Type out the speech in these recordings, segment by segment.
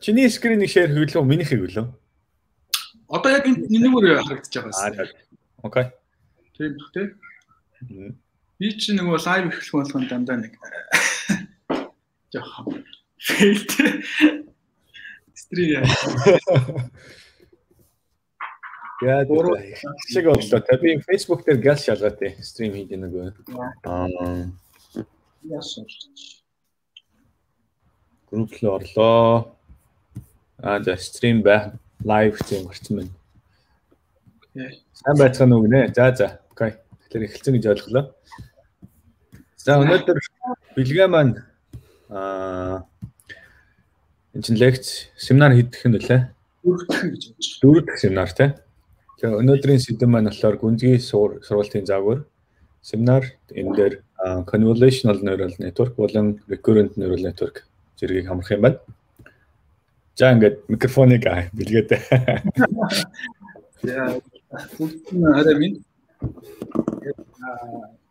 Чиний скринийг шеэр хийлөө минийхийг үлээ. Одоо яг энэ нэгүр харагдаж байгаа юм. Окей. Тийм бах тий. Би чи нөгөө лайв эхлэх болгон дандаа нэг жоохон фейлт стрим яа. Яа шиг боллоо. Та би Facebook дээр газ шалгаатай стрим хийж байгаа нөгөө. Аа. Яасан. Групп руу орлоо. Аа за стрим байх лайв гэсэн гарсан байна. Сайн байцгаана уу гинэ. За за. Окей. Тэгэхээр эхэлсэн гэж ойлголоо. За өнөөдөр бэлгээ маань аа энэ чинь лекц семинар хийх нь үлээ. Дөрөв дахь гэж байна. Дөрөв дахь семинар тий. Тэгэхээр өнөөдрийн сэдэв маань болохоор гүнзгий сургуулийн заагвар семинар энэ дээр convolutional neural network болон recurrent neural network зэргийг хамрах юм байна. За ингээд микрофоныг бэлгээд. Яа, бүгд нь арай минь.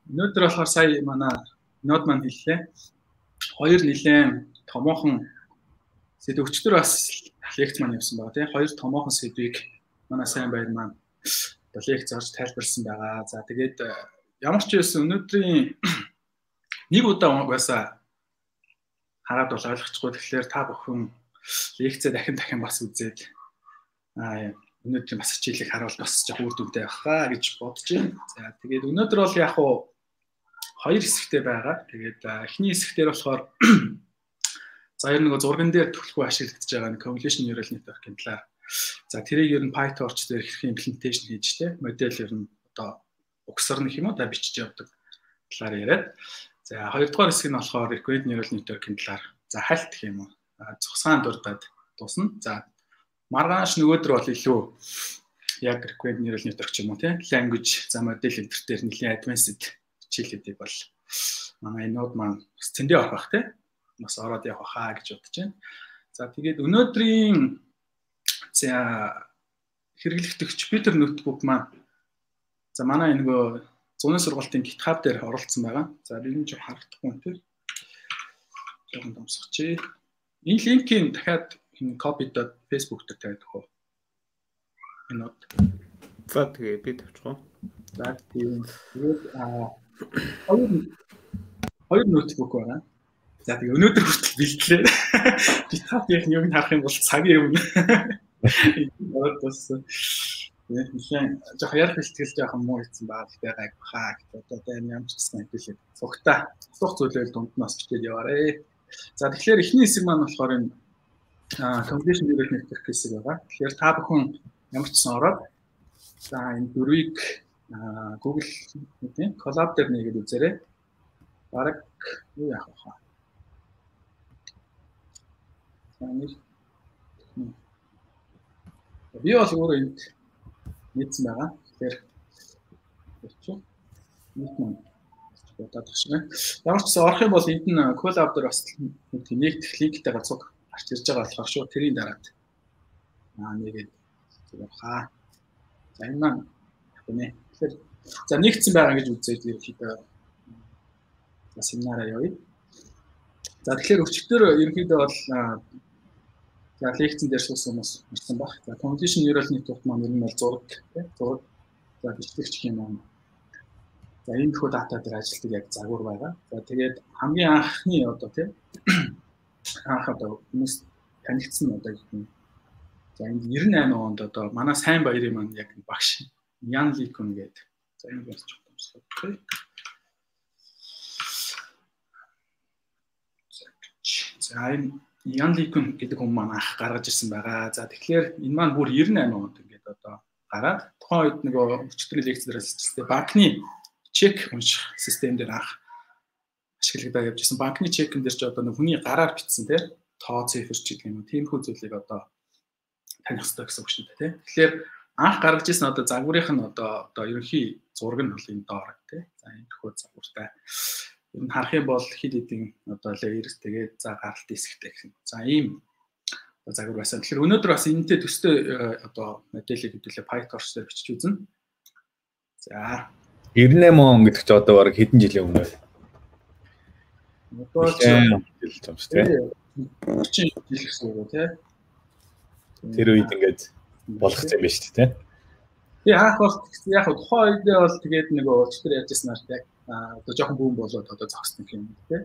Өнөөдөр болохоор сая манай нод маань хэллээ. Хоёр нилээн томоохон сэдв өчтөр бас лекц маань явсан байгаа тийм. Хоёр томоохон сэдвийг манай сайн баяр маань лекц зорж тайлбарсан байгаа. За тэгээд ямар ч байсан өнөөдрийн нэг удаа угаасаа хараад бол ойлгочихгүй. Тэгэхээр та бүхэн лекцээ дахин дахин бас үзээд аа өнөөдөр бас хичээлийг харуул бас жоох үр дүнтэй байх хаа гэж бодож байна. За тэгээд өнөөдөр бол яг уу хоёр хэсэгтэй байгаа. Тэгээд эхний хэсэгтэр болохоор за ер нь нөгөө зурган дээр төлхөө ашиглагдаж байгаа нэг convolution neural network-ийн талаар. За тэрийг ер нь PyTorch дээр хэрхэн implementation хийж тэ модель ер нь одоо угсарна юм уу да бичиж явдаг талаар яриад. За хоёрдугаар хэсэг нь болохоор recurrent neural network-ийн талаар за хальт гэх юм уу цугсаан дурдаад тусна. За маргааш нөгөөдөр бол илүү яг recurrent neural network ч юм уу тийм language за модель энэ төр дээр нэлийн advanced хичээлүүдийг бол манай нод маань бас зөндөө авах бах тийм бас ороод явах хаа гэж бодож байна. За тэгээд өнөөдрийн за хэрэглэгдэгч Питер ноутбук маань за манай нөгөө зуны сургалтын GitHub дээр оруулсан байгаа. За би энэ ч харагдахгүй юм тийм. Жохон томсгоч. Энэ линкийг дахиад энэ копидод Facebook дээр тавиад өгөө. Энэ нот. За тэгээ би тавьчихсан. За тийм. Аа хоёр ноутбук байна. За тэгээ өнөөдөр хүртэл бэлтлээ. GitHub-ийн юуг харах юм бол цагийн өмнө. Одоо бас нэлээд жоох ярих бэлтгэл жоох муу хийсэн баа гэхдээ гайг хаа гэдэг одоо энэ ямар ч гэсэн хэлээ. Цугта. Цуг зүйлэл дунд нь бас бичээд яваарэ. За тэгэхээр эхний хэсэг маань болохоор энэ condition neural network хэсэг байгаа. Тэгэхээр та бүхэн ямар ч сан ороод за энэ дөрвийг Google тийм Colab дээр нэгээд үзээрэй. Бараг юу яах вэ? Саний. Би бол өөрөө энд нийцсэн байгаа. Тэгэхээр өчөө нийт маань бодоод багш байна. Ямар ч гэсэн орох юм бол энд нь коллаб дээр бас нэг нэгдэх линктэй гацуг гарч ирж байгаа болохоор шууд тэрийн дараад аа нэгээд хаа. За энэ маань гэнэ. Тэгэхээр за нэгдсэн байгаа гэж үзээд ерөнхийдөө за семинараа явъя. За тэгэхээр өчигдөр ерөнхийдөө бол за лекцэн дээр суусан хүмүүс ирсэн баг. За condition neural network маань ер нь бол зураг тийм зураг за бичлэгч юм аа За энэ тхүү дата дээр ажилладаг яг загвар байгаа. За тэгээд хамгийн анхны одоо тийм анх одоо хүмүүс танигдсан одоо юм. За энд 98 онд одоо манай сайн баярын маань яг багш Ян Ликун гэдэг. За энэ бас ч томслоо. За энэ Ян Ликун гэдэг хүн маань анх гаргаж ирсэн байгаа. За тэгэхээр энэ маань бүр 98 онд ингээд одоо гараад тухайн үед нөгөө өчтөрийн лекцлэрээс хэлсэн банкны чек унших систем дээр анх ашиглагдаа явж исэн банкны чекэн дээр ч одоо нэг хүний гараар бичсэн тий тоо цифр ч гэх юм уу тиймэрхүү зүйлийг одоо таних хэрэгтэй гэсэн үг шүү дээ тий тэгэхээр анх гаргаж исэн одоо загварынх нь одоо одоо ерөнхий зураг нь бол энэ доор тий за энэ төхөө загвартай. Ер нь харах юм бол хид хидийн одоо layers тэгээд за гаралт хэсэгтэй гэсэн. За ийм загвар байсан. Тэгэхээр өнөөдөр бас энэтэй төстэй э, одоо моделийг хэдүүлээ PyTorch дээр бичиж үзнэ за 98 он гэдэг чи одоо бараг хэдэн жилийн өмнө вэ? Одоо жил юм шүү дээ. 40 жил гэсэн үг тий. Тэр үед ингээд болох юм байна шүү дээ тий. Би хаах бол яг тухайн үедээ бол тэгээд нэг өчтөр ярьжсанаар яг одоо жоохон бүүн болоод одоо зогссон юм тий.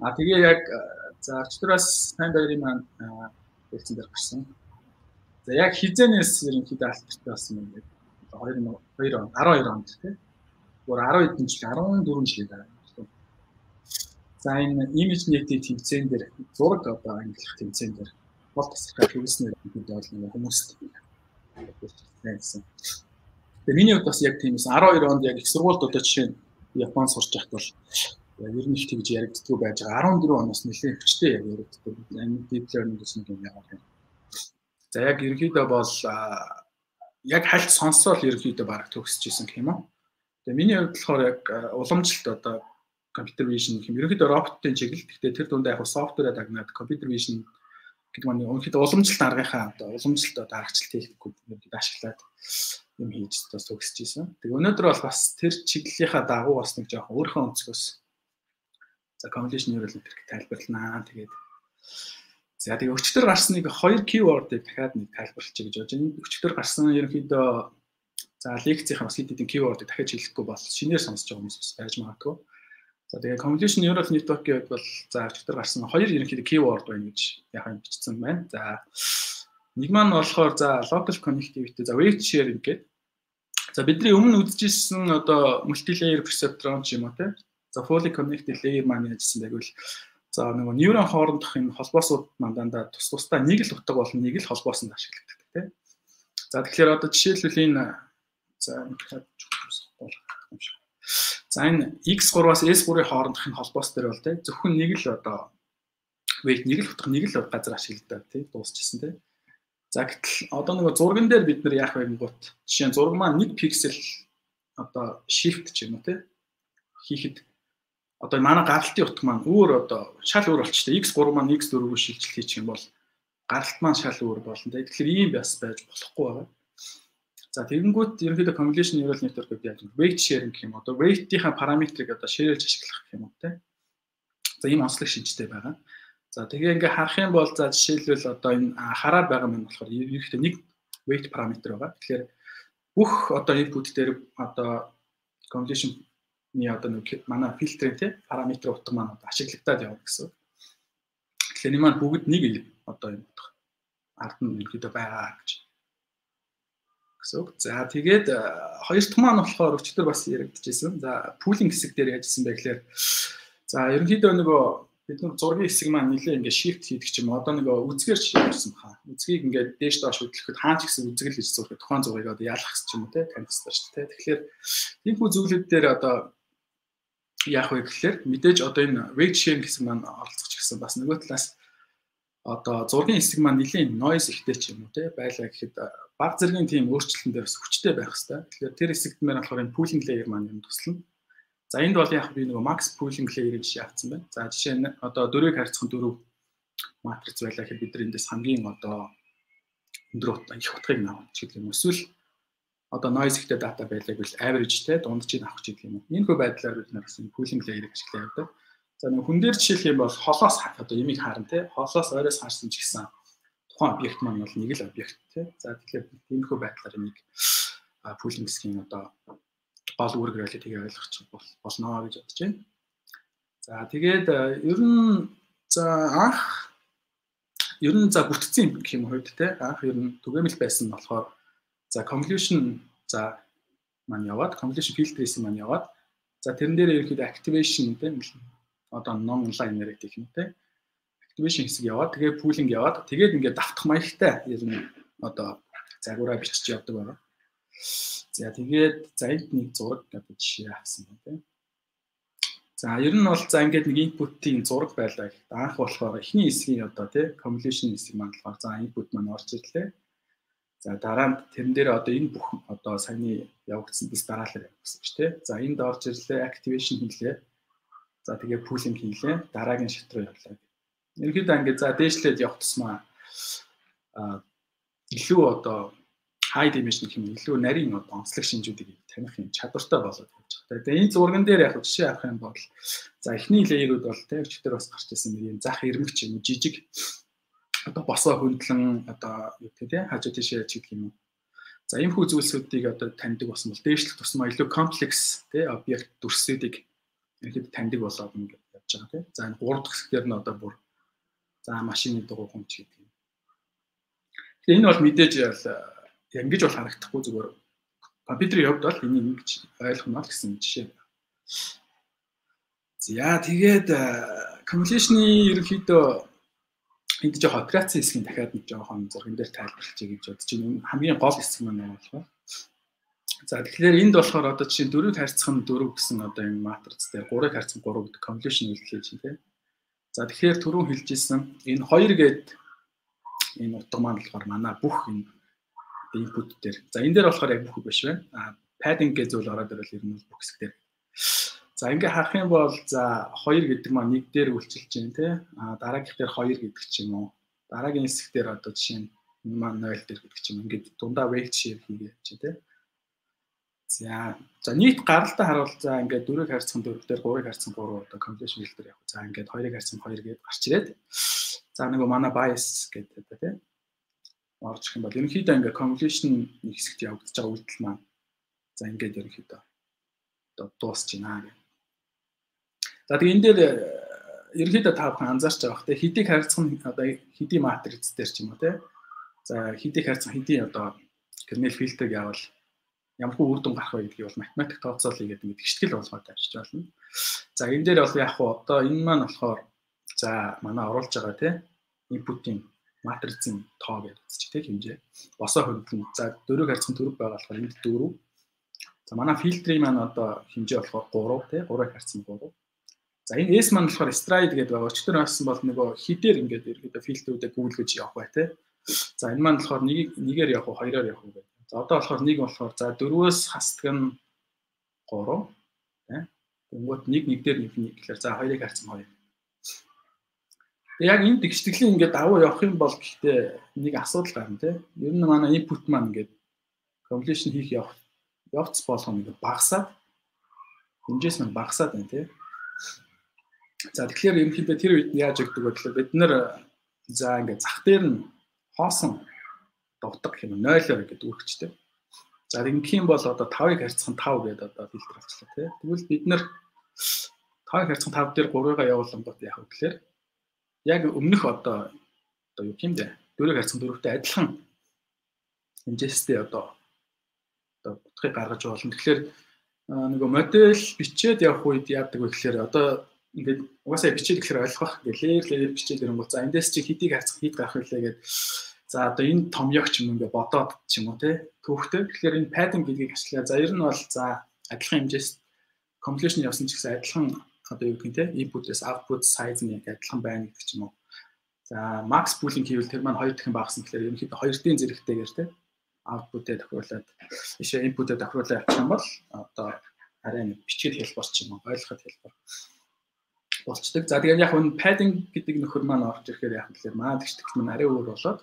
А тэгээ яг за өчтөрөөс сайн баярын маань хэлсэн дээр гарсан. За яг хизэнээс ерөнхийдөө алтартай болсон юм гээд 2002 12 онд тий. Гур 10 хэдэн жил 14 жил дараа. За энэ имиж нийтийн тэмцээн дээр зураг одоо ангилах тэмцээн дээр бол тасархай хэрэгснээр бол нэг хүмүүст гэсэн. Тэгээ миний хувьд бас яг тийм эсэн 12 онд яг их сургуульд одоо жишээ нь Японд сурч байхад бол ер нь их тэгж яригддгүү байж байгаа 14 оноос нэлээд хүчтэй яг яригддаг. Амьд learning гэсэн юм яагаад юм. За яг ерөнхийдөө бол яг хальт сонсоол ерөнхийдөө баг төгсөж исэн юм уу. Тэгээ миний хувьд болохоор яг уламжлалт одоо computer vision гэх юм. Ерөнхийдөө роботын чиглэл. Гэхдээ тэр дундаа яг software дагнаад computer vision гэдэг нь өнөөдөр уламжлалт аргынхаа одоо уламжлалт одоо аргачлалт техникүүд ерөнхийдөө ашиглаад юм хийж бас төгсөж ийсэн. Тэгээ өнөөдөр бол бас тэр чиглэлийнхаа дагуу бас нэг жоохон өөрийнхөө өнцгөөс за convolution neural network тайлбарланаа. Тэгээд за тэгээ өчтөр гарсан нэг хоёр keyword-ыг дахиад нэг тайлбарлачих гэж бодож байна. Өчтөр гарсан ерөнхийдөө за лекцийн бас хэд хэдэн keyword-ыг дахиад хэлэхгүй бол шинээр сонсож байгаа хүмүүс бас байж магадгүй. За тэгээ convolution neural network-ийн хувьд бол за өчтөр гарсан хоёр ерөнхийдөө keyword байна гэж яхаа бичсэн байна. За нэг маань болохоор за local connectivity за weight sharing гэдэг. За бидний өмнө үзчихсэн одоо multi layer perceptron ч юм уу те. За fully connected layer маань яжсэн байвал за нөгөө нейрон хоорондох энэ холбоосууд маань дандаа тус тусдаа нэг л утга болон нэг л холбоосонд ашигладаг те. За тэгэхээр одоо жишээлбэл энэ за нэг хад болох юм шиг За энэ X3-аас S3-ийн хоорондох энэ холбоос дээр бол тий зөвхөн нэг л одоо weight нэг л утга нэг л газар ашигладаг тий дуусчихсан тий. За гэтэл одоо нөгөө зурган дээр бид нар яах вэ гингут жишээ нь зураг маань 1 пиксел одоо shift ч юм уу тий хийхэд одоо манай гаралтын утга маань өөр одоо шал өөр болчихтой x3 маань x4 рүү шилжил хийчих юм бол гаралт маань шал өөр болно. Тэгэхээр ийм бас байж болохгүй байгаа. За тэгэнгүүт ерөнхийдөө convolution neural network гэдэг яаж weight sharing гэх юм. Одоо weight-ийн параметрыг одоо ширэлж ашиглах гэх юм уу те. За ийм онцлог шинжтэй байгаа. За тэгээ ингээ харах юм бол за жишээлбэл одоо энэ хараад байгаа юм болохоор ерөнхийдөө нэг weight параметр байгаа. Тэгэхээр бүх одоо input дээр одоо convolution-ны одоо нэг манай фильтрийн те параметр утга маань одоо ашиглагдаад явна гэсэн. Тэгэхээр энэ маань бүгд нэг одоо юм утга ард нь ерөнхийдөө байгаа гэж гэсэн үг. За тэгээд хоёр дахь маань болохоор өчтөр бас яригдчихсэн. За пулинг хэсэг дээр яжсэн байглаар за ерөнхийдөө нөгөө бид нар зургийн хэсэг маань нэлээ ингээд shift хийдэг ч юм одоо нөгөө үзгээр шийдсэн баха. Үзгийг ингээд дээш доош хөдлөхөд хаан ч гэсэн үзэгэл гэж зурхад тухайн зургийг одоо яалах ч юм уу те хэрэгтэй шүү дээ. Тэгэхээр тийм хүү зүйлүүд дээр одоо яах вэ гэхээр мэдээж одоо энэ weight sharing гэсэн маань оролцох гэсэн бас нөгөө талаас одоо зургийн хэсэг маань нэлийн noise ихтэй ч юм уу те байлаа гэхэд баг зэргийн тийм өөрчлөлтөнд бас хүчтэй байх хэрэгтэй. Тэгэхээр тэр хэсэгт мээр болохоор энэ pooling layer маань юм туслана. За энд бол яг би нөгөө max pooling layer гэж яатсан байна. За жишээ нь одоо дөрвийг харьцах дөрөв матриц байлаа гэхэд бид эндээс хамгийн одоо өндөр их утгыг авах гэдэг юм. Эсвэл одоо noise ихтэй дата байлаа гэвэл average те дунджийг авах гэдэг юм. Энэ хөө байдлаар бид нар бас pooling layer-ыг ашиглаа явдаг. За нэг хүн дээр жишээлх юм бол холоос одоо ямиг харна те холоос ойроос харсан ч гэсэн тухайн объект маань бол нэг л объект тий. За тэгэхээр тиймэрхүү байдлаар нэг пулинг схем одоо гол үүрэг байлаа тэгээ ойлгочих болно гэж бодож байна. За тэгээд ер нь за анх ер нь за бүтцийн гэх юм хувьд те анх ер нь түгээмэл байсан болохоор за convolution за маань яваад convolution filtering маань яваад за тэрэн дээр ерөөхдөө activation те одоо non linear гэх юм те activation хэсэг яваад тэгээ pooling яваад тэгээд ингээд давтах маягтай ер нь одоо загвараа бичиж явдаг байгаа. За тэгээд за энд нэг зураг гэдэг жишээ авсан байна тийм. За ер нь бол за ингээд нэг input-ийн зураг байлаа. Анх болохоор эхний хэсгийн одоо тий convolution хэсэг маань болохоор за input маань орж ирлээ. За дараа нь тэрэн дээр одоо энэ бүх одоо саяны явагдсан бис дараалал явагдсан ч тий. За энд орж ирлээ, activation хийлээ. За тэгээ pooling хийлээ. Дараагийн шат руу явлаа ерөнхийдөө ингээд за дээшлээд явах тусмаа а илүү одоо high dimension юм илүү нарийн одоо онцлог шинжүүдийг таних юм чадвартай болоод явж байгаа. Тэгээ энэ зурган дээр яг жишээ авах юм бол за эхний леерүүд бол тэ өчтөр бас гарч ирсэн юм зах ирмэг ч юм жижиг одоо босоо хөндлөн одоо юу гэх тэ хажуу тийшээ ч гэх юм уу. За ийм хүү зүйлсүүдийг одоо таньдаг болсон бол дээшлэх тусмаа илүү комплекс тэ объект дүрсүүдийг ихэд таньдаг болоод ингээд явж байгаа тийм. За энэ 3 дахь хэсгээр нь одоо бүр за машины дугуй хүн ч гэдэг юм. Тэгэхээр энэ бол мэдээж ингэж бол харагдахгүй зүгээр компьютерийн хувьд бол энийг ингэж ойлгох нь гэсэн жишээ. За тэгээд convolution-ы ерөнхийдөө энд жоох операцийн хэсгийг дахиад нэг жоохон зурган дээр тайлбарлахчий гэж бодож байна. Хамгийн гол хэсэг маань болохоор За тэгэхээр энд болохоор одоо жишээ дөрвийг харьцах нь дөрөв гэсэн одоо энэ матриц дээр гурыг харьцах гурав гэдэг convolution хэллээ чинь тийм. За тэгэхээр түрүүн хэлжсэн энэ хоёр гээд энэ утга маань болохоор манай бүх энэ input дээр. За энэ дээр болохоор яг бүх биш байна. А padding гэж зүйл ороод ирэл ер нь бүх хэсэг дээр. За ингээ харах юм бол за 2 гэдэг маань нэг дээр үйлчилж байна тий. А дараагийнх дээр 2 гэдэг ч юм уу. Дараагийн хэсэг дээр одоо жишээ нь маань 0 дээр гэдэг ч юм. Ингээд дундаа weight share хийгээ чи тий. За за нийт гаралтай харуул за ингээд дөрөв харьцсан дөрөв дээр гурыг харьцсан гурав одоо completion filter явах. За ингээд хоёрыг харьцсан хоёр гээд гарч ирээд за нөгөө манай bias гэдэг одоо тийм орж ирэх юм бол ерөнхийдөө ингээд completion нэг хэсэгт явагдаж байгаа үйлдэл маань за ингээд ерөнхийдөө одоо дуусч байна гэх. За тэгээ энэ дээр э, ерөнхийдөө та бүхэн анзаарч байгаа те хэдийг харьцах нь одоо хэдий матриц дээр ч юм уу те. За хэдийг харьцах хэдий одоо kernel filter гэвэл ямар хөө үр дүн гарах вэ гэдгийг бол математик тооцоолъё гэдэг ингээд гიშтгэл болгоод авчиж байна. За энэ дээр бол яг хуу одоо энэ маань болохоор за манай оруулж байгаа тий инпутын матрицын тоо гэж үзчих тий хэмжээ. Босоо хөндлөн за дөрөв харьцан төрөв байгаа болохоор энд дөрөв. За манай фильтрийн маань одоо хэмжээ болохоор 3 тий 3-ыг харьцан 3. За энэ S маань болохоор stride гэдэг байгаа. Өчтөр авсан бол нөгөө хідээр ингээд ерөөдөө фильтрүүдээ гүйлгэж явах бай тий. За энэ маань болохоор нэг нэгээр явах хоёроор явах гэдэг За одоо болохоор нэг болохоор за дөрвөөс хасдаг нь 3 тийм. Тэнгүүт нэг нэг дээр нэг нэг гэхээр за хоёрыг харьцсан 2. Яг энэ тэгштгэлийн ингээд давуу явах юм бол гэхдээ нэг асуудал гарна тийм. Ер нь манай input маань ингээд completion хийх явах явц болгоно ингээд багасаад хэмжээс нь багасаад байна тийм. За тэгэхээр ерөнхийдөө тэр үед яаж өгдөг вэ гэхээр бид нэр за ингээд зах дээр нь хоосон дутаг юм 0 гэдэг үргэлжтэй. За юм бол одоо 5-ыг харьцах нь 5 гэдэг одоо фильтр авчлаа тий. Тэгвэл бид нэр 5-ыг харьцах 5 дээр 3-ыг явуулангууд яах вэ гэхээр яг өмнөх одоо одоо юу юм бэ? 4-ыг харьцах 4-тэй адилхан хэмжээстэй одоо одоо утгыг гаргаж болно. Тэгэхээр нөгөө модель бичээд явах үед яадаг вэ гэхээр одоо ингээд угаасаа бичээд гэхээр ойлгох. Ингээд леер леер бичээд ирэнгүүт за эндээс чи хэдийг харьцах хэд гарах вэ гэдэг За одоо энэ томьёогч юм ингээ бодоод ч юм уу те түүхтэй. Тэгэхээр энэ pattern гэдгийг ашиглаа. За ер нь бол за адилхан хэмжээс completion явсан ч гэсэн адилхан одоо юу гэх юм те input-ээс output size нь яг адилхан байна гэдэг ч юм уу. За max pooling хийвэл тэр маань хоёр дахин багасна гэхээр ерөнхийдөө хоёр дийн зэрэгтэйгээр те output-ээ тохируулаад ишээ input-ээ тохируулаад авчих юм бол одоо арай нэг бичгээд хэлбэр ч юм уу ойлгоход хэлбэр болцдог. За тэгээд яг энэ padding гэдэг нөхөр маань орж ирэхээр яг тэгэхээр маа тэгшдэг маань арай өөр болоод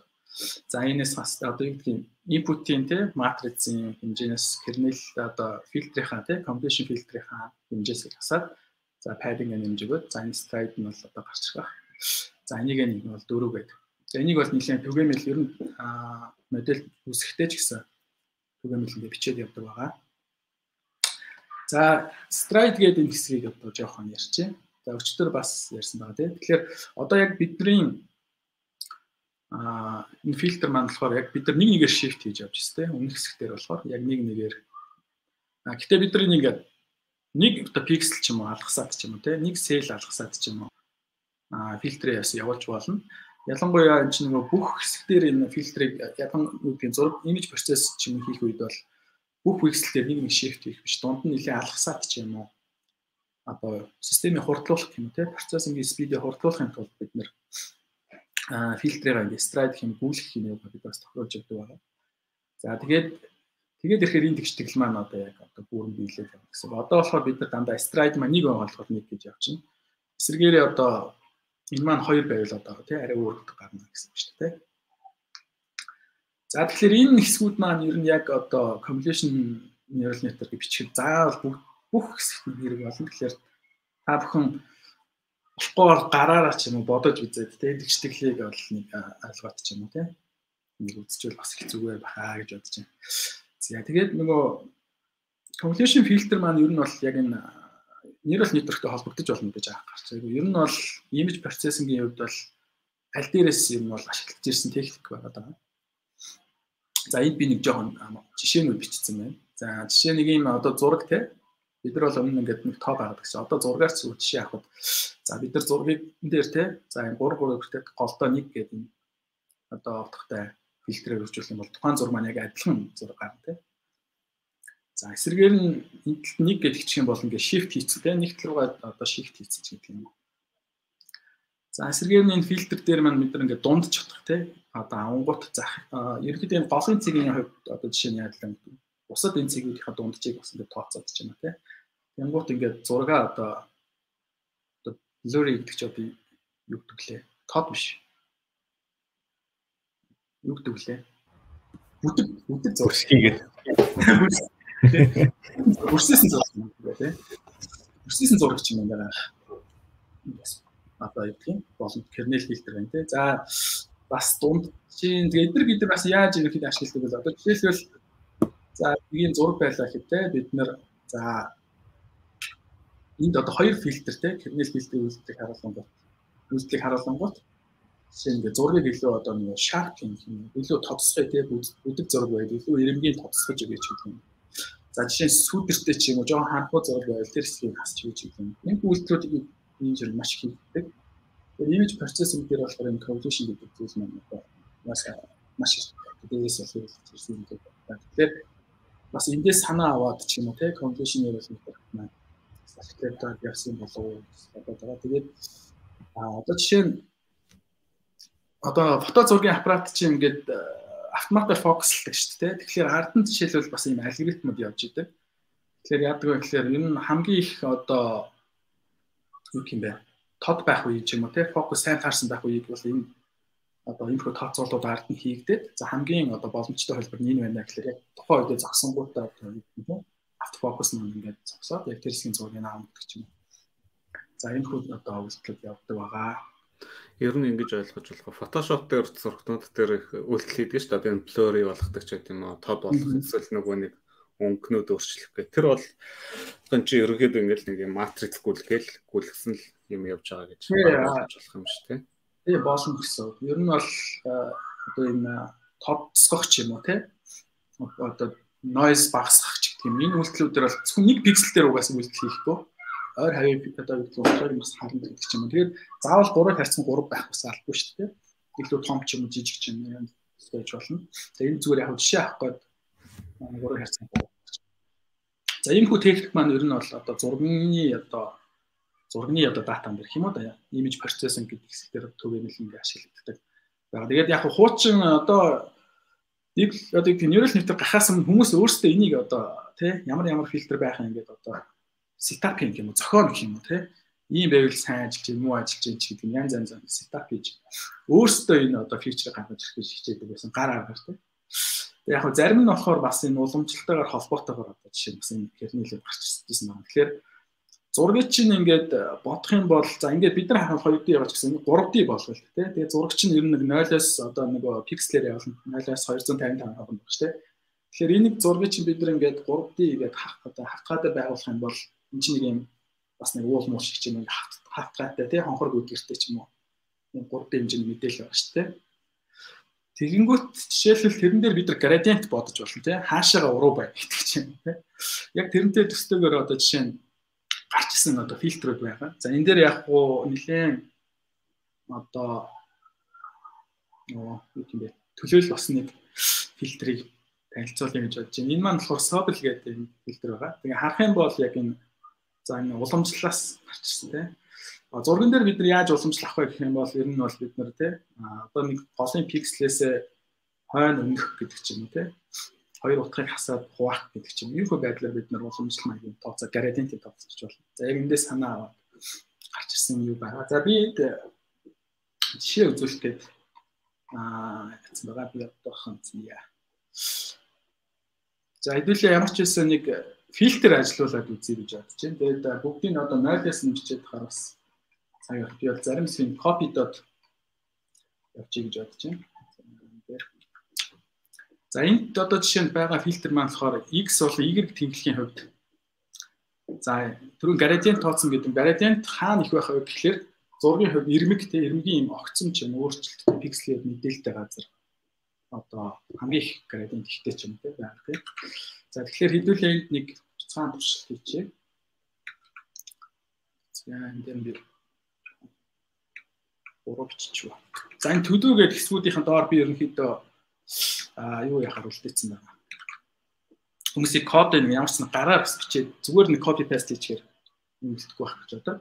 За энэс бас одоо юу гэдгийг input-ийн те матрицын хэмжээнээс kernel одоо фильтрийнхаа те completion фильтрийнхаа хэмжээс хасаад за padding нь хэмжээгөө за энэ slide нь бол одоо гарч ирэх. За энийг нэг бол дөрөв гэдэг. За энийг бол нэлээд түгээмэл ер нь модель үүсгэхдээ ч гэсэн түгээмэл ингээ бичээд явдаг байгаа. За stride гэдэг энэ хэсгийг одоо жоохон ярьчих. За өчтөр бас ярьсан байгаа тийм. Тэгэхээр одоо яг бидний Аа энэ фильтр маань болохоор яг бид нар нэг нэгээр shift хийж явж байна тийм өмнөх хэсгээр болохоор яг нэг нэгээр. А гэтээ бид нар нэг нэг пиксел ч юм уу алгасаад ч юм уу тийм нэг сел алгасаад ч юм уу а фильтрээ яс явуулж болно. Ялангуяа энэ чинь нөгөө бүх хэсгээр энэ фильтрийг ядан үгдийн зураг имиж процесс ч юм хийх үед бол бүх пиксел дээр нэг нэг shift хийх биш. Дунд нь нэлээд алгасаад ч юм уу одоо системийг хурдлуулах юм тийм процессингийн спидийг хурдлуулахын тулд бид нэр фильтрээр ингээ страйд хэм гүйлэх юм бид бас тохируулж өгдөг байгаа. За тэгээд тэгээд ирэхээр энэ тэгштгэл маань одоо яг одоо бүрэн биелээд байна гэсэн. Одоо болохоор бид нар дандаа страйд маань нэг болохоор нэг гэж явчихна. Эсвэргээрээ одоо энэ маань хоёр байвал одоо тий арай өөр гарна гэсэн шүү дээ. За тэгэхээр энэ хэсгүүд маань ер нь яг одоо convolution neural network бичих заавал бүх бүх хэсэгт хэрэг болно. Тэгэхээр та бүхэн болохгүй гараараа ч юм уу бодож үзээд те тэгштэглийг бол нэг ойлгоод ч юм уу те нэг үзчихвэл бас их зүгээр бахаа гэж бодож байна. За тэгээд нөгөө convolution filter маань ер нь бол яг энэ neural networkтэй холбогдож болно гэж гарч байгаа. Ер нь бол image processing-ийн хувьд бол аль дээрээс юм бол ашиглаж ирсэн техник байгаа даа. За энд би нэг жоохон жишээнүүд бичсэн байна. За жишээ нэг юм одоо зураг те бид нар бол өмнө ингээд нэг тоо байгаад гэсэн. Одоо зургаар ч жишээ авахд за бид нар зургийг дээр те за энэ 3 3 хүртэл голдоо нэг гэдэг юм одоо утгатай фильтрээр өржүүлэх юм бол тухайн зураг маань яг адилхан зураг гарна те. За эсрэгээр нь энэ талд нэг гэдэг чинь бол ингээд shift хийцэн те нэг тал руугаа одоо shift хийцэн гэдэг юм. За эсрэгээр нь энэ фильтр дээр маань бид нар ингээд дунд чадах те одоо авангууд зах ерөнхийдөө голын цэгийн хувьд одоо жишээ нь яадлаа бусад энэ цэгүүдийнхаа дунджийг бас ингээд тооцоод ч юм уу те. Янгуут ингээд зургаа одоо одоо blurry гэдэг чи одоо юу гэдэг лээ? Тод биш. Юу гэдэг лээ? Бүдэг бүдэг зураг хийгээд. Үрсэсэн зураг юм байна те. Үрсэсэн зураг ч юм байна. Одоо юу гэх юм? Болон kernel filter байна те. За бас дунд чинь эдгээр бид нар бас яаж ерөөхдөө ашигладаг вэ? Одоо жишээлбэл За нэгийн зураг байлаа гэхтээ бид нэр за энд одоо хоёр фильтр те kernel фильтрийн үйлдэлийг харуулсан үйлдэлийг харуулсан гот жишээ нь зургийг илүү одоо нэг sharp юм илүү тодсгой те бүдэг зураг байд илүү эрэмгийн тодсгож өгөөч гэх юм. За жишээ нь сүүдэртэй ч юм уу жоохон ханхуу зураг байвал тэр хэсгийг хасч өгөөч гэх юм. Энэ үйлдэлүүдийг энэ жир маш хийдэг. Тэгэхээр image processing дээр болохоор энэ convolution гэдэг зүйл маань маш маш их дээрээс илүү ирсэн юм гэдэг. Тэгэхээр бас эндээс санаа аваад ч юм уу те convolution neural network маань архитектор явсан болов уу бодоод байгаа. Тэгээд а одоо жишээ нь одоо фото зургийн аппарат чинь ингээд автоматар фокуслдаг шүү дээ. Тэгэхээр ард нь жишээлбэл бас ийм алгоритмуд явж идэг. Тэгэхээр яадаг вэ гэхээр энэ хамгийн их одоо юу юм бэ? Тод байх үе юм уу те фокус сайн таарсан байх үеийг бол энэ одоо энэ хөө тооцоолууд ард нь хийгдээд за хамгийн одоо боломжтой хэлбэр нь энэ байна гэхээр яг тухайн үедээ зогсонгуудаа одоо юм автофокус нь ингээд зогсоод яг тэр хэсгийн зургийг авдаг ч юм. За энэ хөө одоо үйлдэлүүд явдаг байгаа. Ер нь ингэж ойлгож болох. Photoshop дээр зургтнууд дээр их үйлдэл хийдэг шүү дээ. Blurry болгохдаг ч гэдэг юм уу, тод болгох эсвэл нөгөө нэг өнгөнүүд өөрчлөх гэх. Тэр бол одоо чи ерөнхийдөө ингээд нэг матрикс гүйлгээл гүйлгсэн л юм явж байгаа гэж ойлгож болох юм шүү дээ. Тий болно гэсэн. Ер нь бол одоо энэ тодсгох ч юм уу те. Одоо noise багасгах ч гэх юм. Энэ үйлдэлүүдээр бол зөвхөн нэг пиксел дээр угаасан үйлдэл хийхгүй. Ойр хавийн одоо үйлдэл бас харна гэдэг ч юм уу. Тэгээд заавал 3 харьцан 3 байх бас албагүй шүү дээ. Илүү том ч юм уу жижиг ч юм уу гэж болно. За энэ зүгээр яг жишээ авах гээд 3 харьцан 3. За энэ хүү техник маань ер нь бол одоо зургийн одоо зургийн одоо дата гэх юм уу да image processing гэдэг хэсгээр төвөөнөл ингээ ашиглагддаг. За тэгээд яг хуучин одоо нэг одоо neural network гахаас хүмүүс өөрсдөө энийг одоо тий ямар ямар фильтр байх ингээд одоо setup юм юм уу зохион гэх юм уу тий ийм байвал сайн ажиллаж юм уу ажиллаж юм гэдэг юм янз янз setup хийж өөрсдөө энэ одоо фичер гаргаж ирэх гэж хичээдэг байсан гар аргаар тий яг хөө зарим нь болохоор бас энэ уламжлалтайгаар холбоотойгоор одоо жишээ нь бас энэ kernel гарч ирсэн байна. Тэгэхээр зургийг чинь ингээд э, бодох юм бол за ингээд бид нар харах 2D яваач гэсэн 3D болгоо л тий. Тэгээ зураг чинь ер нь нэг 0-оос одоо нэг пикселээр явуулна. 0-оос 255 хавар баг шүү дээ. Тэгэхээр энийг зургийг чинь бид нар ингээд 3D гэдэг одоо хавтгаатай байгуулах юм бол энэ чинь нэг юм бас нэг уул муу шиг чинь нэг хавтгаатай тий хонхор гүйдгэртэй ч юм уу. Энэ 3D хэмжээний мэдээлэл байгаа шүү дээ. Тэгэнгүүт жишээлбэл тэрэн дээр бид нар градиент бодож болно тий. Хаашаага уруу бай гэдэг чинь тий. Яг тэрнтэй төстөгөөр одоо жишээ нь гарч исэн одоо фильтрүүд байгаа. За энэ дээр яг гоо нэлээд одоо оо юу юм бэ? Төлөөлөл бас нэг фильтрийг танилцуулъя гэж бодож байна. Энэ маань болохоор Sobel гэдэг энэ фильтр байгаа. Тэгээ харах юм бол яг энэ за энэ уламжлалаас гарч ирсэн тийм. А зурган дээр бид нар яаж уламжлах вэ гэх юм бол ер нь бол бид нар тийм одоо нэг голын пикслээс хойно өмнөх гэдэг ч юм уу тийм хоёр утгыг хасаад хуваах гэдэг чинь юу хөө байдлаар бид нар уламжлал маягийн тооцоо градиентийг тооцож болно. За яг эндээс санаа аваад гарч ирсэн юу байгаа. За би жишээ үзүүлэх гээд Аа яцсан байгаа би одоохон зя. За хэдүүлээ ямар ч байсан нэг фильтр ажилуулад үзье гэж бодож байна. Тэгээд бүгдийг одоо 0-аас нэмчихэд хахаар бас цаг явах. Би бол зарим хэсгийг copy dot явчих гэж бодож байна. За энд одоо жишээ нь байгаа фильтр маань болохоор x бол y тэмдэглэхийн хувьд за түрүүн gradient тооцсон гэдэг gradient хаана их байх вэ гэхээр зургийн хувьд ирмэг те ирмэгийн юм огцом ч юм өөрчлөлттэй пикселээр мэдээлэлтэй газар одоо хамгийн их gradient ихтэй ч юм те байх те. За тэгэхээр хэдүүлээ энд нэг цаан туршилт хийчихье. За энэ дээр би уруу биччихв. За энэ төдөө гэдэг хэсгүүдийн доор би ерөнхийдөө а юу яхаар үлдээсэн байна. Хүмүүсийг код нэг ямар ч гараар бас бичээд зүгээр нэг copy paste хийчихээр юм үлдэхгүй байх гэж одоо.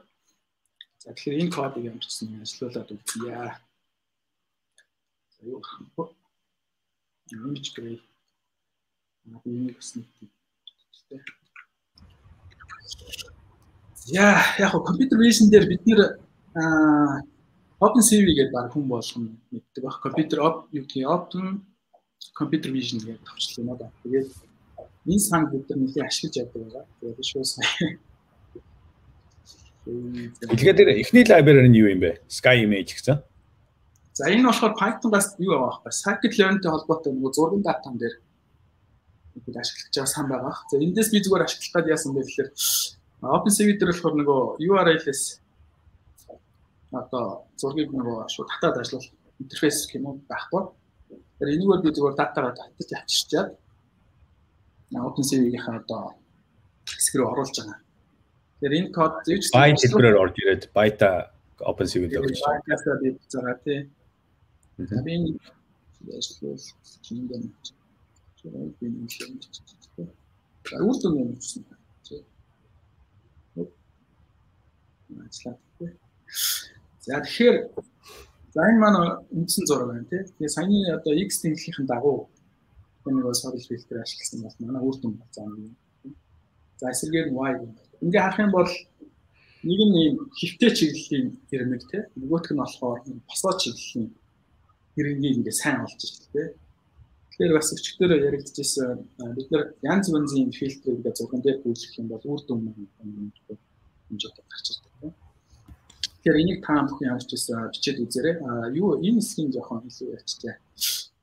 За тэгэхээр энэ кодыг ямар ч нэг ажилуулад үзье. За юу юм? Image gray. Бас нэг тийм. За яг хөө компьютер вижн дээр бид нэр аа OpenCV гэдэг баг хүн болгоно мэддэг баг. Компьютер юу гэдгийг Open компьютер вижн гэдэг товчлол юм да. Тэгээд энэ сан бид нар нэлээд ашиглаж яддаг байгаа. Тэгээд шүү сайн. Тэгэхээр эхний library нь юу юм бэ? Sky Image гэсэн. За энэ болохоор Python-аас юу байгаа вэ? Scikit learn-тэй холбоотой нөгөө зургийн датан дээр бид ашиглаж байгаа сан байгаа. За эндээс би зүгээр ашиглах гээд яасан бэ гэхээр OpenCV дээр болохоор нөгөө URL-ээс одоо зургийг нөгөө шууд татаад ажиллах интерфейс юм байхгүй. Тэгэхээр энэгээр би зүгээр датагаа татаж авчирчаад OpenCV-ийн одоо хэсэг рүү оруулж байгаа. Тэгэхээр энэ код зөвч byte хэлбэрээр орж ирээд byte OpenCV-д өгч байгаа. Byte-аас би зураа тий. Би энэ яашлуул чинь юм. Чирээ би юм чинь. За үрдэн юм чинь. Ажлаа. За тэгэхээр За энэ маань үндсэн зураг байна тий. Тэгээ саяны одоо X тэнхлийнхэн дагуу энэ нэг sorry filter ашигласан бол манай үр дүн зам юм. За эсрэгээр Y юм. Ингээ харах юм бол нэг нь ийм хөвтэй чиглэлийн ирмэг тий. Нөгөөх нь болохоор босоо чиглэлийн ирмэгийг ингээ сайн олж иж тий. Тэгэхээр бас өчигдөр яригдчихсэн бид нар янз янзын фильтрийг ингээ зурган дээр бүжиглэх юм бол үр дүн маань хэмжээтэй гарч ирдэг. Тэгэхээр энийг та бүхэн ямар ч байсан бичээд үзээрэй. А юу энэ хэсгийн жоохон илүү ячтай.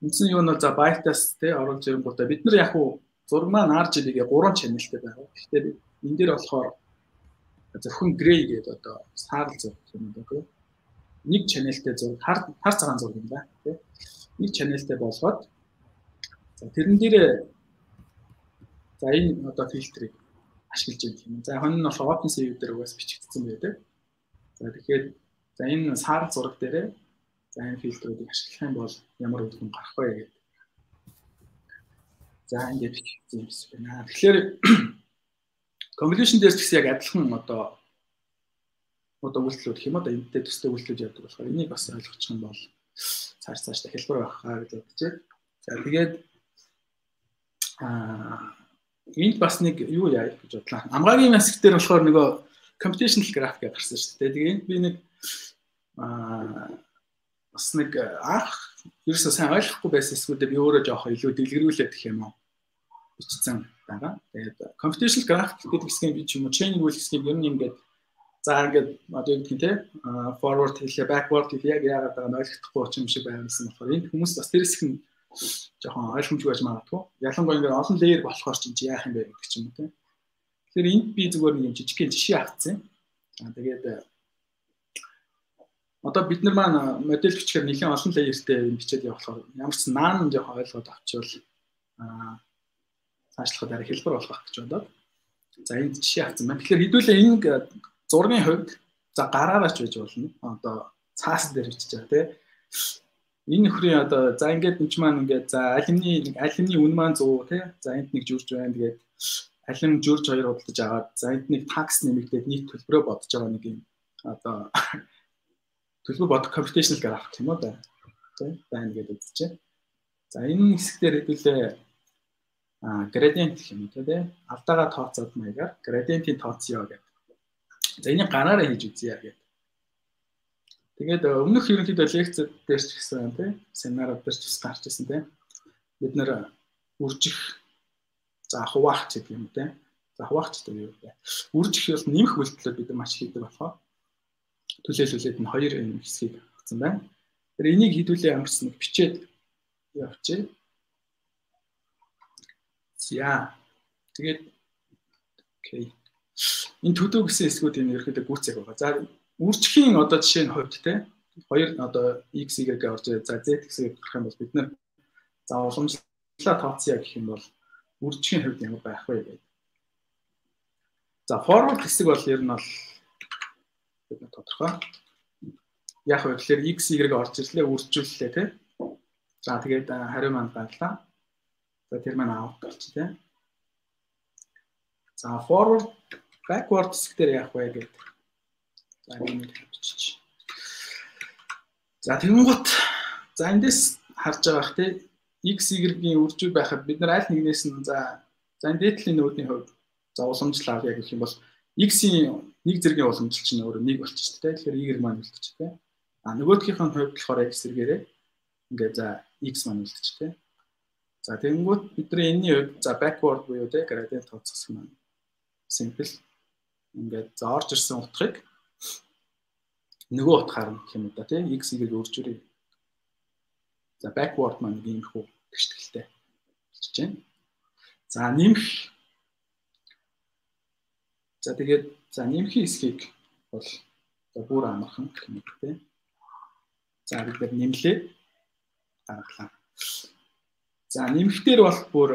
Үндсэн юу нь бол за байтаас те оруулж ирэнгүүтээ бид нар яг уу зураг маань RGB-гээ 3 чанартай байгаа. Гэхдээ энэ дээр болохоор зөвхөн gray гэдэг одоо саарл зураг юм даа. Нэг чанартай зураг хар хар цагаан зураг юм да. Тэ. Нэг чанартай болгоод за тэрэн дээр за энэ одоо фильтрийг ашиглаж байгаа юм. За хонь нь болохоор OpenCV дээр угаас бичигдсэн байдаг. За тэгэхээр за энэ сар зураг дээрээ за энэ фильтрүүдийг ашиглах юм бол ямар дүн гарах вэ гэдэг. За ингээд бичсэн юм байна. Тэгэхээр convolution дээр ч гэсэн яг адилхан одоо одоо үйлчлүүд гэх юм одоо энэтэй төстэй үйлчлүүд явдаг болохоор энийг бас ойлгочих юм бол цааш цааш та хэлбэр байхаа гэж байна. За тэгээд аа энд бас нэг юу яа гэж бодлаа. Амгагийн маск дээр болохоор нөгөө computational graph гэж гарсан шүү дээ. Тэгээ энд би нэг аа бас нэг анх ерөөсөө сайн ойлгохгүй байсан эсгүүдээ би өөрөө жоохоо илүү дэлгэрүүлээд гэх юм уу бичсэн байгаа. Тэгээд computational graph гэдэг хэсгийг би ч юм уу chain rule хэсгийг ер нь ингээд за ингээд одоо юу гэх юм те forward хэлээ backward хэлээ яг яагаад байгаа нь ойлгохгүй юм шиг байсан болохоор энэ хүмүүс бас тэрс их жоохон ойлгомжгүй байж магадгүй. Ялангуяа ингээд олон layer болохоор ч юм яах юм бэ гэдэг ч юм уу те. Тэгэхээр энд би зүгээр нэг юм жижигхэн жишээ авцсан. Аа тэгээд э, одоо бид нар маань модель бичгээр нэлээд олон layerтэй юм бичээд явуулахаар ямар ч наан жоохон ойлгоод авчвал аа цаашлахад арай хэлбэр болох гэж бодоод за энд жишээ авсан байна. Тэгэхээр хэдүүлээ энэ зургийн хувьд за гараараач байж болно. Одоо цаас дээр бичиж байгаа тийм энэ нөхрийн одоо за ингээд энэ маань ингээд за алимны нэг алимны үн маань 100 тий за энд нэг жүрж байна тэгээд алим жүрж хоёр худалдаж аваад за энд нэг такс нэмэгдээд нийт төлбөрөө бодож байгаа нэг юм одоо төлбөр бод computational graph юм уу да. Тэ байна гэдэг үзчихэ. За энэ хэсгээр хэдүүлээ а gradient гэх юм тэ алдаага тооцоод маягаар gradient-ийн тооцъё гэдэг. За энийг ганаараа хийж үзье гэдэг. Тэгээд өмнөх ерөнхийдөө лекцэд дээр ч гэсэн тий семинарууд дээр ч гарч ирсэн тий бид нэр үржих за хуваах гэдэг юм тий за хуваах гэдэг юм бэ үржих бол нэмэх үйлдэлүүд бид маш хийдэг болохоор төлөөлөлөд нь хоёр юм хэсгийг авсан байна. Тэр энийг хідүүлээ нэг бичээд явчихъя. За тэгээд окей. Энэ төдөө гэсэн хэсгүүд энэ ерөөхдөө гүйцэх байгаа. За үржихийн одоо жишээ нь хувьд те хоёр одоо x y орж ирээ. За z гэсэн гарах юм бол бид нар за уламжлалаа тооцъё гэх юм бол үржихийн хувьд ямар байх вэ гэдэг. За forward хэсэг бол ер нь бол бид нар тодорхой. Яг вэ тэгэхээр x y орж ирлээ үржүүллээ те. За тэгээд хариу маань гарлаа. За тэр маань out болчих те. За forward backward хэсэг дээр яах вэ гэдэг За нэг бичиж. За тэгэнгუთ за эндээс харж байгаа тий x y-гийн үржүү байхад бид нар аль нэгнээс нь за за энэ дээдлийн нүүдийн хувьд за уламжлал авъя гэх юм бол x-ийн нэг зэргийн уламжлал чинь өөрөө нэг болчих тий тэгэхээр y маань үлдчих тий а нөгөөдгийнх нь хувьд болохоор x зэрэгээрээ ингээ за x маань үлдчих тий за тэгэнгუთ бидний энэний хувьд за backward буюу тий gradient тооцох юм simple. Ингээд за орж ирсэн утгыг нөгөө утгаар нь гэх юм да тийм x y-г өөрчөрөө. За backward маань ийм хүү тэгшгэлтэй болчихж байна. За нэмэх За тэгээд за нэмхийн хэсгийг бол бүр амархан гэх тийм. За бид нар нэмлээ гаргалаа. За нэмэхтэр бол бүр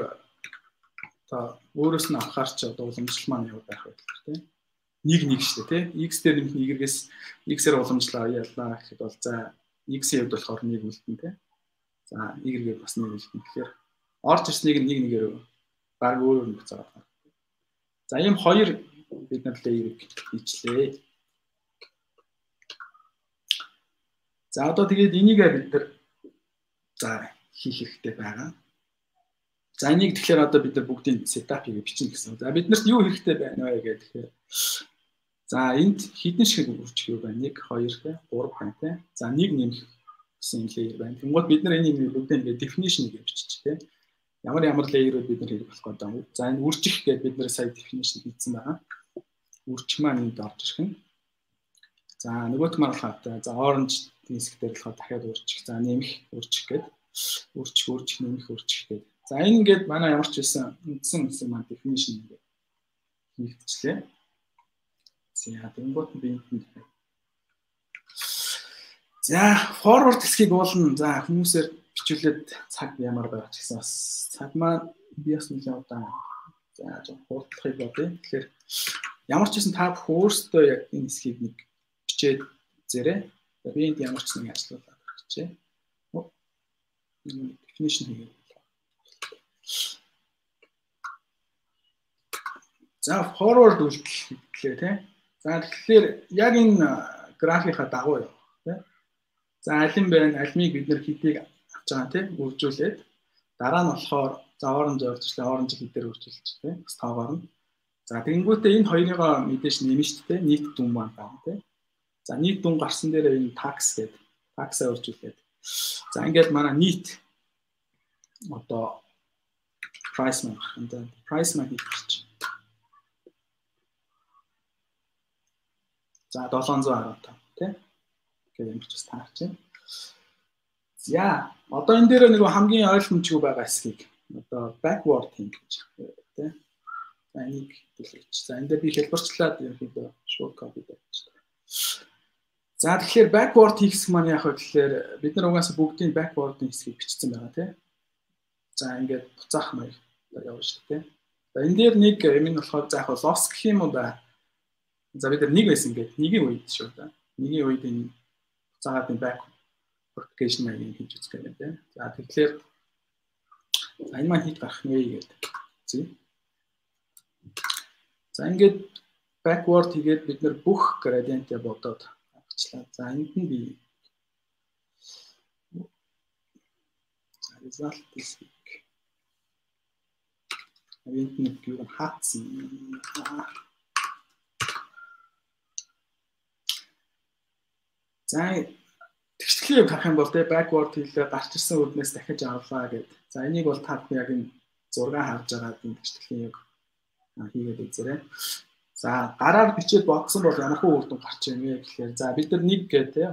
одоо өөрөөс нь авахар ч одоо уламжлал маань юу байх вэ гэх тийм нэг нэг шүү дээ тий x дээр нэмэх нэгээс x-ээр уламжлаа яллаа гэхэд бол за x-ийн хувьд болохоор нэг үлдэн тий за y-гээр бас нэг үлдэн тэгэхээр орж ирснийг нэг нэгээр баг өөр өөр буцаад байна за ийм хоёр бид нар layer-ыг хийчлээ за одоо тэгээд энийг бид нар за хийх хэрэгтэй байгаа За энийг тэгэхээр одоо бид нар бүгдийн сетапыг бичнэ гэсэн. За биднэрт юу хэрэгтэй байна вэ гэдэг. Тэгэхээр За энд хідэн шиг үржих юу байна? 1 2 те 3 байна те. За нэг нэмэх гэсэн layer байна. Тэгмээд бид нар энийг бүгдээ ингээд definition гэж бичиж те. Ямар ямар layer-ууд бид нар хийх болох гэдэг. За энэ үржих гэдэг бид нар сая definition хийсэн байгаа. Үржих маань энд орж ирэх нь. За нөгөөх маань болохоор за orange хэсэг дээр болохоор дахиад үржих. За нэмэх үржих гэдэг. Үржих үржих нэмэх үржих гэдэг. За энэ ингээд манай ямар ч байсан үндсэн үндсэн маань definition ингээд хийгдчихлээ. За тэнгуут нь би энд За forward хэсгийг уулна. За хүмүүсээр бичүүлээд цаг ямар байгаа ч гэсэн бас цаг маань би бас нэг удаан за жоо хурдлахыг бодъё. Тэгэхээр ямар ч гэсэн та бүх өөрсдөө яг энэ хэсгийг нэг бичээд зэрэг би энд ямар ч нэг ажиллуулаад хэрэгчээ. Definition хийгээд. За forward үйлдэл гэхлээр тийм За тэгэхээр яг энэ графикаа дагуу яа. За алин байна, альмиг бид нэр хитийг авч байгаа тийм үржүүлээд дараа нь болохоор за оранж орчлаа, оранж хитээр үржүүлж тийм бас тоогоор нь. За тэгэнгүүтээ энэ хоёрыгоо мэдээж нэмэн шүү дээ. Нийт дүн байна тийм. За нийт дүн гарсан дээр энэ такс гэдэг таксаа үржүүлээд. За ингээд манай нийт одоо price маань гарах юм да. Price маань хийх гэж. За 715 тий. Гэвь энэ ч бас таарч байна. За одоо энэ дээр нэг хамгийн ойлгомжгүй байгаа хэсгийг одоо backward think гэж тий. За энийг хэлээч. За энэ дээр би хэлбэрчлээд ерөнхийдөө short copy тавьчих. За тэгэхээр backward хийх маань вэ гэхээр бид нар угаасаа бүгдийн backward-ийн хэсгийг бичсэн байгаа тий. За ингээд буцаах маяг явна шүү дээ. За энэ дээр нэг юм нь болохоор за яг loss гэх юм уу да За бид нар нэг байсан гэдэг нэгийн үед шүү да. Нэгийн үед энэ цаагаад энэ back propagation маягийн хийж үзэх юм байна. За тэгэхээр энэ маань хэд гарах нэ гэдэг. Зүй. За ингээд backward хийгээд бид нар бүх gradient-я бодоод авчлаа. За энд нь би result is энд нь юу хаацсан. За тэгшлээ харах юм бол те backward хийлээ гарч ирсэн үднээс дахиж авлаа гэд. За энийг бол та яг энэ зураг харж байгаа энэ тэгшлийн яг хийгээд үзээрэй. За гараар бичээд бодсон бол ямархуу үр дүн гарч ирнэ гэхээр за бид нар нэг гэ те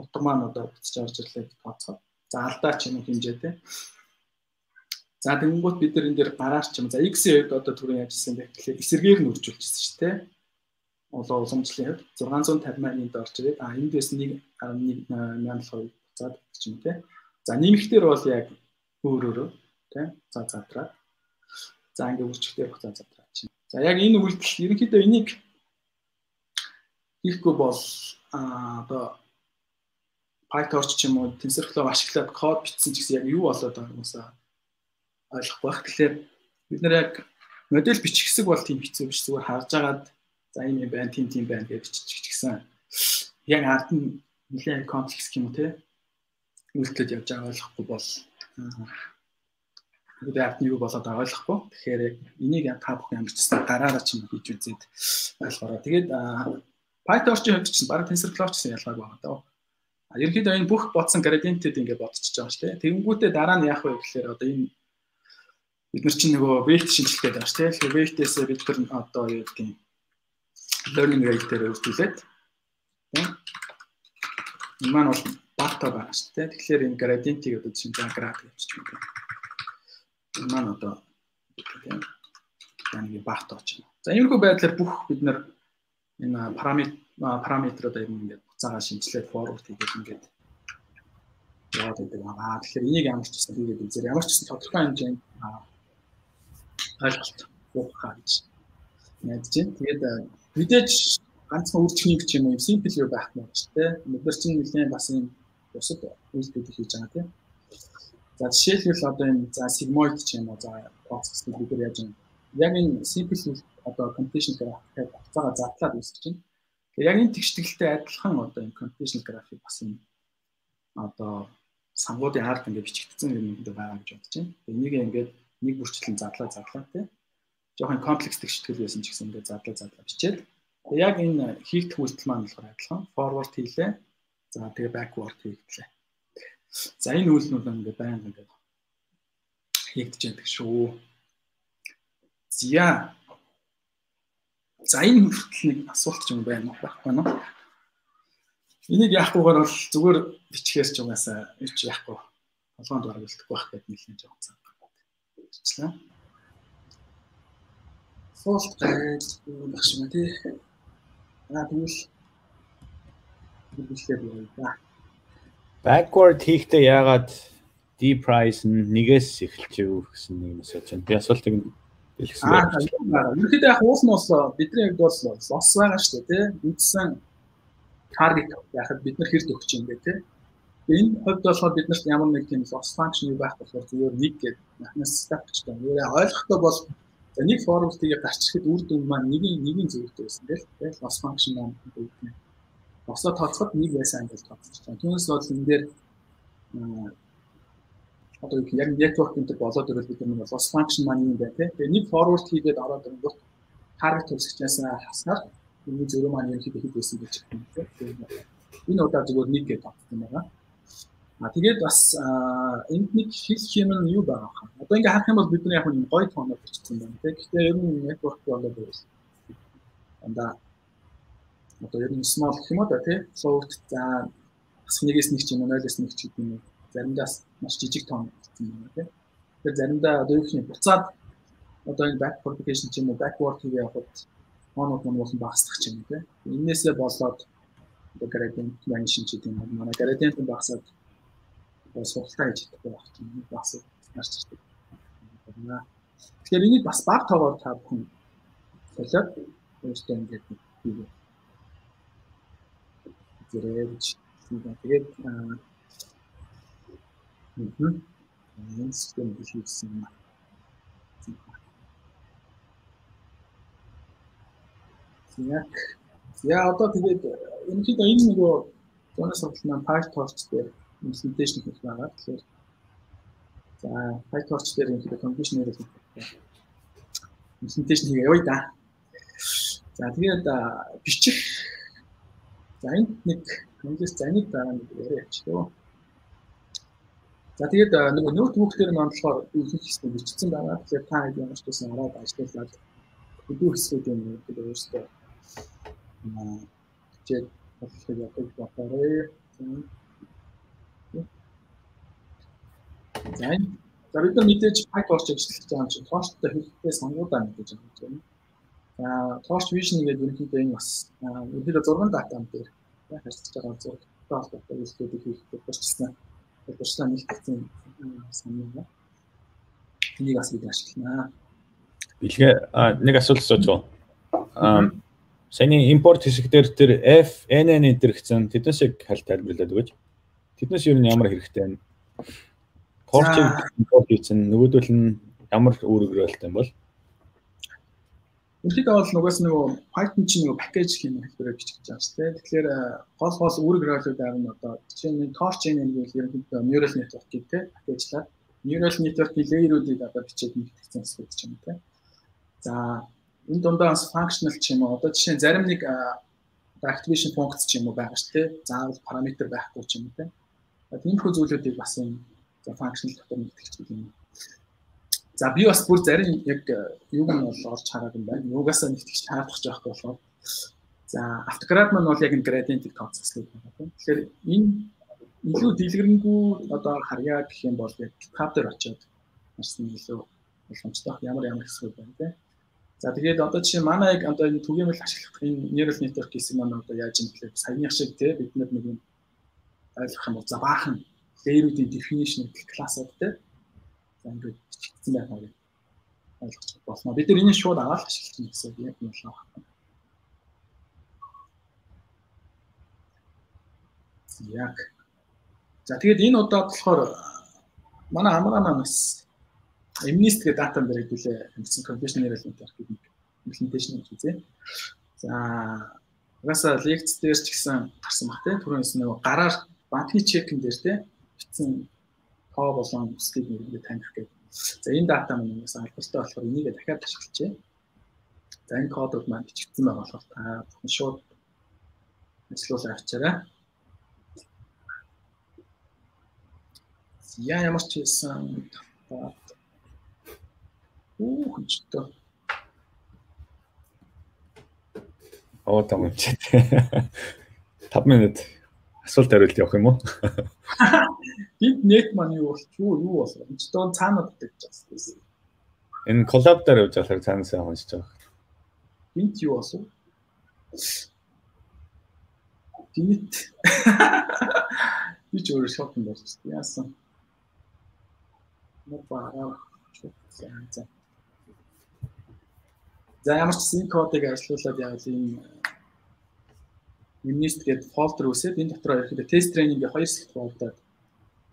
утга маань одоо буцаж орж ирлээ тооцоо. За алдаа ч юм хэмжээ те. За тэгэнгүүт бид нар энэ дээр гараар ч юм за хувьд одоо түрүү яажсэн бэ гэхээр эсэргээр нь үржүүлчихсэн шүү те. Улоо уламжлалын хувьд 650 мянга орж ирээд а энд байсан 1.1 мянган буцаад ч юм те. За нэмэхтэр бол яг өөр өөрөө те. За задраад. За ингээ үржихдээ буцаад задраад чинь. За яг энэ үйлдэл ерөнхийдөө энийг хийхгүй бол а одоо PyTorch ч юм уу TensorFlow ашиглаад код бичсэн ч гэсэн яг юу болоод байгааг юмсаа ойлгох байх. Тэгэхээр бид нэр яг модель бичих хэсэг бол тийм хэцүү биш зүгээр харж агаад за ийм юм байна, тийм тийм байна гэж бичих гэсэн. Яг ард нь нэлээд комплекс юм те үйлдэлд явж байгаа ойлгохгүй бол бид ард нь юу болоод байгаа ойлгохгүй. Тэгэхээр энийг та бүхэн амжилттай гараараа ч юм хийж үзээд ойлгоорой. Тэгээд PyTorch-ийн хувьд ч баг TensorFlow ч гэсэн ялгаагүй байгаа даа. Ерөнхийдөө энэ бүх бодсон градиентэд ингээд бодчихж байгаа шүү дээ. Тэгэнгүүтээ дараа нь яах вэ гэхээр одоо энэ бид нар чинь нөгөө weight шинжилгээ байгаа шүү дээ. Тэгэхээр weight-ээсээ бид тэр одоо юу гэдэг юм learning rate дээр үргэлжлүүлээд тийм маань бол бата байна шүү дээ. Тэгэхээр энэ gradient-ийг одоо чинь graph гэж юм байна. Энэ маань одоо тийм нэг бата очно. За иймэрхүү байдлаар бүх бид нар энэ параметр параметрууд ер нь ингээд буцаага шинжилээд forward хийгээд ингээд яваад байдаг. Аа тэгэхээр энийг ямар ч гэсэн хийгээд үзээр ямар ч гэсэн тодорхой хэмжээнд ойлголт уухаа гэж найдаж байна. Тэгээд мэдээж ганцхан үржихний ч юм уу simple юу байх нь ч тийм. Бид чинь нэлээд бас юм бусад үйлдэлүүд хийж байгаа тийм. За жишээлбэл одоо энэ за sigmoid ч юм уу за процесс нь бид яаж юм. Яг энэ simple одоо computational graph гэдэг хугацаагаа задлаад үүсгэж. Тэгээд яг энэ тэгшгэлтэй адилхан одоо энэ computational graph-ыг бас юм одоо сангуудын ард ингээд бичигдсэн юм байгаа гэж бодож байна. Энийг ингээд нэг бүрчлэн задлаа задлаа тий. Жохон комплекс тэгштгэл байсан ч гэсэн ингээд задлаа задлаа бичээд яг энэ хийгдэх үйлдэл маань болохоор адилхан forward хийлээ. За тэгээ backward хийгдлээ. За энэ үйлнүүд ингээд байнга ингээд хийгдэж байдаг шүү. Зя. За энэ хүртэл нэг асуулт ч юм байна уу байхгүй юу? Энийг яахгүйгээр бол зүгээр бичгээр ч угаасаа юу ч яахгүй. Толгойд бараг үлдэхгүй байх гэдэг нэг л жоохон цаг бичлээ. Суулт гайд багш мэ тий. Аа тэгвэл бичлээ бий да. Backward хийхдээ яагаад D price нь нэгээс эхэлчихв гэсэн нэг юм асууж байна. Би асуултыг хэлсэн байна. Үнэхээр яг уус нь бол бидний хувьд бол лос байгаа шүү дээ тий. Үдсэн таргет яхад бид нар хэрд өгч юм бэ тий энэ хувьд болохоор биднэрт ямар нэг тийм loss function байх болохоор зүгээр нэг гэдэг гэж байна. Өөрөө ойлгохдоо бол нэг формултыг гарчихад үр дүн маань нэгийн нэгийн зөвлөлт байсан тийм л loss function маань үүднэ. Лосоо тооцоход нэг байсан ангил тооцож байна. Түүнээс бол энэ дээр одоо яг network гэдэг болоод ирэл бид нэг loss function маань юм байна тийм. Тэгээ нэг forward хийгээд ороод ирэнгүүт target төвсгчнээс хаснаар энэ зөрөө маань юм хэд байсан гэж байна тийм. Энэ удаа зүгээр нэг гэж тооцсон байгаа. А тэгээд бас энд нэг хэл хэм нь юу байгаа хаа. Одоо ингээ харах юм бол бидний яг нэг гоё тоноор бичсэн байна. Тэгэхдээ ер нь network болоод байна. Анда одоо ер нь small гэх юм уу да тий. Float за бас нэгээс нэг ч юм уу 0-ээс нэг ч гэдэг юм. Заримдаа маш жижиг тоон бичсэн байна тий. Тэгэхээр заримдаа одоо юу гэх юм буцаад одоо энэ back propagation ч юм уу backward хийгээ явахад тоонууд мань болсон багасдах ч юм уу тий. Эннээсээ болоод одоо gradient management гэдэг юм. Манай gradient багасаад сурталтай гэж хэлдэг байх чинь бас гарч ирдэг. Тэгэхээр энийг бас баг тоогоор та бүхэн солиод өөртөө ингээд хийгээ. Зэрэг тэгээд аа энэ систем хийсэн юм. Яг яа одоо тэгээд энэ нөгөө зуны сургалт маань PyTorch дээр implementation хийх байгаа. Тэгэхээр за PyTorch дээр юм хэрэг completion хийх implementation хийгээ явъя да. За тэгээд бичих За энд нэг English заник байгаа нэг яриач лөө. За тэгээд нөгөө ноутбук дээр болохоор ихэнх хэсэг бичсэн байгаа. Тэгэхээр та хэд ямар ч байсан ороод ажиллуулаад хөдөө хэсгүүд юм гэдэг өөрөөсөө аа чек болохыг явах бодлоо. За за бид нар мэдээж PyTorch ажиллаж байгаа юм чинь Torch-тай хэрэгтэй сонгуудаа мэдээж байгаа юм. За Torch Vision гэдэг ерөнхийдөө энэ бас ерөнхийдөө зурган датам дээр харьцаж байгаа зургтай холбоотой үйлдэлүүдийг хийх болчихсон. Болчихсон нэгтгэсэн санаа байна. Энийг бас бид ашиглана. Бэлгээ нэг асуулт асууж байгаа. Аа саяны импорт хэсэг дээр тэр F, NN энэ гэсэн тэднээс хальт тайлбарлаад өгөөч. Тэднээс юу ямар хэрэгтэй байна? Порчиг импорт хийсэн нөгөөдөл нь ямар үүрэг рөлтэй юм бол? Үнэхээр бол нугаас нөгөө Python чинь нөгөө пакэж хийх хэлбэрээр бичих гэж байгаа шүү дээ. Тэгэхээр гол гол үүрэг ролууд байгаа нь одоо жишээ нь torch chain нэг үйл ерөнхийдөө neural network гэдэг пакэжлаад neural network-ийн layer-уудыг одоо бичээд нэгтгэсэн хэсэг гэж юм те. За энэ дундаа бас functional ч юм уу одоо жишээ нь зарим нэг activation функц ч юм уу байгаа шүү дээ. Заавал параметр байхгүй ч юм уу те. Тиймэрхүү зүйлүүдийг бас энэ functional дотор нэгтгэж юм За би бас бүр зарим яг э, юуг нь бол олж хараад юм байна. Юугасаа нэгтгэж таардах жоохгүй болохоор. За автокрад маань бол яг энэ gradient concept байгаа тийм. Тэгэхээр энэ илүү дэлгэрэнгүй одоо харьяа гэх юм бол яг tab дээр очиод харсан илүү боломжтой ямар ямар хэсгүүд байна тийм. За тэгээд одоо жишээ манай яг одоо энэ түгээмэл ашиглах энэ neural network гэсэн маань одоо яаж юм гэхээр саяных шиг тийм бид нэг юм ойлгох юм бол за баахан layer-уудын definition гэх классууд тийм ингээд бичигдсэн байна гэж ойлгож болно. Бид нар энийг шууд аваад ашиглаж байна гэсэн яг юм байна. Яг. За тэгээд энэ удаад болохоор манай амраа манас Emnist гэдэг дата дээр хэдүүлээ хэмжсэн conditional element гэдэг implementation хийзээ. За угаасаа лекц дээр ч гэсэн гарсан баг тийм түрүүнээс нөгөө гараар банкны чекэн дээр тийм бичсэн тоо болон үсгийг нэрэндээ таних гэдэг. За энэ дата маань бас албартай болохоор энийг дахиад ашиглажээ. За энэ кодууд маань бичигдсэн байгаа болохоор та бүхэн шууд ажиллуулаа авчаарай. Я ямар ч хэлсэн Уу хүчтэй. Оо тамч. 5 минут асуулт хариулт явах юм уу? Бид нет маань юу болч юу юу болов? Энд доо цаанууд гэж байна. Энэ коллаб дээр явж болохоор цаанаас уншиж байгаа. Бинт юу болов? Бинт. Би ч өөрөө шокнд болсон. Яасан? Мопаа. За ямар ч син кодыг ажиллуулад явал ийм Unist гэдэг фолдер үсээд энэ дотор ерөөхдөө тест тренингийн хоёр хэсэгт хуваагдаад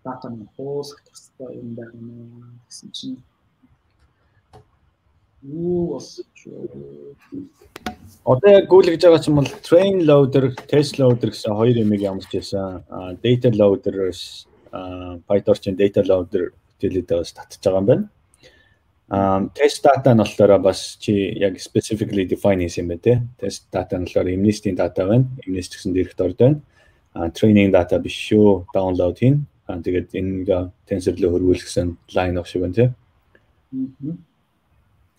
дата нь хуулах хэрэгтэй юм байна гэсэн чинь юу болсон ч Одоо яг гүйлгэж байгаа ч юм бол train loader, test loader гэсэн хоёр юмыг ямарч байсан. Data loader-ос PyTorch-ийн data loader хэлээдээс татж байгаа юм байна. Um test data нь болохоор бас чи яг specifically define хийсэн юм байна те. Test data нь болохоор Imnist-ийн data байна. Imnist гэсэн дээрхт орд байна. А training data биш шүү. Download хийн. А тэгээд энэ руу хөрвүүлсэн line of шиг байна те.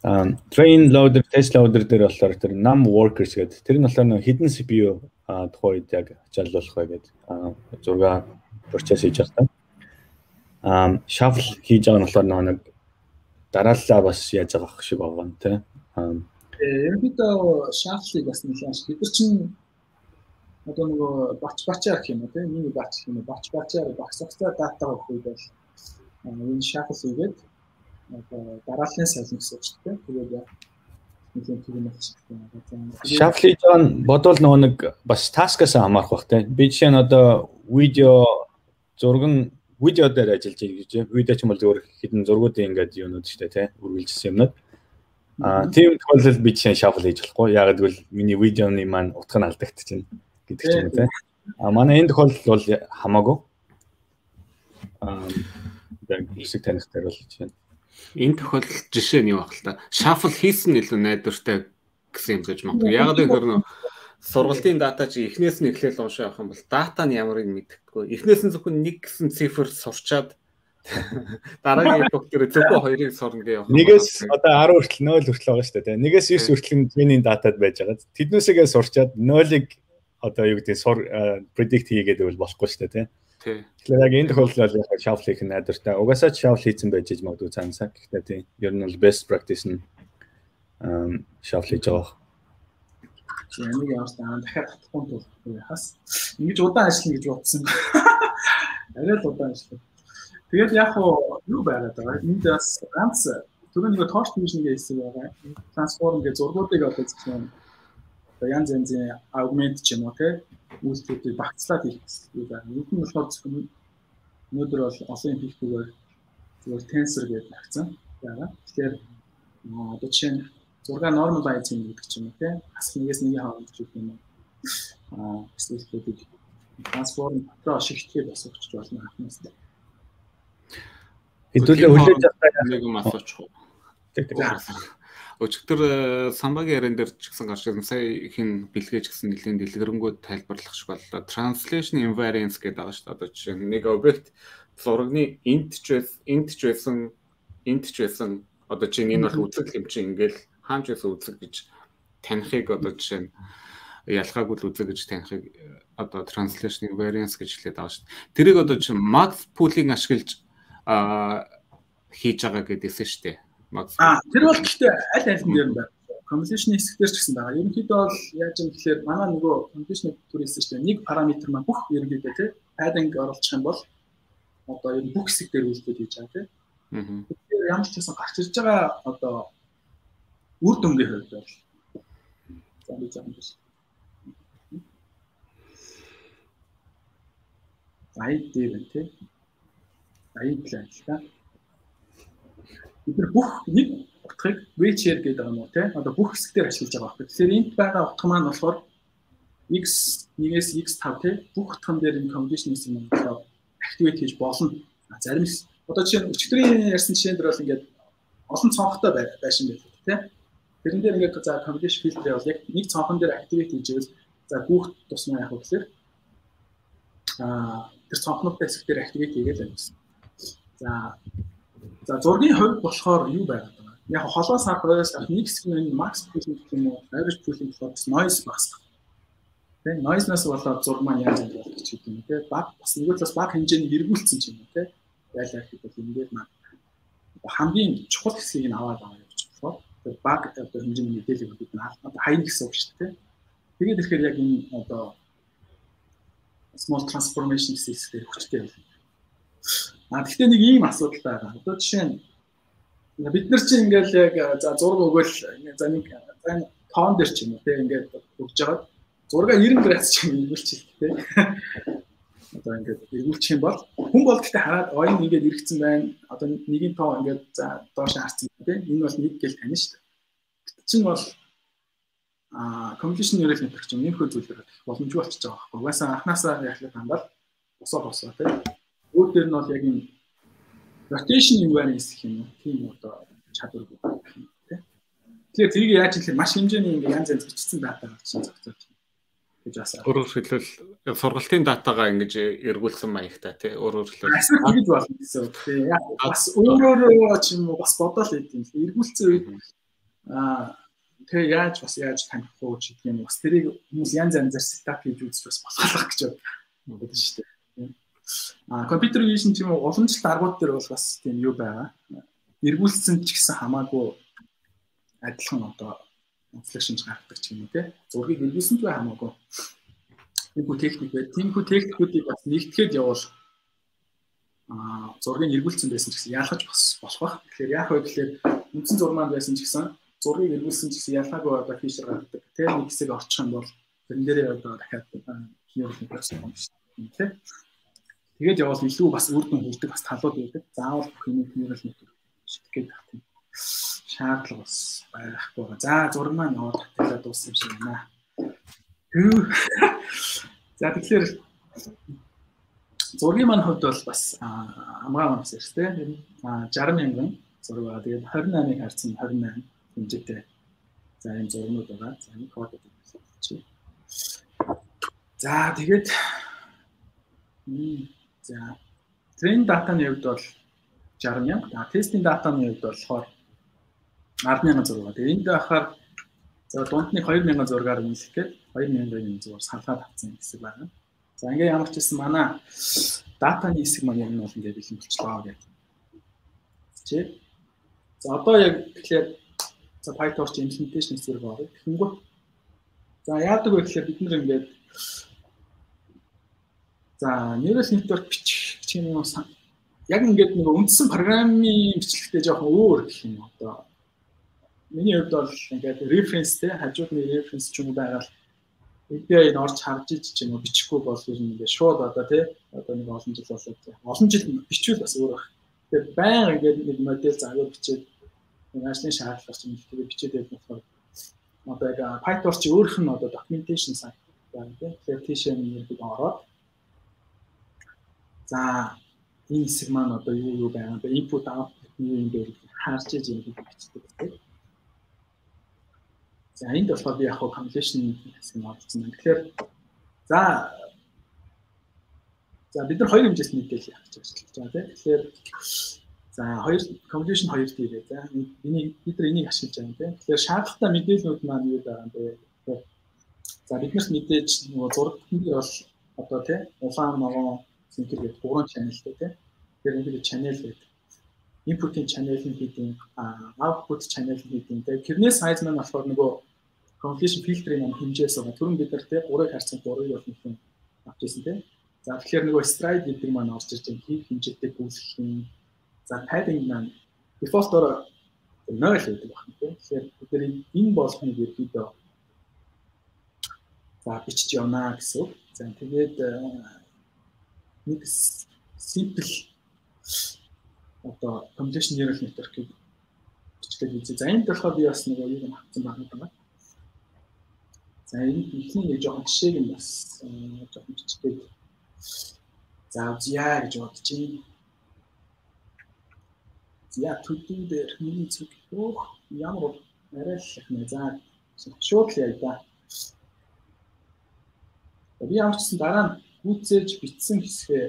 А train loader, test loader дээр болохоор тэр num workers гэдэг. Тэр нь болохоор хідэн CPU тухайн үед яг ачааллуулах бай гэдэг. Зурга process хийж байгаа. А shuffle хийж байгаа нь болохоор нэг дарааллаа бас яаж байгаа шиг байгаа юм те. Ерөнхийдөө шафлыг бас нэлээд нар чинь одоо нөгөө бач бачаар гэх юм уу те. Миний бач гэх юм уу. Бач бачаар багсагцаа дата авах үед бол энэ шафл хийгээд одоо дарааллын салин гэсэн үг те. Тэгээд яг нэгэн тийм юм байна. Шафл хийж байгаа нь бодвол нөгөө нэг бас таскаас хамаарх бах те. Би жишээ нь одоо видео зураг нь видео дээр ажиллаж байгаа гэж. Видео ч юм бол зөвхөн хідэн зургуудын ингээд юунууд шүү дээ, тий, үргэлжилсэн юмнууд. Аа, тийм тохиолдолд би жишээ шафл хийж болохгүй. Яг гэвэл миний видеоны маань утга нь алдагдчихна гэдэг ч юм уу, тий. Аа, манай энэ тохиолдол бол хамаагүй. Аа, яг хэсэг таних дээр бол жишээ. Энэ тохиолдолд жишээ нь юу баг л та. Шафл хийсэн илүү найдвартай гэсэн юм гэж магадгүй. Яг л гэхээр нөө сургалтын дата чи эхнээс нь эхлээл уншаа явах юм бол дата нь ямарыг мэдхгүй. Эхнээс нь зөвхөн нэг гэсэн цифр сурчаад дараагийн эпох дээр зөвхөн хоёрыг сурна гэж явах. Нэгээс одоо 10 хүртэл 0 хүртэл байгаа шүү дээ. Нэгээс 9 хүртэл миний датад байж байгаа. Тэднээсээ сурчаад 0-ыг одоо юу гэдэг сур predict хийгээд байвал болохгүй шүү дээ, тий. Тэгэхээр яг энэ тохиолдолд яг shuffle хийх нь найдвартай. Угаасаа shuffle хийсэн байж магадгүй цаанасаа. Гэхдээ тий. Ер нь бол best practice нь shuffle хийж байгаа. Ямиг яваасаа дахиад татахгүй тул хас. Ингэж удаан ажиллана гэж бодсон. Арай л удаан ажиллана. Тэгээд яг юу байгаад байгаа. Энд бас ганц түрүү нэг torch vision гэсэн хэсэг байгаа. Transform гэж зургуудыг одоо зөвхөн одоо янз янзын augment ч юм уу те үйлчлүүдийг багцлаад хийх гэсэн байна. Нэг нь болохоор зөвхөн өнөөдөр бол олон хийхгүйгээр зөвхөн tensor гэж багцсан байгаа. Тэгэхээр одоо жишээ нь зураг normalizing гэдэг ч юм уу те бас нэгээс нэгийг харуулж өгөх юм уу. Аа эсвэл трансформ дотор шигтгэж бас өгч болно ахнаас. Хэдүүлээ хүлээж авах нэг юм асуучих. Тэг тэг. Өчигдөр э, самбагийн яран дээр ч гэсэн гарч ирсэн сая хин бэлгээж гэсэн нэлийн дэлгэрэнгүй тайлбарлах шиг боллоо. Translation invariance гэдэг байгаа шүү дээ. Одоо жишээ нь нэг объект зурагны int ч байсан, int ч байсан, int ч байсан. Одоо чинь энэ бол үзэг юм чинь ингээл хаанч байсан үзэг гэж танихыг одоо жишээ нь ялгаагүй л үзэг гэж танихыг э, одоо translation invariance гэж хэлээд байгаа шүү дээ. Тэрийг одоо чинь max pool-ийг ашиглаж хийж байгаа гэдээсэн шүү дээ А тэр бол гэхдээ аль аль нь дээр байна. Conversation хэсгээр ч гэсэн байгаа. Ерөнхийдөө бол яаж юм гэхээр манай нөгөө conversation төрөөсөн шүү дээ. Нэг параметр маань бүх ерөнхийдөө тий padding оруулах юм бол одоо ер нь бүх хэсэг дээр үйлдэл хийж байгаа тий. Тэгэхээр ямар ч гэсэн гарч ирж байгаа одоо үр дүнгийн хувьд бол за би зам биш. ID байна тий. Л байна л та бид нар бүх нэг утгыг wheelchair гэдэг юм уу те одоо бүх хэсгээр ашиглаж байгаа байхгүй. Тэгэхээр энд байгаа утга маань болохоор x 1-ээс x5 те бүх утган дээр энэ condition юм болохоор activate хийж болно. Зарим одоо жишээ нь өчигдрийн ярьсан жишээн дээр бол ингээд олон цонхтой байшин байдаг те. Тэрэн дээр ингээд за condition filter бол яг нэг цонхон дээр activate хийж ивэл за бүх тусмаа яг гэхээр аа тэр цонхнуудтай хэсэг дээр activate хийгээд байна гэсэн. За За зургийн хувьд болохоор юу байгаад байгаа. Яг холоос харахаас нэг хэсэг нь max pooling гэх юм уу, average pooling болохоор noise багасгах. Тэ noise-наас болоод зураг маань яаж болчих ч гэдэг юм те. Баг бас нэг талаас баг хэмжээний эргүүлсэн ч юм уу те. Байлаа гэхэд бол ингээд маань хамгийн чухал хэсгийг нь аваад байгаа гэж болохоор тэр баг одоо хэмжээний мэдээлэл өгдөг нь одоо хайн гэсэн үг шүү дээ. Тэгээд ирэхээр яг энэ одоо small transformation гэсэн хэсгээр хүчтэй байна А гэхдээ нэг ийм асуудал байгаа. Одоо жишээ нь бид нар чинь ингээл яг за зураг өгөөл за нэг тоон дээр ч юм уу те ингээд өгж жагаад зурга 90 градус ч юм эргүүлчих те. Одоо ингээд эргүүлчих юм бол хүн бол гэхдээ хараад оюун ингээд эргэцэн байна. Одоо нэгin тоо ингээд за доош харцсан те. Энэ бол нэг гэл тань шүү дээ. Чинь бол а компьютер нэрэл нэтгч юм нэмхүү зүйлээр боломжгүй болчихж байгаа байхгүй. Угаасаа анханасаа яхлах хандаад босоо босоо те дээр нь бол яг энэ rotation invariance гэх юм уу тийм одоо чадвар гэх юм тийм. Тэгэхээр тэрийг яаж хэлэхээр маш хэмжээний ингээ янз янз бичсэн дата гарч зогцоод гэж бас. Өөрөөр хэлбэл сургалтын датагаа ингэж эргүүлсэн маягтай тий өөрөөр хэлбэл тэгж болно гэсэн үг тий. Яг бас өөрөөрөө ч юм уу бас бодоол идэв. Эргүүлсэн үед аа тэгээ яаж бас яаж таних уу гэдэг юм бас тэрийг хүмүүс янз янзаар сетап хийж үзэж бас болохлах гэж бодож шүү дээ. А компьютер вижн тийм уламжлалт аргууд дээр бол бас тийм юу байгаа. Эргүүлсэн ч гэсэн хамаагүй адилхан одоо инфлекшнж гаргадаг ч юм уу те. Зургийг эргүүлсэн ч хамаагүй. Тиймгүй техник бай. Тиймгүй техникүүдийг бас нэгтгэхэд явал а зургийг эргүүлсэн байсан ч гэсэн ялгаж бас болох бах. Тэгэхээр яах вэ гэхээр үндсэн зурмаанд байсан ч гэсэн зургийг эргүүлсэн ч гэсэн ялгаагүй одоо фишер гаргадаг. Тэр нэг хэсэг орчих юм бол тэрэн дээрээ одоо дахиад хийх болсон юм шиг тийм. Тэгээд явал илүү бас үр дүн хүрдэг бас талууд байдаг. Заавал бүх юм нэрэл нэг шитгэхэд байх тийм шаардлага бас байхгүй байгаа. За зураг маань яваад татгалаа дууссан юм шиг байна. За тэгэхээр зургийн маань хувьд бол бас амгаа маань хэрэгтэй. А 60 мянган зураг байгаа. Тэгээд 28-ыг харьцан 28 хэмжээтэй за энэ зургууд байгаа. За энэ код гэж За тэгээд за трейн датаны хувьд бол 60 мянга. За тестийн датаны хувьд болохоор 100000 зураг. Тэгээд энд байхаар за дундны 2000 зургаар үнэлэхэд 2000-ын зураг саналгаад авсан гэсэн байна. За ингээ ямар ч гэсэн манай датаны хэсэг маань нь бол ингээ бэлэн болчихлоо гэж. Чи. За одоо яг тэгэхээр за PyTorch implementation зэрэг орё. Тэгэнгүүт за яадаг вэ гэхээр бид нэр ингээд за neural network бичих чинь юм яг ингээд нэг үндсэн программын бичлэгтэй жоохон өөр гэх юм одоо миний хувьд бол ингээд reference те хажуудны reference ч юм уу байгаад API-д орж харж иж ч юм уу бичихгүй бол ер нь ингээд шууд одоо тий одоо нэг олон жил болоод олон жил бичвэл бас өөр баг. Тэгээд баян ингээд нэг модель загвар бичээд нэг ажлын шаардлага чинь тэгээд бичээд байдаг болохоор одоо яг PyTorch өөрөх нь одоо documentation site байна тий. Тэгэхээр тийшээ нэг ороод за энэ хэсэг маань одоо юу юу байна. Одоо input output юу юм бэ харж иж юм бичдэг тий. За энд болохоор би яг хоо compilation хэсэг байна. Тэгэхээр за за бид нар хоёр хэмжээст мэдээлэл явуулж ажиллаж байгаа тийм. Тэгэхээр за хоёр compilation хоёр тийгээ. За энийг бид нар энийг ашиглаж байгаа тийм. Тэгэхээр шаардлагатай мэдээллүүд маань юу байгаа юм бэ? За биднэрт мэдээж нөгөө зураг дээр бол одоо тийм улаан ногоон синтер гэдэг гурван channelтэй тийм. Тэгэхээр энэ channel гэдэг input-ийн channel нь хийдэг, output channel нь хийдэг. Тэгээ тэрнээ size маань болохоор нөгөө completion filter-ийн юм хэмжээс байгаа. Түрүүн бид нар те 3-ыг харьцан 3-ыг бол нэг юм авч ирсэн те. За тэгэхээр нөгөө stride гэдэг маань орж ирж байгаа хийх хэмжээтэй гүйцэх юм. За padding маань default-оор 0 гэдэг байна те. Тэгэхээр бид нар энэ болгоныг ерөөдөө за бичиж явна гэсэн. За тэгээд нэг simple одоо completion neural network-ийг бичлэг үзье. За энд болохоор би бас нэг юм хатсан байна. За энэ ихний нэг жоохон жишээг нь бас жоохон бичгээд за үзье гэж бодож байна. За төдөө дээр миний зүг өөх ямар арай л их нэ за шууд л яа да. Би ямарчсан дараа нь гүйцээж бичсэн хэсгээ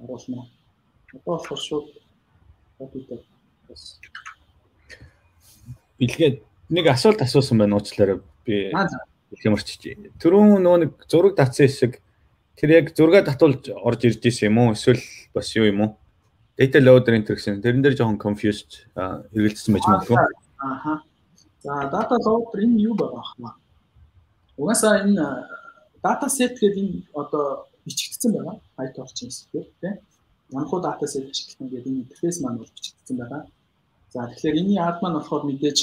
оруулна. Одоо болохоор шууд боддог бас. Бэлгээд нэг асуулт асуусан байна уучлаарай. Би хэмэрч түрүүн нөгөө нэг зураг татсан хэсэг тэр яг зурга татуулж орж ирж исэн юм уу? Эсвэл бас юу юм уу? Data loader энэ гэсэн тэрэн дээр жоохон confused хэрэгэлдсэн байж магадгүй. Ааха за. Data loader энэ юу байгаа хаа угаасаа энэ data set гэдэг энэ одоо бичигдсэн байгаа PyTorch-ийн сэдвэр тийм Манхуу data set ашигласан гэдэг энэ интерфейс маань бол бичигдсэн байгаа за тэгэхээр энэний ард маань болохоор мэдээж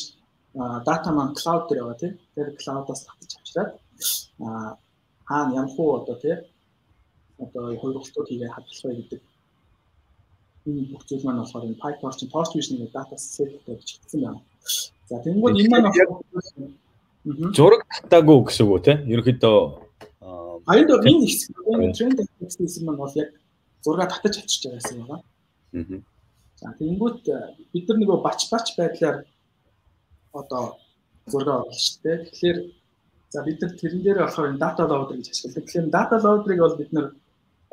дата маань cloud дээр байгаа тийм. Тэр cloud-аас татаж авчираад аа хаана ямхуу одоо тийм одоо хөргөлтүүд хийгээ хадгалах гэдэг энэ бүх зүйл маань болохоор энэ PyTorch, Torch Vision-ийн data set-тэй бичигдсэн байна. За тэнгууд энэ маань зураг татаагүй гэсэн үг үү те? Ерөнхийдөө а энэ энэ хэсэг энэ тренд хэсэг маань бол яг зураг татаж авчиж байгаа гэсэн байна. Аа. За тэнгууд бид нар нөгөө бач бач байдлаар одоо зураг оруулах шүү дээ. Тэгэхээр за бид нар тэрэн дээр болохоор энэ data loader гэж ашигладаг. Тэгэхээр data loader-ыг бол бид нар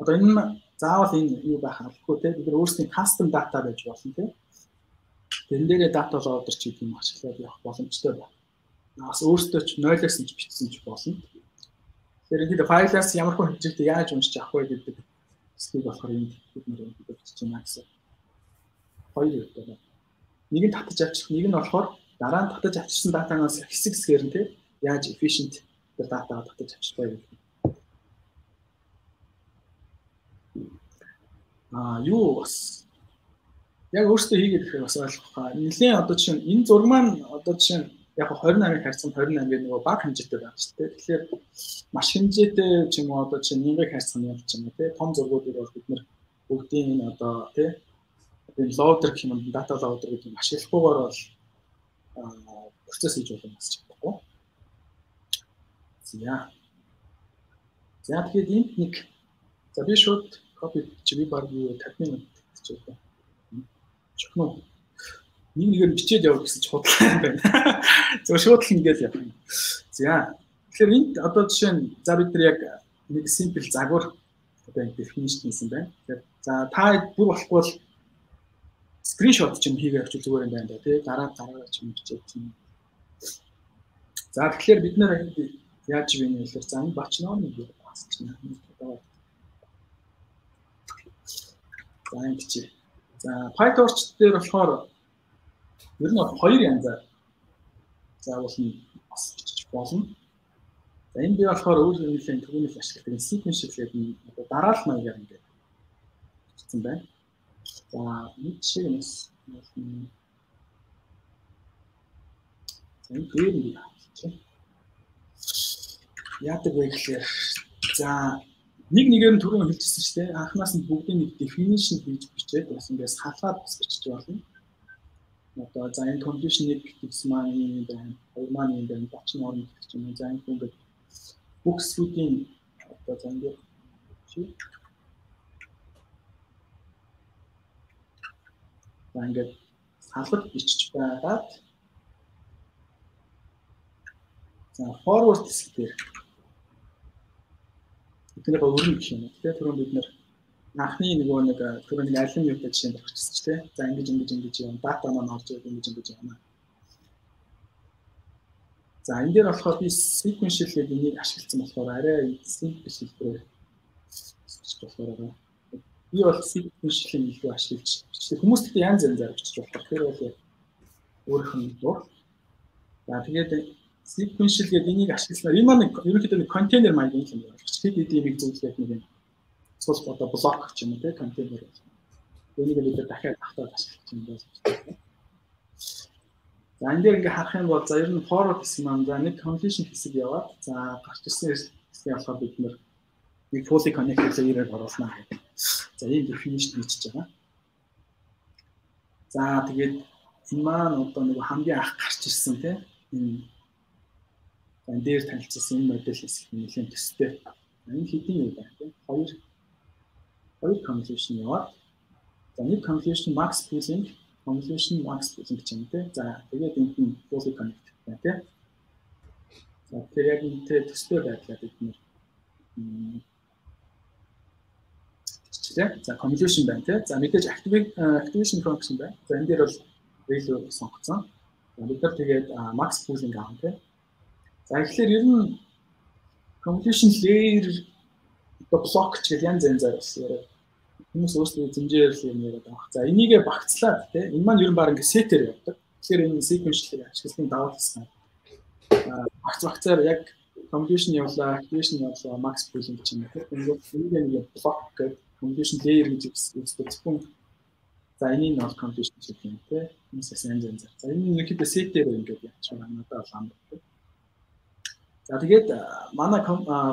одоо энэ заавал энэ юу байх албагүй те бид нар өөрсдийн custom data байж болно те. Тэрэн дээрээ data loader ч гэдэг юм ашиглаад явах боломжтой байна. Бас өөртөө ч 0-аас нь ч бичсэн ч болно. Энэ файлаас ямар хүн хэмжээтэй яаж уншиж авах вэ гэдэг хэсгийг болохоор энд бид нэр бичиж байна гэсэн. Хоёр юм байна. Нэг нь татаж авчих, нэг нь болохоор дараа нь татаж авчирсан датанаас хэсэг хэсгээр нь тий яаж efficient тэр датагаа татаж авчирхаа гэх юм. Аа юу бас яг өөртөө хийгээд ихээр бас ойлгох. Нилийн одоо жишээ нь энэ зураг маань одоо жишээ нь яг 28-ыг харьцан 28-ыг нөгөө баг хэмжээтэй байна шүү дээ. Тэгэхээр маш хэмжээтэй ч юм уу одоо жишээ нь 100-ыг харьцах юм ч юм уу тий том зургуудыг бол бид нэр бүгдийн энэ одоо тий энэ лоудер гэх юм дата лоудер гэдэг юм ашиглахгүйгээр бол процесс хийж болно бас чадахгүй. За. За тэгэхээр энд нэг за би шууд копи чи би баг 50 минут гэж байна. Нэгээр бичээд явах гэсэн ч худлаа юм байна. Зөв шууд л ингэж явах юм. За. Тэгэхээр энд одоо жишээ нь за бид нар яг нэг simple загвар одоо ингэ definition хийсэн байна. Тэгэхээр за та бүр болохгүй бол скриншот ч юм хийгээ авчих зүгээр юм байна да тий дараа дараа ч юм бичээд тийм. За тэгэхээр бид нэр яаж вэ гэхээр за энэ бачноо нэг юм басч нэ. За ингэж. За PyTorch дээр болохоор ер нь хоёр янзаар заавал нь бас бичиж болно. За энэ би болохоор өөр нэлээд төгөөнөл ашигладаг sequence гэдэг нь одоо дараалал маягаар ингээд бичсэн байна. За нэг шиг нэс энэ дээр нь авчих. Яадаг вэ гэхээр за нэг нэгээр нь түрүүн хэлчихсэн шүү дээ. Анхнаас нь бүгдийн нэг definition хийж бичээд бас ингээс халаад бас бичиж болно. Одоо за энэ condition-ыг гэсэн маань юм байна. Хоёр маань юм байна. Боч норм гэх юм. За энэ хүн буксуудын одоо зангид чи За ингээд салбар бичиж байгаад за forward хэсэг дээр эдгээр өрнө гэх юм. Тэгээ түрүүн бид нэр анхны нөгөө нэг түрүүн нэг алим юутай жишээ өгчихсөн ч тийм. За ингэж ингэж ингэж юм. Дата маань орж ирээд ингэж ингэж юм. За энэ дээр болохоор би sequential гэдэг энийг ашигласан болохоор арай simple хэлбэрээр болохоор би бол sequential-ийг илүү ашиглаж хүмүүс тэгтээ янз янзаар бичиж болохоор тэр бол өөрийнх нь дур. За тэгээд sequential гэдэг энийг ашигласнаар энэ маань ерөнхийдөө нэг контейнер маягийн юм байна. Хэд хэд энийг зөвлөх нэг юм цус одоо блок ч юм уу те контейнер. Энийг бид дахиад автаад ашиглах юм байна. За энэ дээр ингээ харах юм бол за ер нь forward хэсэг маань за нэг completion хэсэг яваад за гарч ирсэн хэсэг болохоор бид нэг fully connected layer-ыг оруулнаа гэх. За ийм definition хийчихэж байгаа. За тэгээд энэ маань одоо нэг хамгийн анх гарч ирсэн тийм энэ энэ дээр танилцсан энэ модель хэсэг нэлээд төстэй. Энэ хэдийн юу байна тийм хоёр хоёр completion яваад за нэг completion max pooling convolution max гэж юм те. За тэгээд энд нь fully connect байна те. За тэр яг энэ төстэй байдлаар бид нэр те. За convolution байна те. За мэдээж activation function байна. За энэ дээр бол value сонгоцсон. За бид нар тэгээд max pooling аав те. За тэгэхээр ер нь convolution layer блок гэж янз янзаар бас яриад хүмүүс өөрсдөө зэмжээр л юм яриад байгаа. За энийгээ багцлаа тий. Энэ маань ер нь баг ингээ сетээр явдаг. Тэгэхээр энэ sequential-ыг ашигласан даваа хэлсэн. Аа багц багцаар яг completion явлаа, activation явлаа, max pooling гэж юм тий. Ингээд энийг нэг block гэдэг completion layer гэж үздэг. Зөвхөн за энийг нь бол completion гэх юм тий. Энэс сайн зэн. За энэ нэг хэд сетээр ингээд явчих байгаа надад бол ам байна. За тэгээд манай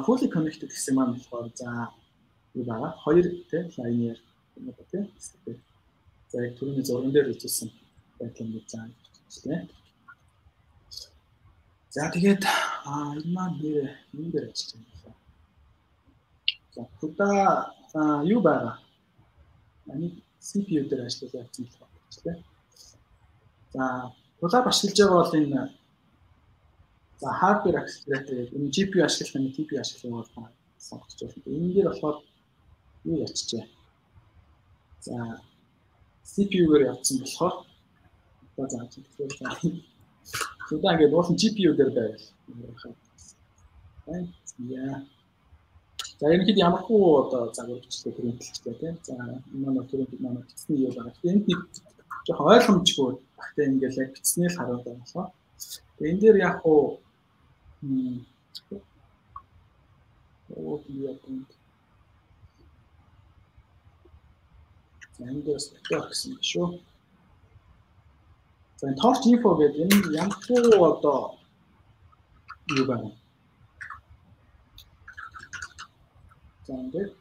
fully connected гэсэн маань болохоор за байгаа. Хоёр тийм лайнер юм уу тийм. За яг түрүүний зурган дээр үзүүлсэн байдлын нэг заа тийм. За тэгээд аа энэ маань нэр юм дээр ажиллаж байна. За худа юу байгаа. Ани CPU дээр ажиллаж байсан л байна тийм. За тулаад ашиглаж байгаа бол энэ за hardware accelerator энэ GPU ашиглах нэг TPU ашиглах бол сонгож байна. Энэ дээр болохоор юу ячжээ. За CPU-гээр явцсан болохоор одоо зааж хэлэхээр за. Удаан ингээд уулын GPU-гээр байвал яа. За юм хэд ямархуу одоо загвар бичлэг төрөлдөлчтэй тийм. За манай төрөнд манай бичсэн юм байгаа. Энд нэг жоохон ойлгомжгүй гэхдээ ингээд яг бичснээр хараад байгаа болохоо. Тэгээ энэ дээр яг уу оо би яг энэ 8 дээрс өтөх гэсэн юм шүү. За энэ torch info гэдэг энэ ямар одоо юу байна? За ингээд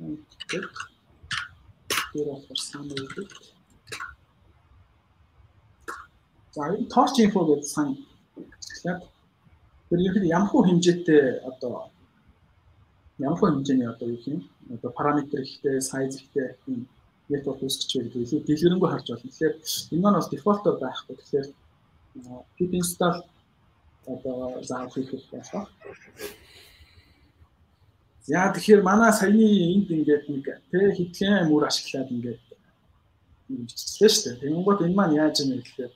ингээд дээр болохоор сайн үүдэх. За энэ torch info гэдэг сан тэгэхээр тэр ерөнхийдөө ямар хэмжээтэй одоо ямар хэмжээний одоо юу юм одоо параметр ихтэй size ихтэй network үүсгэж байдаг илүү дэлгэрэнгүй харж байна. Тэгэхээр энэ маань бас дефолтоор байхгүй. Тэгэхээр pip install одоо заах хийх байна. За тэгэхээр манай саяны энд ингээд нэг тэ хэдхэн мөр ашиглаад ингээд биччихлээ шүү дээ. Тэгэнгүүт энэ маань яаж юм гэхээр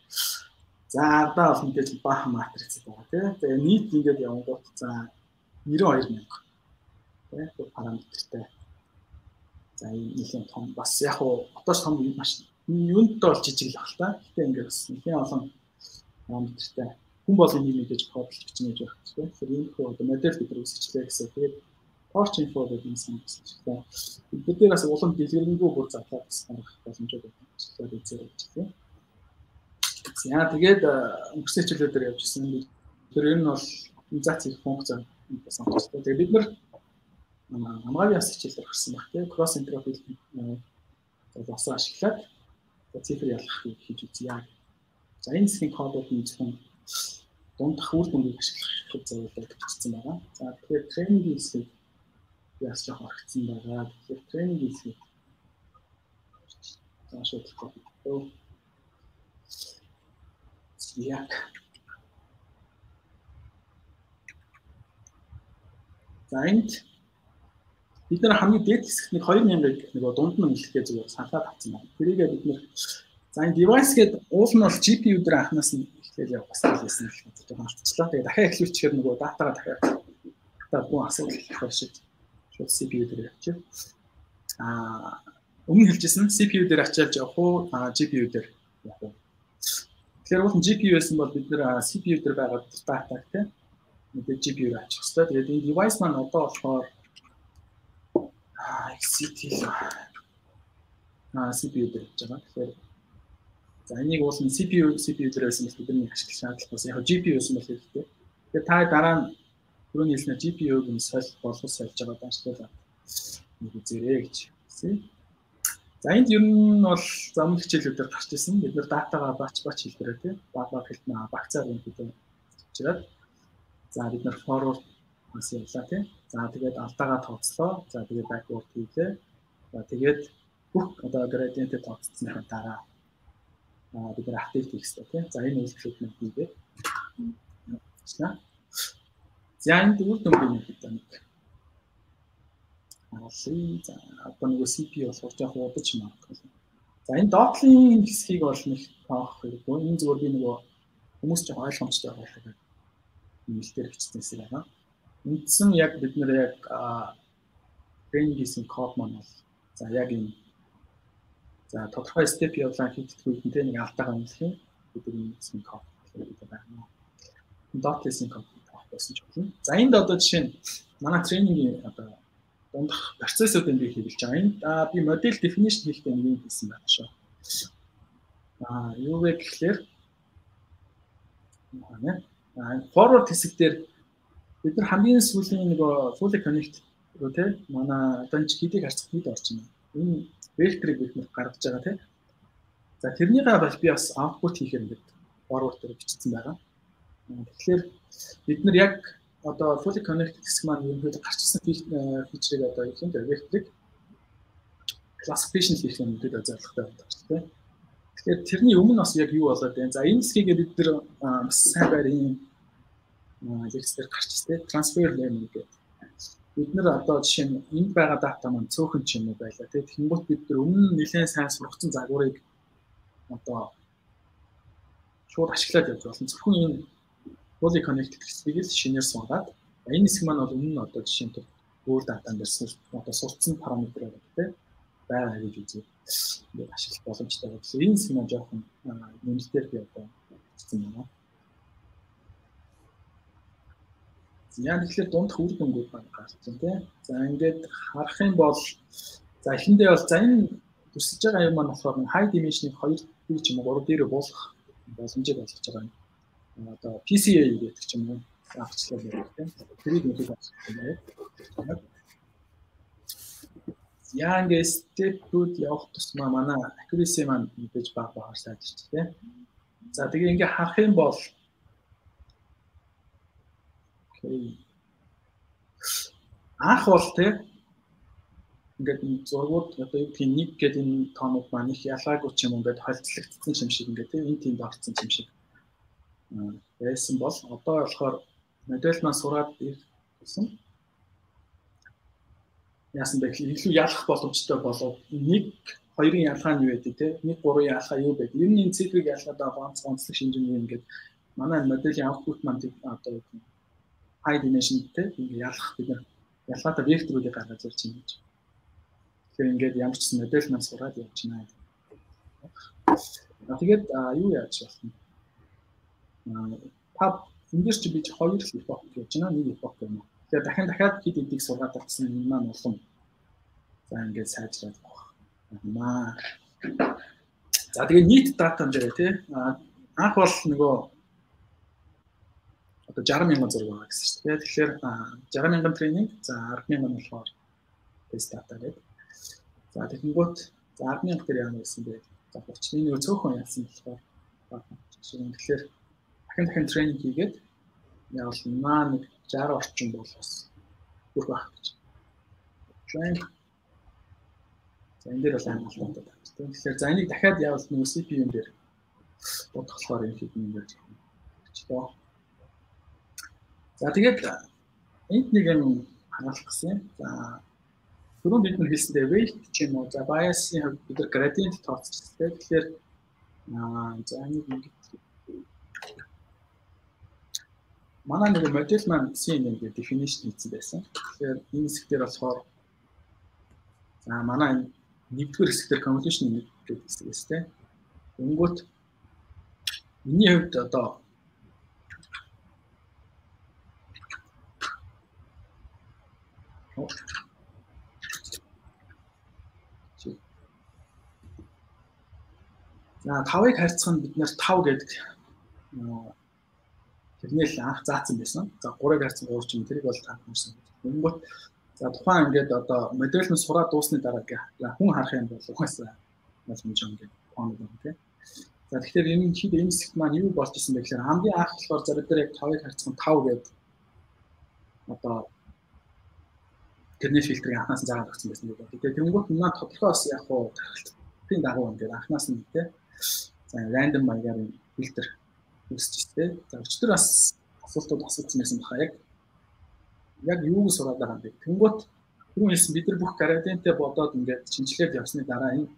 за ардаа олон гэж баах матриц байгаа тий. Тэгээ нийт ингээд явангууд за 92 Тэ параметртэй. За энэ нэлийн том бас яг уу отоош том маш юунд бол жижиг л баг л та. Гэтэ ингээд бас нэлийн олон параметртэй хүн болгон нэг нэгж кодлж бичнэ гэж байна. Тэгэхээр энэ хөө одоо модель бид нар үсчихлээ гэсэн. Тэгээд torch info гэдэг юм санагдчихлаа. Бид дээр бас улам дэлгэрэнгүй бүр задлаад бас гарах боломжтой байна. Тэгэхээр үзээ үзчихлээ. За тэгээд өнгөрсөн хичээлүүд дээр явжсэн. Тэр энэ бол имзац их функц сонголттой. Тэгээд бид нар хамгаалын яс хичээлээр гарсан баг тийм кросс интерфейс болсоо ашиглаад цифр ялгах хийж үзье. За энэ хэсгийн кодууд нь зөвхөн дундах үр дүнгийг ашиглах зорилгоор бичсэн байгаа. За тэгэхээр тренинг хэсгийг яас жоох орхицсан байгаа. Тэгэхээр тренинг хийх. За шууд гоо. Яг. За энд бид нар хамгийн дээд хэсэгт нэг 2000-ыг нөгөө дунд нь хэлэхээ зүгээр санахад авсан байна. Тэрийгээ бид нар за энэ device гэдэг уул нь бол GPU дээр анханаас нь эхлээл явуулсан гэсэн л жоохон алдчихлаа. Тэгээ дахиад эхлүүлчихээр нөгөө датагаа дахиад та бүх асуудал их шиг шууд CPU дээр явчих. Аа өмнө хэлжсэн CPU дээр ачаалж явах уу, GPU дээр явах уу. Тэгэхээр уул GPU байсан бол бид нэр CPU дээр байгаа датаг тийм мэдээ GPU руу ачих хэрэгтэй. Тэгээд энэ device маань одоо болохоор XCT аа CPU дээр хийж байгаа. Тэгэхээр за энийг уул нь CPU CPU дээр байсан бол бидний ашиглах шаардлага бас яг GPU байсан бол хэрэгтэй. Тэгээд та дараа нь Түрүүний хэлснээр GPU-г нь солих болгох сольж байгаа даашлуулаад нэг үзээрэй гэж хэлсэн. За энд ер нь бол замын хичээлүүдээр гарч ирсэн. Бид нэр датагаа бач бач хэлбэрээ тий баг баг хэлнэ багцаар юм гэдэг чигээр. За бид нэр forward бас явлаа тий. За тэгээд алдаагаа тооцлоо. За тэгээд backward хийлээ. За тэгээд бүх одоо gradient-ийг тооцсныхаа дараа аа бид нэр update хийх хэрэгтэй тий. За энэ үйлчлүүд нь хийгээд. Яа. За энэ үр дүнгийн нэг гэдэг нэг алсын за одоо нэг CPU болохоор яг удаж магадгүй. За энэ дотлын хэсгийг бол нэг таах хэрэггүй. Энэ зүгээр би нөгөө хүмүүс ч ойлгомжтой байх хэрэг нэлтээр бичсэн хэсэг байна. Үндсэн яг бид нэр яг тренингийн код маань бол за яг энэ за тодорхой степ явлаа хийгдэх үед нэг алтайгаа үнэлэх юм. Энэ хэсгийн код гэдэг байна. Дотлын код байсан ч болно. За энд одоо жишээ нь манай тренингийн одоо дундах процессуудын би хэлж байгаа. Энд би модель definition хийхдээ нэг юм хийсэн байна шүү. Аа юу вэ гэхлээр аа forward хэсэг дээр бид нар хамгийн сүүлийн нөгөө fully connect руу те манай одоо ч хэдийг харцах хэд орчин. Энэ векторыг бид нар гаргаж байгаа те. За тэрнийгээ бол би бас output хийхээр ингээд forward дээр бичсэн байгаа. Тэгэхээр бид нар яг одоо fully connected хэсэг маань ерөнхийдөө гарчсан фичрийг одоо их дээр векторыг classification хийх юм дээр зорилготой байдаг тийм. Тэгэхээр тэрний өмнө бас яг юу болоод байна. За энэ хэсгийг бид нар бас сайн байрын лекцээр гарчсан тийм transfer learning гэдэг. Бид нар одоо жишээ нь энд байгаа дата маань цөөхөн ч юм уу байлаа тийм. Тэнгуут бид нар өмнө нэлээд сайн сургацсан загварыг одоо шууд ашиглаад явж болно. Зөвхөн энэ fully connected хэсгийг л шинээр сунгаад энэ хэсэг маань бол өмнө нь одоо жишээ нь өөр датан дээр одоо сурцсан параметр байдаг тийм байгаа гэж үзье. Ашиглах боломжтой. Энэ хэсэг маань жоохон нэмэлтээр би одоо хийсэн байна. Яг тэгэхээр дундх үр дүнгууд байна гарсан тийм. За ингээд харах юм бол за эхэндээ бол за энэ төсөж байгаа юм маань болохоор high dimension-ыг 2 3 ч юм уу 3 дээр буулгах боломжийг олгож байгаа юм одоо PCA гэдэг ч юм уу авчлал байдаг тийм. Тэрийг нөлөөлж авчихсан. Яа ингээ степүүд явах тусмаа манай accuracy маань мэдээж баг багаар сайжирч тийм. За тэгээ ингээ харах юм бол. Анх бол тийм ингээд зургууд одоо юу гэх нэг гэдэг энэ тоонууд маань их ялгаагүй ч юм ингээд холцлогдсон юм шиг ингээд тийм энэ тиймд орсон юм шиг. Байсан бол одоо болохоор модель маань сураад ирсэн. Яасан бэ илүү ялах боломжтой болоод нэг хоёрын ялгаа нь юу байдаг те нэг гурван ялгаа юу байдаг. Ер нь энэ цифрыг ялгаадаа ганц ганцлог шинжээний юм ингээд манай моделийн output маань одоо high dimension те ингээд ялах бид нар ялгаатай векторуудыг гаргаж ирж байна гэж. Тэгэхээр ингээд ямар ч модель маань сураад явж байна. Тэгээд юу яаж байна? та эндэр чи би хоёр эпох гэж байна нэг эпох юм. Тэгэхээр дахин дахиад хэд эдийг сургаад авсан юм маань улам за ингээд сайжраад байна. За тэгээ нийт датан дээр тий анх бол нөгөө одоо 60 мянган зураг байгаа гэсэн чинь тий тэгэхээр 60 мянган тренинг за 10 мянган болохоор тест дата гэдэг. За тэгэнгүүт за 10 мянга дээр яана гэсэн бэ? За 30 миний цөөхөн яасан болохоор тэгэхээр дахин дахин тренинг хийгээд яавал маа нэг 60 орчим бол бас бүрх байх гэж. Тренинг За энэ дээр бол амар алдаатай байна. Тэгэхээр за энийг дахиад яавал нэг CPU-н дээр бодглохоор юм хийх юм гэж байна. За тэгээд энд нэг юм харуулах гэсэн юм. За түрүүн бид нар хэлсэндээ weight ч юм уу за bias-ийн хувьд бид нар gradient тооцчихсан. Тэгэхээр аа за нэг ингэ манай нэг модель маань C нэг definition хийсэн байсан. Тэгэхээр энэ хэсгээр болохоор за манай нэгдүгээр хэсгээр convolution гэдэг хэсэг эс тээ. Өнгөт миний хувьд одоо За 5-ыг харьцах нь бид нэр 5 гэдэг тэрнээ л анх заасан байсан. За 3-ыг харьцах 3 ч юм тэрийг бол та хүмүүсэн. Өнгөт За тухайн ингээд одоо модель нь сураад дуусны дараа хүн харах юм бол угаасаа маш мэж ингээд тоон юм тий. За тэгэхээр энэ хэд энэ хэсэгт маань юу болж исэн бэ гэхээр хамгийн анх болохоор зарим дээр яг 5-ыг харьцсан 5 гэдэг одоо тэрний фильтрийг анханаас нь заагаад өгсөн байсан гэдэг. Тэгэхээр тэнгуут маань тодорхой бас яг хуу тархалтын дагуу ингээд анханаас нь тий. За рандом маягаар фильтр үүсэж тий. За өчтөр бас асуултууд асуусан байсан баха яг яг юуг сураад байгаа юм бэ? Тэнгуут түрүү хэлсэн бид нар бүх градиентээ бодоод ингээд шинжилгээд явсны дараа энэ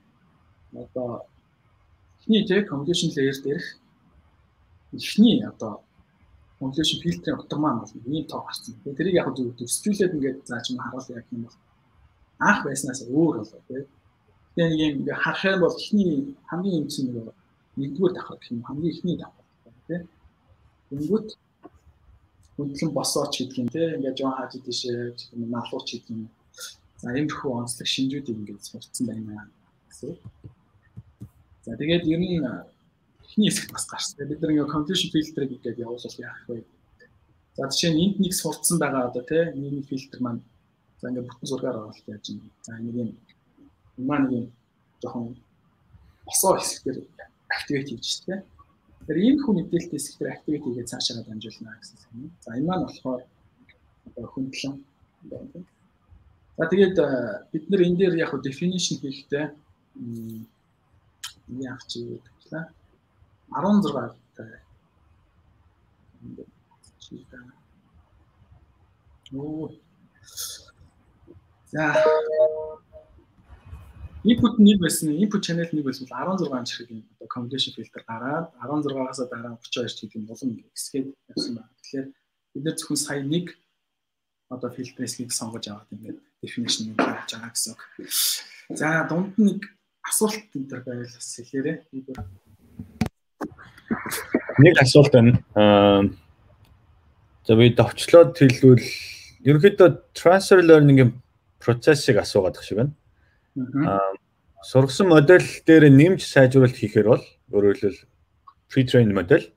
одоо эхний тэг convolution layer дээрх эхний одоо convolution фильтрийн утга маань бол ийм тоо гарсан. Тэгээ тэрийг яг зөв төсчүүлээд ингээд зааж м харуул яг юм бол анх байснаас өөр болоо тий. Тэгээ нэг юм ингээд харах юм бол эхний хамгийн юм чинь нэг нэгдүгээр давхар гэх юм хамгийн эхний давхар тий. Тэнгүүт хөдлөн босооч гэдэг юм те ингээд жоо хааж идэж юм малууч гэдэг юм. За иймэрхүү онцлог шинжүүдийг ингээд сурцсан байна гэсэн. За тэгээд ер нь эхний хэсэгт бас гарсан. Бид ингээд confusion filter-ыг ингээд явуулах яах вэ? За жишээ нь энд нэг сурцсан байгаа одоо те нэг фильтр маань за ингээд бүтэн зургаар оруулах яаж юм. За нэг юм маань нэг жоохон босоо хэсгээр активейт хийж те Тэгэхээр ийм хүн мэдээлэлтэй сектор activity-гээ цаашаа дамжуулна гэсэн юм. За энэ маань болохоор одоо хөндлөн. За тэгээд э, бид нэр энэ дээр яг definition хийхдээ яах чи гэвэл 16 тай. Оо. За input нэг байсан input channel нэг байсан бол 16 чирхэг юм одоо combination filter гараад 16-аас дараа 32 чиг юм болон хэсгээд явсан байна. Тэгэхээр бид нэр зөвхөн сая нэг одоо фильтрээсгийг сонгож аваад ингээд definition юм хийж байгаа гэсэн үг. За дунд нь нэг асуулт энэ төр байвал бас хэлээрэй. Нэг асуулт байна. Аа за би товчлоод хэлвэл ерөнхийдөө transfer learning-ийн процессыг асуугаад тах шиг байна. Аа сургасан модель дээр нэмж сайжруулалт хийхээр бол өөрөөр хэлбэл pre-trained модель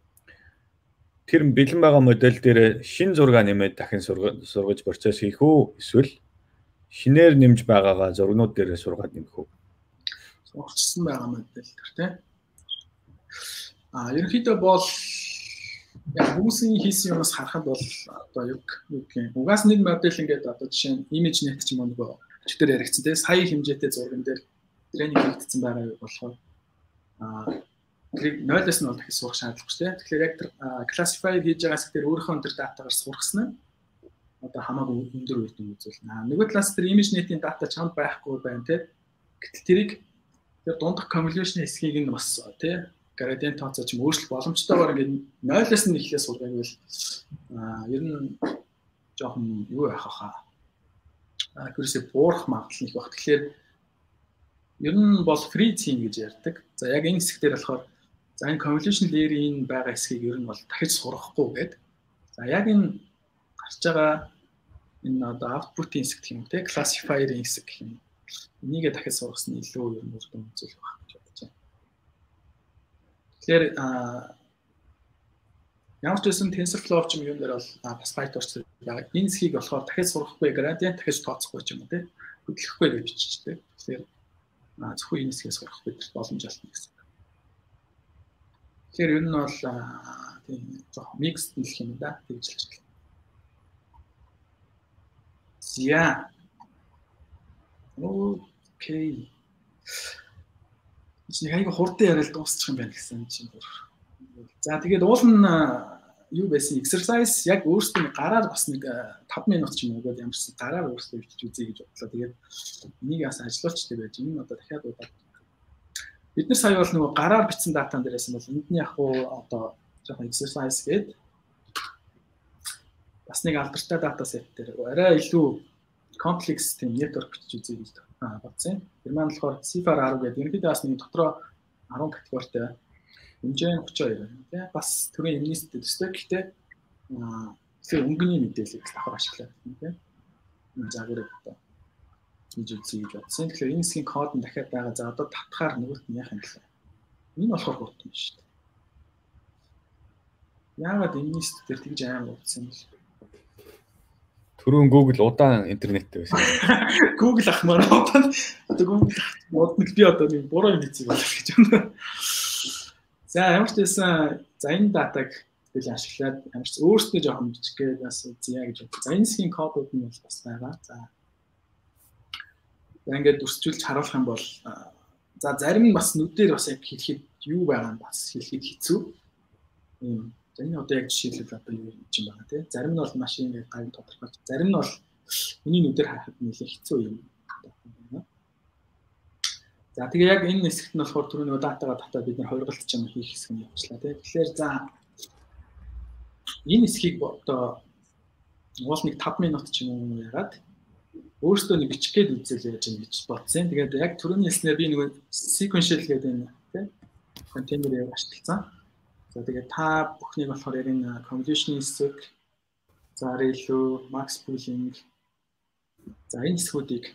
тэр бэлэн байгаа модель дээр шин зураг нэмээд дахин сургаж процесс хийх үү эсвэл шинээр нэмж байгаагаа зургнууд дээрээ сургаад нэмэх үү? Сурчсан байгаа модель төр тий. А ерөнхийдөө бол яг хүмүүсийн хийсэн юмас харахад бол одоо юу гэх юм. Угаас нэг модель ингээд одоо жишээ нь image net ч юм уу нөгөө өчтөр яригдсан тийм сая хэмжээтэй зурган дээр тренинг хийгдсэн байгаа болохоор аа тэрийг 0-аас нь бол дахиж сурах шаардлагагүй тийм. Тэгэхээр яг тэр classify хийж байгаас тэр өөрийнхөө тэр датагаар сургасан нь одоо хамаагүй өндөр нь үзүүлнэ. Нөгөө талаас тэр ImageNet-ийн дата чамд байхгүй байна тийм. Гэтэл тэрийг тэр дундах convolution хэсгийг нь бас тийм gradient тооцоо ч юм өөрчлөх боломжтойгоор ингээд 0-аас нь эхлээ сургах гэвэл аа ер нь жоохон юу яах хаа. Accuracy буурах магадлал их баг. Тэгэхээр ер нь бол free theme гэж ярьдаг. За яг энэ хэсгээр болохоор за энэ convolution layer-ийн байгаа хэсгийг ер нь бол дахиж сурахгүй гэдэг. За яг энэ гарч байгаа энэ одоо output-ийн хэсэг гэх юм те classifier-ийн хэсэг гэх юм. Энийг дахиж сургасан нь илүү ер нь үрдэн үзэл баг гэж бодож байна. Тэгэхээр ямар ч байсан TensorFlow ч юм юм дээр бол бас PyTorch байгаа. Энэ хэсгийг болохоор дахиж сурахгүй gradient дахиж тооцохгүй ч юм уу те хөдлөхгүй гэж биччихтэй. Тэгэхээр зөвхөн энэ хэсгээс сурах бид боломж олно гэсэн. Тэгэхээр ер нь бол тийм жоохон микс гэх юм да тэгж хэлж байна. За. Окей. Чи нэг хурдан яриад дуусчих юм байна гэсэн чинь. За тэгээд уул нь юу байсан exercise яг өөрсдөө гараар бас нэг 5 минут ч юм уу гэдэг ямарсан гараар өөрсдөө бичиж үзье гэж бодлоо. Тэгээд энийг бас ажиллуулчтай байж энэ одоо дахиад удаа бид нар сая бол нөгөө гараар бичсэн датан дээрээс нь бол энд нь яг уу одоо жоохон exercise гээд бас нэг алдартай дата сет дээр арай илүү комплекс тийм network бичиж үзье гэж бодсон. Тэр маань болохоор CFR 10 гэдэг ерөнхийдөө бас нэг дотроо 10 категоритой хэмжээ нь 32 байна тийм бас төрийн эмнисттэй төстэй гэхдээ тэр өнгөний мэдээллийг давхар ашиглаад тийм энэ загварыг одоо хийж үзье гэж бодсон. Тэгэхээр энэ хэсгийн код нь дахиад байгаа. За одоо татхаар нөгөөт нь яах юм бэ? Энэ болохоор юм шүү дээ. Яагаад эмнист дээр тэгж аим утсан юм бэ? Түрүүн Google удаан интернеттэй байсан. Google ах маань удаан одоо Google модныг би одоо нэг буруу юм хийцээ болох гэж байна. За ямар ч байсан за энэ датаг тэгэл ашиглаад ямар ч өөрсдөө жоохон бичгээ бас үзье гэж бод. За энэ хэсгийн кодууд нь бол бас байгаа. За. Ингээд үрсчүүлж харуулах юм бол за зарим нь бас нүдээр бас яг хэлэхэд юу байгаа нь бас хэлэхэд хэцүү. Ийм за энэ одоо яг жишээлбэл одоо юу юм чинь байгаа тий. Зарим нь бол маш ингээд гайг тодорхойлж, зарим нь бол миний нүдээр харахад нэлээд хэцүү юм За тэгээ яг энэ хэсэгт нь болохоор түрүү нөгөө датагаа татаад бид нэр хувиргалт ч юм хийх хэсэг нь явуулчлаа тийм. Тэгэхээр за энэ хэсгийг одоо уул нэг 5 минут ч юм уу ягаад өөртөө нэг бичих гээд үзэл яаж юм гэж бодсон. Тэгээд яг түрүүний хэлснээр би нөгөө sequential гэдэг энэ тийм контейнерыг ашигласан. За тэгээд та бүхнийг болохоор яг энэ convolution хэсэг за илүү max pooling за энэ хэсгүүдийг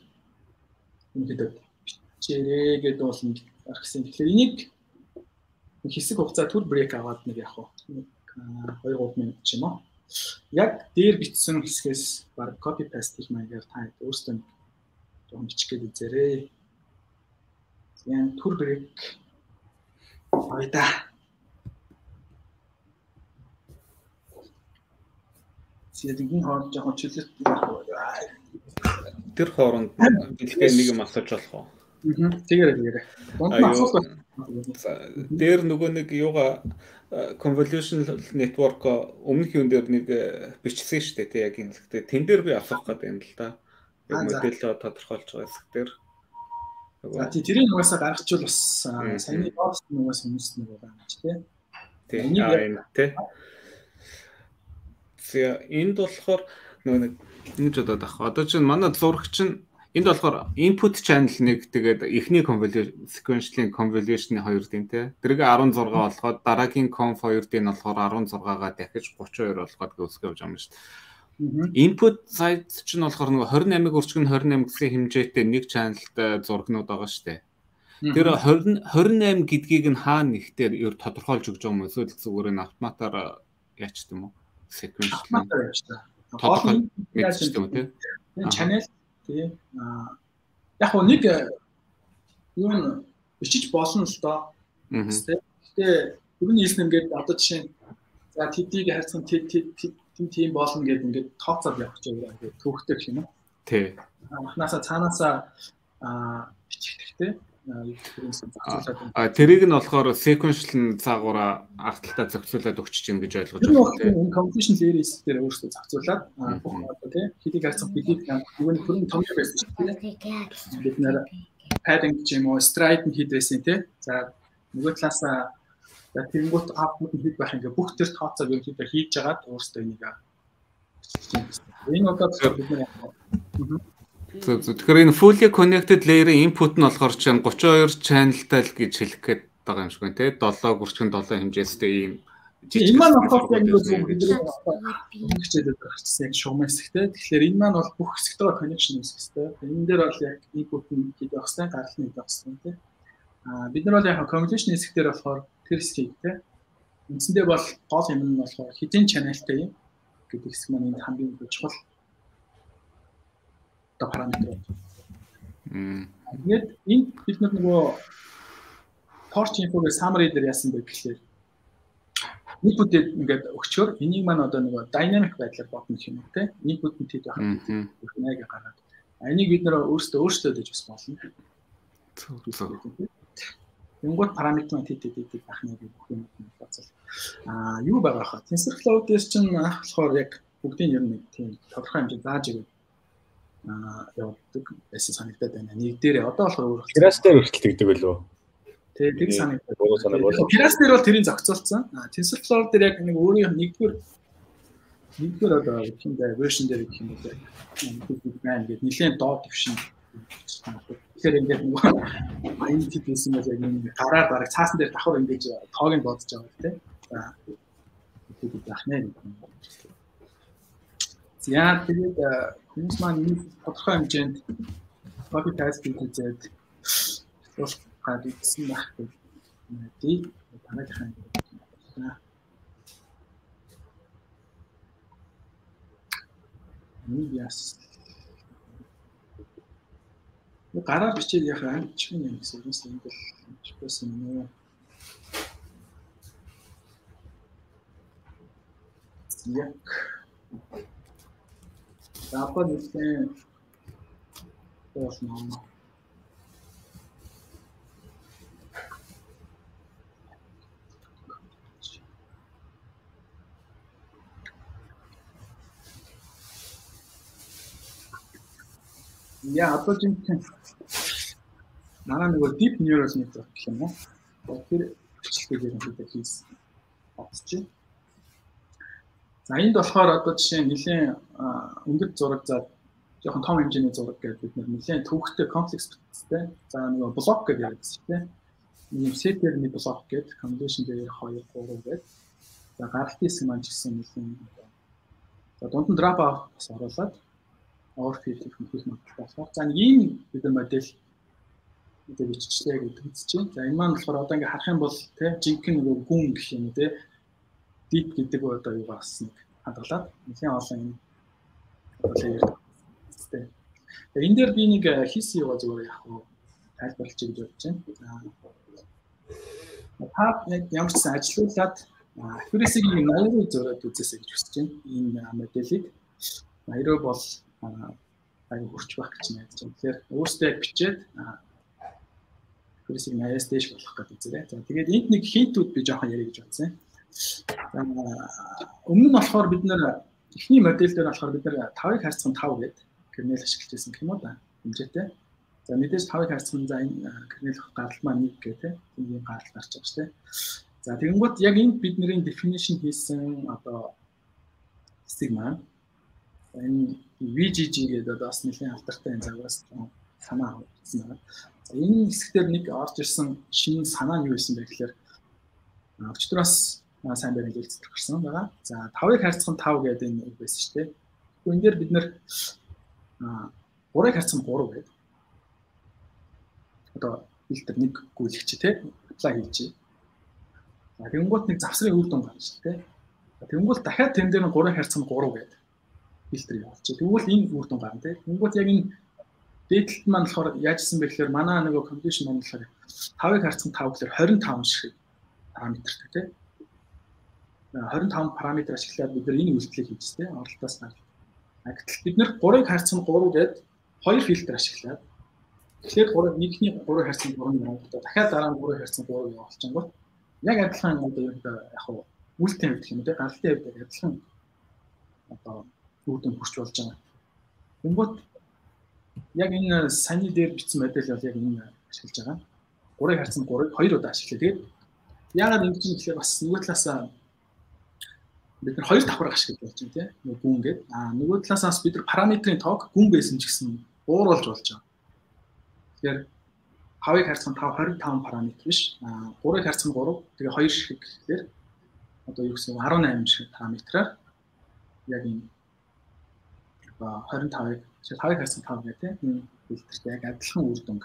үнэхээр чирээ гэдэг бол нэг аргасан. Тэгэхээр энийг хэсэг хугацаа төр брейк аваад нэг яг хоо 2 3 минут ч юм уу. Яг дээр бичсэн хэсгээс баг copy paste хийх маягаар та өөрсдөө жоохон бичих гээд үзээрэй. Яг төр брейк ойда. Сэтгэн хооронд жоохон чөлөөт тэр хооронд бэлгээ нэг юм асууж болох уу? Тэгээрэй тэгээрэй. Дээр нөгөө нэг юугаа convolution network өмнөх юм дээр нэг э, бичсэн шүү дээ тий яг энэ хэсэгтээ тэн дээр би асуух гэдэг юм л да. Яг модель тодорхойлж байгаа хэсэг дээр. За тий тэрийг нугасаа гаргачвал бас саяны бокс нугас хүмүүст нэг байгаа юм чи тий. Тий энэ тий. Энд болохоор нөгөө нэг ингэж бодоод ах. Одоо чинь манай зурагч нь Энд болохоор input channel нэг тэгээд эхний sequential-ийн convolution-ы хоёр дин те. Тэрийг 16 болоход дараагийн conv хоёр дин болохоор 16-гаа дахиж 32 болгоод гүйцэтгэж байгаа юм шүү дээ. Input side чинь болохоор нөгөө 28-ыг өрчгөн 28 гэсэн хэмжээтэй нэг channelд зургнууд байгаа шүү дээ. Тэр 20 28 гэдгийг нь хаана нэгтэр ер тодорхойлж өгч байгаа юм эсвэл зүгээр нь автоматар яач юм уу? Sequential. Тодорхой мэдчихдэг юм те. Channel тий. Аа яг хөө нэг э, юу н бичиж болно л доо. Гэтэ түрүүний хэлсэн ингээд одоо жишээ нь за тэдийг харьцан тэд тэд тийм болно гэдэг ингээд тооцоод явах өөр ингээд төвхтэй гэх юм уу. Тий. Анханасаа цаанаасаа аа бичихтэй А тэрийг нь болохоор sequential цаагаараа арталтаа зохицуулаад өгч чинь гэж ойлгож байна. Competition layers дээр өөрсдөө зохицуулаад бүх одоо тийм хэдийг харсан билийг юу нэг хөрөнгө том байсан шүү дээ. Бид нэр padding ч юм уу stride нь хэд байсан тийм. За нөгөө талаасаа за тэнгуут output нь хэд байх ингээ бүх төр тооцоог юм хэд хийж жагаад өөрсдөө энийг энэ одоо бид нар Тэгэхээр энэ fully connected layer-ийн input нь болохоор чинь 32 channelтай л гэж хэлэх гээд байгаа юм шиг байна те 7 гүрчгэн 7 хэмжээстэй ийм энэ маань болохоор яг нэг зүйл бидний хичээлүүд гарчихсан яг шугам хэсэгтэй. Тэгэхээр энэ маань бол бүх хэсэгтэй connection хийх хэрэгтэй. Энэ дээр бол яг input нь хийх хэрэгтэй, гарал нь хийх хэрэгтэй те. Аа бид нар бол яг communication хэсгээр болохоор тэр хэсгийг те. Үндсэндээ бол гол юм нь болохоор хэдийн channelтай юм гэдэг хэсэг маань энд хамгийн чухал одоо параметр. Тэгээд энд бид нар нөгөө torch info-г summary дээр яасан бэ гэхлээр нэг бүтэд ингээд өгчөөр энийг маань одоо нөгөө dynamic байдлаар бодно юм уу те. Нэг бүтэнд хэд байх. Вэ гэж гаргаад энийг бид нэр өөрсдөө өөрсдөө дэж бас болно. Тэнгууд параметр маань хэд хэд хэд байх нэг бүх юм боцол. Аа юу байгаа хаа? TensorFlow дээр чинь болохоор яг бүгдийн ер нь тийм тодорхой хэмжээ зааж ирэв явуулдаг байсан санагдаад байна. Нэг дээр одоо болохоор өөр Terrace дээр хүртэл тэгдэг байлоо. Тэг тэг санагдаад. Terrace дээр бол тэрийг зохицуулсан. TensorFlow дээр яг нэг өөрийн нэгдүгээр нэгдүгээр одоо хин version дээр гэх юм бол байна гэдэг нэлээд доод төвшин. Тэгэхээр ингээд нэг тип хийсэн бол яг нэг гараар бараг цаасан дээр давхар ингэж тоог нь бодож байгаа тийм. За тэгээд яах нэ. За тэгээд Хүмүүс маань энэ тодорхой хэмжээнд copy paste хийгээд бол гад ийсэн байх гэж мэдээ танай хаан. Нэг яс. Нэг гараар бичээд яхаа чихэн юм гэсэн юм бол байсан юм уу? Яг Одоо нэгэн болно. Я жинхэнэ манай нөгөө deep neural network гэх юм уу? Тэр бичлэгээр нэг хийсэн. Бодчих. За энд болохоор одоо жишээ нь нэлийн өнгөт зураг за жоохон том хэмжээний зураг гэдэг бид нэлийн төвхтэй комплекс бүтцтэй. За нөгөө блок гэдэг яриад шүү дээ. Ийм сеттерний блок гэдэг combination дээр 2 3 гэдэг. За гаралт хэсэг маань ч гэсэн нэлийн за дунд нь drop off бас оруулаад overfill гэх мэт магадлал болохоор за нэг ийм бид нар модель одоо биччихлээ гэдэг үзчихээн. За энэ маань болохоор одоо ингээ харах юм бол тий жинхэнэ нөгөө гүн гэх юм тий deep гэдэг одоо юу бас нэг хадгалаад нэлийн олон юм layer тээ. Тэгээ энэ дээр би нэг хийсэн яваа зүгээр яг хуу тайлбарлаж гэж бодож байна. Та яг ямар ч ажилуулад accuracy-г 80% зөрөөд үзээсэй гэж хүсэж байна. Энэ моделийг 80% бол аяг хурц байх гэж найдаж байна. Тэгэхээр өөртөө яг бичээд accuracy-г 80-аас дээш болох гэдэг үзээрэй. За тэгээд энд нэг хинтүүд би жоохон ярих гэж бодсон. Өмнө нь болохоор бид нэр эхний модель дээр болохоор бид нэр 5-ыг харьцсан 5 гэдэг kernel ашиглаж байсан юм уу да хэмжээтэй. За мэдээж 5-ыг харьцсан за энэ kernel гарал маань 1 гэх тийм ийм гарал гарч байгаа шүү дээ. За тэгэнгүүт яг энд бидний definition хийсэн одоо маань энэ VGG гэдэг одоо бас нэлийн алдартай энэ загваас санаа авсан байна. За энэ хэсгээр нэг орж ирсэн шинэ санаа юу байсан бэ гэхээр өчтөрөөс сайн байна гэж гарсан байгаа. За 5-ыг харьцах нь 5 гэдэг энэ үг байсан шүү дээ. Тэгвэл энэ дээр бид нэр 3-ыг харьцах нь 3 гэдэг. Одоо фильтр нэг гүйлгч тий apply хийж. За тэнгуут нэг завсрын үр дүн гарч дээ. Тэнгуут дахиад тэн дээр нь 3-ыг харьцах нь 3 гэдэг фильтр явуулчих. Тэгвэл энэ үр дүн гарна тий. Тэнгуут яг энэ дээдлэлт маань болохоор яажсан бэ гэхээр манай нөгөө competition маань болохоор 5-ыг харьцах нь 5 гэхээр 25 шиг параметртэй тий 25 параметр ашиглаад бид нар энэ үйлдэлийг хийжтэй оролтоос гарч. Гэтэл бид нэр 3-ыг харьцсан 3 гээд хоёр фильтр ашиглаад Тэгэхээр 3 нэгний 3 харьцан 3 явагдаа дахиад дараа нь 3 харьцан 3 явуулчихсан яг адилхан одоо яг яг үлтэн гэдэг юм те гарлын хэвээр адилхан одоо үүдэн хүрч болж байгаа. Тэнгүүт яг энэ саний дээр бичсэн модель бол яг энэ ашиглаж байгаа. 3-ыг харьцан 3-ыг 2 удаа ашиглая. Тэгээд яагаад ингэж юм гэхээр бас нөгөө талаасаа бид нар хоёр давхар ашиглаж болж байна тийм нөгөө гүн гэдэг. Аа нөгөө талаасаас бид нар параметрын тоог гүн байсан ч гэсэн ууруулж болж байгаа. Тэгэхээр 5-ыг харьцан 5 25 параметр биш. Аа 3-ыг харьцан 3 тэгээ 2 шиг гэхээр одоо юу гэсэн 18 шиг параметраар яг энэ 25-ыг 5-ыг харьцан 5 гэдэг тийм фильтртэй яг адилхан үр дүнг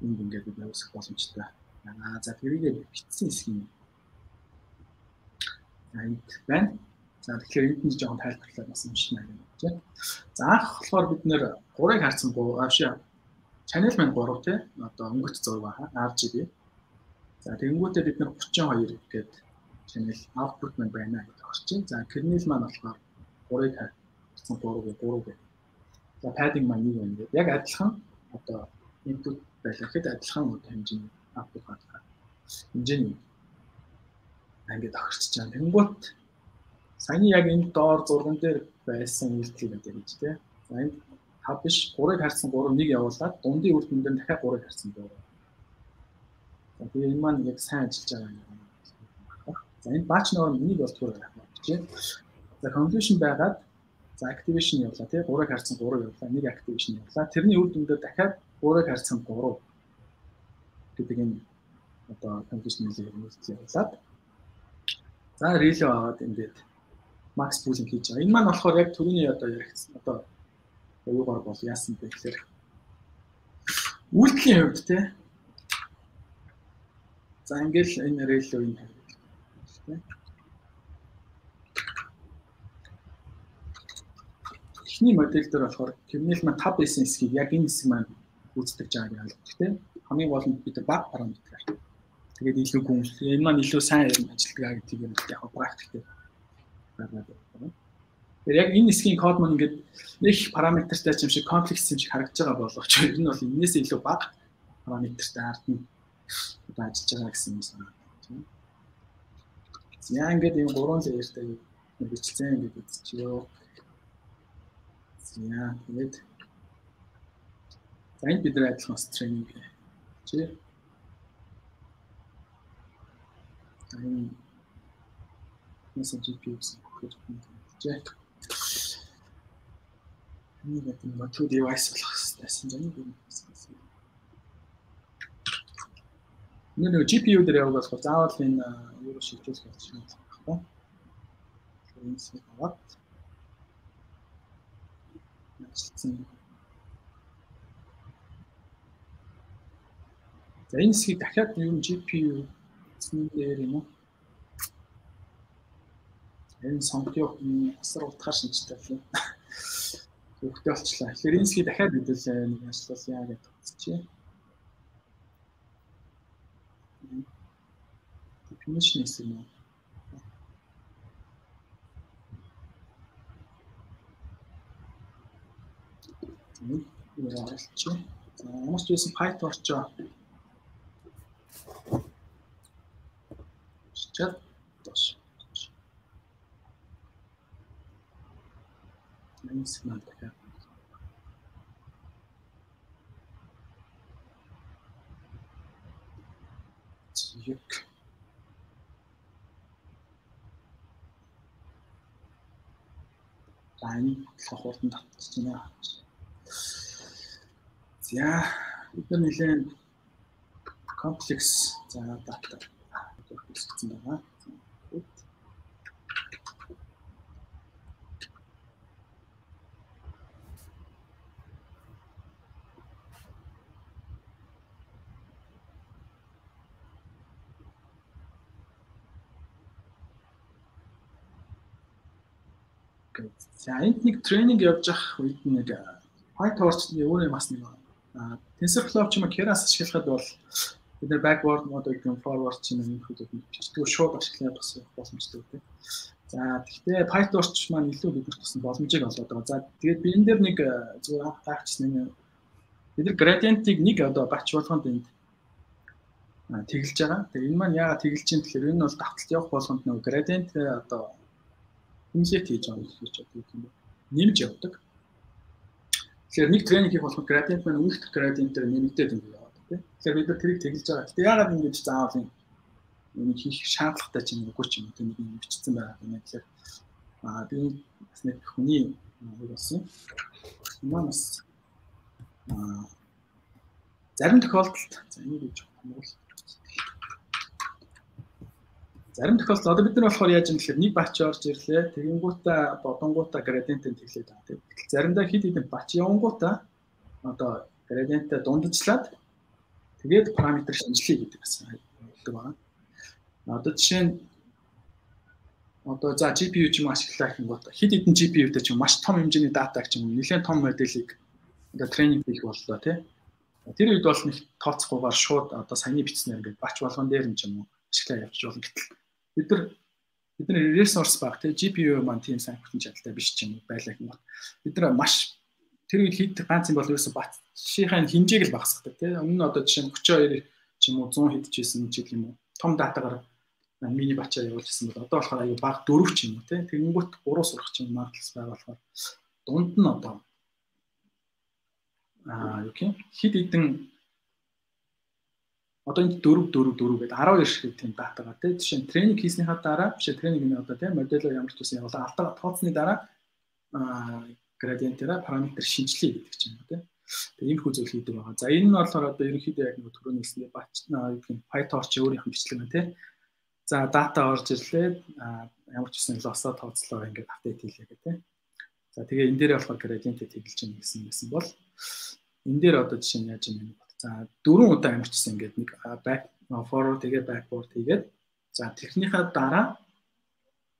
энд ингээд явуулах боломжтой. Аа за тэрийг бичсэн хэсэг энд байна. За тэгэхээр энд нь жоохон тайлбарлаад бас уншина юм тийм. За анх болохоор бид нэр 3-ыг харьцан 3 авшаа channel маань 3 тий одоо зураг баха RGB. За тэгэнгүүтээ бид нэр 32 гэдэг channel output маань байна гэдэг орчин. За kernel маань болохоор 3-ыг харьцан 3 гэх 3 гэх. За padding маань нэг юм. Яг адилхан одоо input байлаа гэхэд адилхан хэмжээний output гаргах. Хэмжээний ангид тохирч байгаа. Тэнгуут саяны яг энэ доор зурган дээр байсан үйлдэл гэдэг гэж тийм. За энд 5 биш 3-ыг харьцсан 3 нэг явуулаад дундын үр дүн дээр дахиад 3-ыг харьцсан 4. За тэгээ энэ маань яг сайн ажиллаж байгаа юм. За энэ баач нөгөө нэг болтгоор байх чинь. За conclusion байгаад за activation явуулаа тий 3-ыг харьцсан 3 явуулаа нэг activation явуулаа. Тэрний үр дүн дээр дахиад 3-ыг харьцсан 3 гэдэг энэ одоо хэлээ явуулаад За реле аваад ингээд макс пулинг хийж байгаа. Энэ маань болохоор яг түрүүний одоо яригдсан одоо юугаар бол яасан бэ гэхээр үйлдэлийн хувьд те. За ингээл энэ реле үеийн те Эхний модель дээр болохоор kernel маань 5 байсан хэсгийг яг энэ хэсэг маань үүсгэж байгааг ойлгох тийм хамгийн гол нь бид баг параметраар Тэгээд илүү гүн энэ маань илүү сайн юм ажилтгаа гэдгийг юм яг практик дээр гаргаад байна. Тэгэхээр яг энэ хэсгийн код маань ингээд нэг параметртай юм шиг комплекс юм шиг харагдаж байгаа боловч ер нь бол энээс илүү бага параметртай ард нь одоо ажиллаж байгаа гэсэн юм санагдаж байна. За ингээд юм гурван layerтай бичлсэн ингээд үзчихё. За тэгээд за энэ бид нар адилхан стриминг чи энэ мессеж GPU-с хөгжиж байна. Нэг two device болох хэрэгтэйсэн юм. Нэг нэг GPU дээр явуулах заавал энэ юу шилжүүлэх гэж байна. Энэ шиг аваад ажилласан. За энэ хэсгийг дахиад юу GPU эцний дээр юм уу? Энэ сонгох юм асар утгаар шинжтэй байна. Хөвгтэй болчлаа. Хэсгийг дахиад мэдээлэл нэг ажиллуулъя гэж бодчихъя. Definition гэсэн юм. Нэг арилчих. За ямар ч байсан PyTorch-оо Чад дош. Нэмс маань дахиад Зүг. Тань хурдан татчихж байна. За бид нэлээд комплекс за дата хэлсэн байна. За энд нэг тренинг явж явах үед нэг PyTorch-ны өөрөө бас нэг TensorFlow ч юм уу Keras ашиглахад бол бид нэр backward mode гэх юм forward ч юм уу нөхөд бичдэг шууд ашиглах бас боломжтой үү. За гэхдээ PyTorch маань илүү бидэрт тусан боломжийг олгоод байгаа. За тэгээд би энэ дээр нэг зүгээр гайхчихсан нэг бид нар gradient-ийг нэг одоо батч болгонд энд тэгэлж байгаа. Тэгээ энэ маань яагаад тэгэлж юм тэгэхээр энэ бол давталт явах болгонд нөгөө gradient одоо инжект хийж байгаа гэж боддог юм байна. Нэмж явдаг. Тэгэхээр нэг тренинг хийх болохоор gradient маань үлдэх gradient-ээр нэмэгдээд ингэ яваад тийм. Тэгэхээр бид нар тэрийг тэгэлж байгаа. Гэтэ яагаад ингэж заавал нэг хийх шаардлагатай ч юм уу ч юм уу нэг бичсэн байгаа юм. Тэгэхээр аа би бас нэг хүний нэг болсон. Манас аа зарим тохиолдолд за энийг гэж Монгол Зарим тохиолдолд одоо бид нар болохоор яаж юм гэхээр нэг бач орж ирлээ. Тэгэнгүүтээ бодонгуудаа градиентын тэглээд байгаа тийм. Заримдаа хид хідэн бач явангуудаа одоо градиентаа дундажлаад тэгээд параметр шинжилгээ гэдэг бас байдаг байна. Одоо жишээ нь одоо за GPU ч юм ашиглаа гэх юм бол хид хідэн GPU-тэй ч маш том хэмжээний датаг ч юм нэлээд том моделийг одоо тренинг хийх боллоо тийм. Тэр үед бол нэг тооцохгүйгээр шууд одоо саяны бичснээр ингээд бач болгон дээр нь ч юм уу ашиглаа явуулж болно гэтэл бид нар бидний ресурс баг тий GPU маань тийм сайн хүчин чадалтай биш ч юм байлаа юм бол бид нар маш тэр үед хэд ганц юм бол ерөөсө батшийнхаа хэмжээг л багасгадаг тий. Өмнө нь одоо жишээ нь 32 ч юм уу 100 хэдчихсэн ч юм уу том датагаар мини бачаа явуулсан бол одоо болохоор аюу баг 4 ч юм уу тий. Тэгэнгүүт 3 сурах ч юм магадлал байгаа болохоор дунд нь одоо аа юу гэх хэд хэдэн одоо энд 4 4 4 гэдэг 12 шиг тийм датагаа тийм жишээ нь тренинг хийснийхаа дараа биш тренинг нь одоо тийм модельо ямар ч үсэн явуулаа алдаа тооцсны дараа аа градиентера параметр шинжилгээ гэдэг чинь тийм Тэгээ ийм хүү зүйл хийдэг байгаа. За энэ нь болохоор одоо ерөнхийдөө яг нэг түрүүний хэлсний бач юу PyTorch өөрийнх нь бичлэг нь тийм. За дата орж ирлээ ямар ч үсэн лосоо тооцлоо ингээд апдейт хийлээ гэх тийм. За тэгээ энэ дээр болохоор градиентэд хэглэж ийн гэсэн байсан бол энэ дээр одоо жишээ нь яаж юм бэ? За дөрвөн удаа амарчсан ингээд нэг back forward тэгээ backward хийгээд за техникаа дараа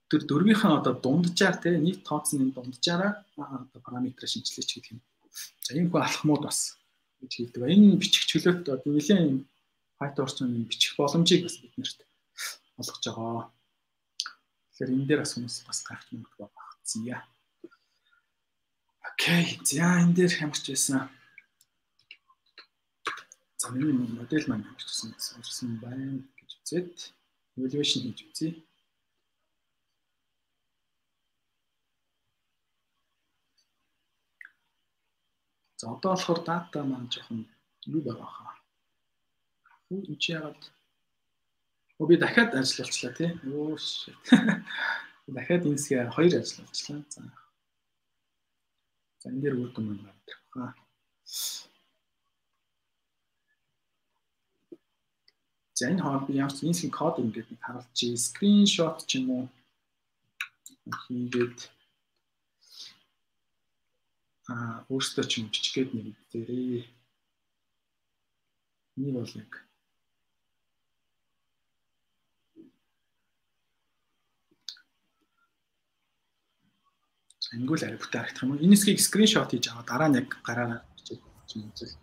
тэр дөрвийнхээ одоо дунджаар те нэг тооцсон энэ дунджаараа одоо параметр шинжилгээч гэдэг юм. За энэ хүү алхмууд бас гэж хэлдэг. Энэ бичих чөлөөт одоо нэлийн PyTorch-ын бичих боломжийг бас биднэрт олгож байгаа. Тэгэхээр энэ дээр бас хүмүүс бас гайхаж магадгүй багцъя. Окей. За энэ дээр ямар ч байсан За миний модель маань хэмжсэн сонирсон байна гэж үзээд evaluation хийж үзье. За одоо болохоор дата маань жоохон юу байгаа хаа. Хүү энэ чи яагаад би дахиад ажиллуулчлаа тий. Оо shit. Дахиад энэсгээ хоёр ажиллуулчлаа. За. За энэ дээр дүн маань байна. Аа. За энэ хоол би ямар ч инсийн код ингээд чи скриншот ч юм уу хийгээд а өөртөө ч юм жижигээд нэг дээрээ нэг бол яг Ангуул арай бүтээ харагдах юм? Энэ хэсгийг скриншот хийж аваа дараа нь яг гараараа бичиж юм үзэл.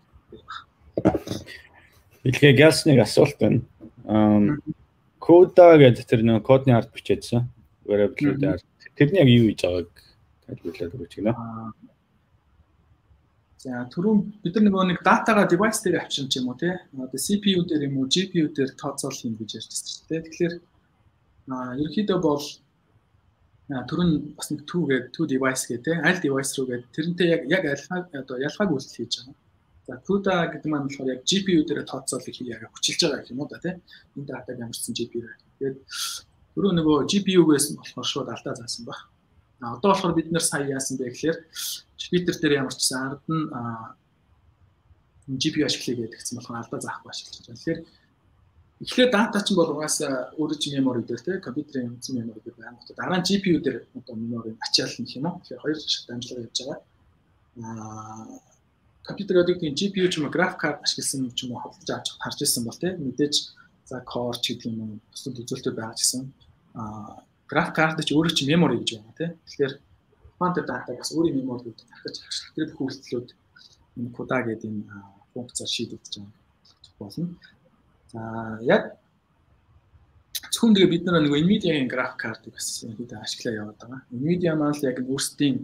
Илгээ гялс нэг асуулт байна. Аа кода гэдэг тэр нэг кодны арт бичээдсэн. Variable-уудаар тэрний яг юу хийж байгааг тайлбарлаад өгөөч гинэ. За түрүүн бид нар нөгөө нэг датагаа device дээр авчин ч юм уу тий. Одоо CPU дээр юм уу GPU дээр тооцоол юм гэж ярьжсэн шүү дээ. Тэгэхээр ерөнхийдөө бол түрүүн бас нэг 2 гэдэг 2 device гэдэг тий. Аль device руу гэдэг тэрнтэй яг яг ялгааг одоо ялгааг үйлдэл хийж байгаа. За CUDA гэдэг маань болохоор яг GPU дээр тооцоолыг яг хүчилж байгаа гэх юм уу да тийм. Энэ датаг ямарчсан GPU. Тэгээд түрүү нөгөө GPU-гээс болохоор шууд алдаа заасан баг. Одоо болохоор бид нэр сая яасан бэ гэхээр Jupyter дээр ямарчсан ард нь GPU ашиглая гэдгсэн болохоор алдаа заахгүй ашиглаж байгаа. Тэгэхээр эхлээд дата чинь бол угаасаа өөрөө чи memory дээр тийм компьютерийн үнцэн memory дээр байна. Дараа нь GPU дээр одоо memory ачаална гэх юм уу. Тэгэхээр хоёр шиг дамжлага явж байгаа. Аа компьютер одгийн GPU ч юм уу график карт ашигласан ч юм уу худалдаж авч харж ирсэн бол тийм мэдээж за core ч гэдэг юм уу бусад үзүүлэлтүүд байгаа гэсэн а график карт ч өөрөө ч memory гэж байна тийм тэгэхээр quantum data бас өөрийн memory-д тархаж ашиглах тэр хөлтлүүд энэ CUDA гэдэг энэ функцаар шийдэгдэж байгаа болно. За яг зөвхөн тэгээ бид нар нэг Nvidia-гийн график картыг бас хэд ашиглаа яваад байгаа. Nvidia маань л яг өөрсдийн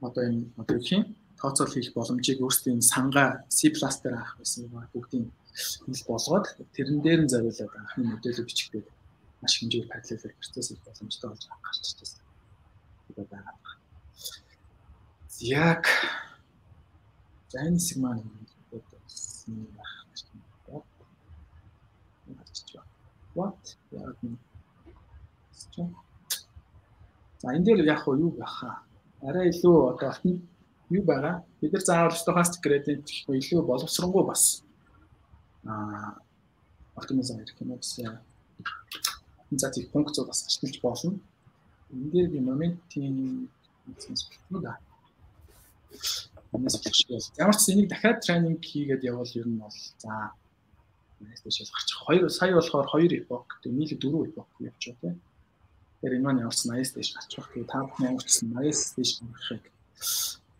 одоо энэ одоо юу юм тооцоол хийх боломжийг өөрсдийн сангаа C+ дээр авах байсан ба бүгдийн хэл болгоод тэрэн дээр нь зориулаад анхны модельийг бичгдээд маш хэмжээгээр параллел процесс хийх боломжтой болж гарч ирсэн. Тэгээд байгаа. Яг за энэ хэсэг маань What? Яг нь. За энэ дээр яг юу байх хаа? Арай илүү одоо юу байгаа? Бид нар заавал stochastic gradient гэхгүй илүү боловсронгуй бас аа оптимизм гэх юм уу гэсэн за тийм функцууд бас ашиглаж болно. Энэ дээр би моментийн болтно да. Энэс болчихвол ямар ч энийг дахиад тренинг хийгээд явбал ер нь бол за Найстайшээс гарчих. Хоёр сая болохоор 2 эпок, тэгээ нийлээ 4 эпок явчих тийм. Тэгэхээр энэ маань явуулсан Найстайш гарчих. Тэгээ та бүхэн ямарчсан Найстайш гарахыг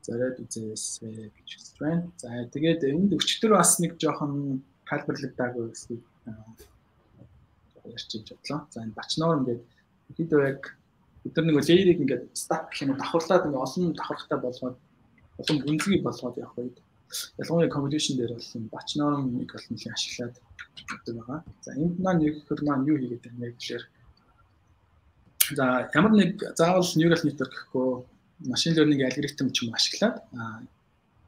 зориод үзээсэй гэж хэлж байна. За тэгээд энд өчтөр бас нэг жоохон калибрлагдаагүй гэсэн ярьж иж бодлоо. За энэ бачноор ингээд хэд яг бид нар нэг лейерийг ингээд стак гэх юм давхарлаад ингээд олон давхархтай болгоод олон гүнзгий болгоод явах үед ялангуяа competition дээр бол энэ бачноор нэг бол нэлийн ашиглаад гэдэг байгаа. За энд маань нэг хөр маань юу хийгээд байна гэхээр за ямар нэг заавал neural network гэхгүй машин learning алгоритм ч юм ашиглаад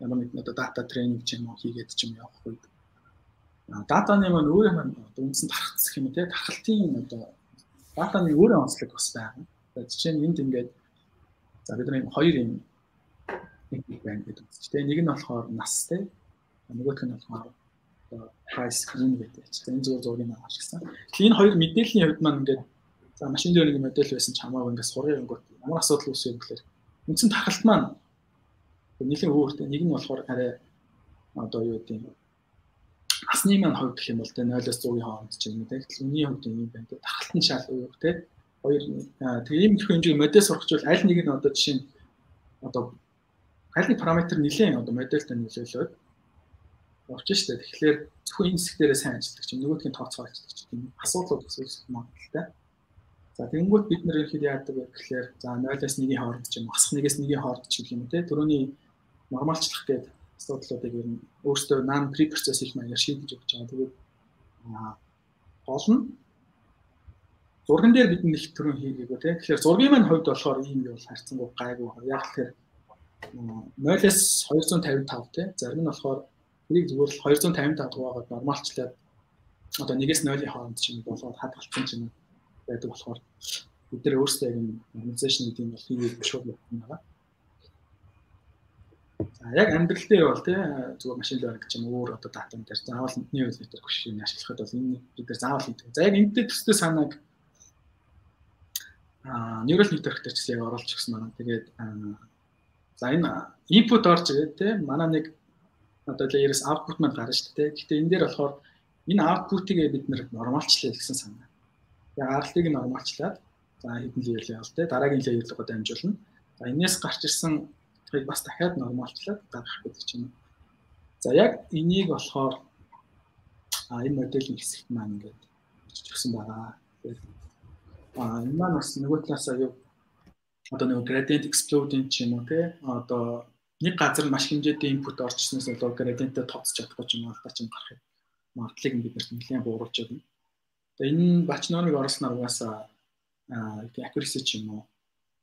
ямар нэг одоо дата тренинг ч юм уу хийгээд ч юм явах үед датаны маань өөрөө маань одоо үндсэн тархацах юм те. Тархалтын одоо датаны өөрөө онцлог бас байна. За жишээ нь энд ингээд за бид нар хоёр юм нэг байна гэдэг үсч те нэг нь болохоор нас те. Нөгөөх нь болохоор high screen гэдэг чинь энэ зүгээр зургийг авчихсан. Тэгэхээр энэ хоёр мэдээллийн хувьд маань ингээд за машин learning модель байсан ч хамаагүй ингээд сургын өнгөт ямар асуудал үүсвэ гэхээр үндсэн тархалт маань нэлийн өөртөө нэг нь болохоор арай одоо юу гэдэг юм насны маань хувьд гэх юм бол тэ 0-оос 100-ийн хооронд ч юм уу те үний хувьд юм байна те тархалт нь шал уу те хоёр тэгээ ийм их хэмжээ модель сурах зүйл аль нэг нь одоо жишээ нь одоо аль нэг параметр нэлээд одоо модельтэй нөлөөлөөд явж штэ. Тэгэхээр зөвхөн энэ хэсэг дээрээ сайн ажилладаг чинь нөгөөдхийн тооцоо ажилладаг чинь асуудлууд үүсэх магадaltaй. За тэгэнгүүт бид нэр ихэд яадаг вэ гэхээр за 0-аас 1-ийн хооронд ч юм асах 1-ээс 1-ийн хооронд ч юм те төрөний нормалчлах гэдэг асуудлуудыг ер нь өөртөө non pre-process их маягаар шийдэж өгч байгаа. Тэгээд гол нь зурган дээр бид нэг төрön хийгээгүй те. Тэгэхээр зургийн маань хувьд болохоор ийм юу бол харьцангуй гайгүй. Яг тэгэхээр 0-аас 255 те. Зарим нь болохоор Тэрийг зүгээр л 255 дугаагаад нормалчлаад одоо 1-с 0-ийн хооронд ч юм болоод хадгалсан ч юм байдаг болохоор бид нар өөрсдөө яг organization гэдэг юм бол хийгээд шууд явсан байгаа. За яг амьдрал дээр бол тий зүгээр машин learning гэж юм өөр одоо дата дээр заавал эдний үйл нэтер хөшгийг ашиглахад бол энэ бид нар заавал хийдэг. За яг энэтэй төстэй санааг аа neural network дээр ч яг оруулж өгсөн байна. Тэгээд за энэ input орж ирээд тий манай нэг одоо layer-с output маань гарна шүү дээ. Гэхдээ энэ дээр болохоор энэ output-ыг бид нэр нормалчлаа гэсэн санаа. Яг аралтыг нормалчлаад за хэдэн layer явал те дараагийн layer руу дамжуулна. За энээс гарч ирсэн тыг бас дахиад нормалчлаад гаргах гэдэг чинь. За яг энийг болохоор а энэ моделийн хэсэгт маань ингээд биччихсэн байгаа. А энэ маань бас нөгөө талаас аюу одоо нэг gradient exploding ч юм уу те одоо нэг газар маш хэмжээтэй input орчсноос болоод gradient-тэй тооцож чадахгүй ч юм уу алдаа ч юм гарах магадлалыг бид нарт нэлээд бууруулж байна. Тэгээ энэ бач номыг оруулснаар угаасаа accuracy ч юм уу